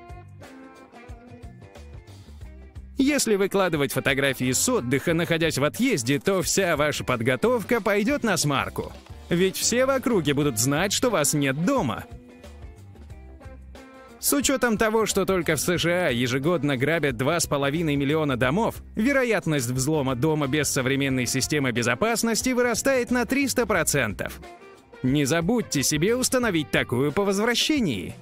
Если выкладывать фотографии с отдыха, находясь в отъезде, то вся ваша подготовка пойдет на смарку. Ведь все в округе будут знать, что вас нет дома. С учетом того, что только в США ежегодно грабят 2,5 миллиона домов, вероятность взлома дома без современной системы безопасности вырастает на 300%. Не забудьте себе установить такую по возвращении.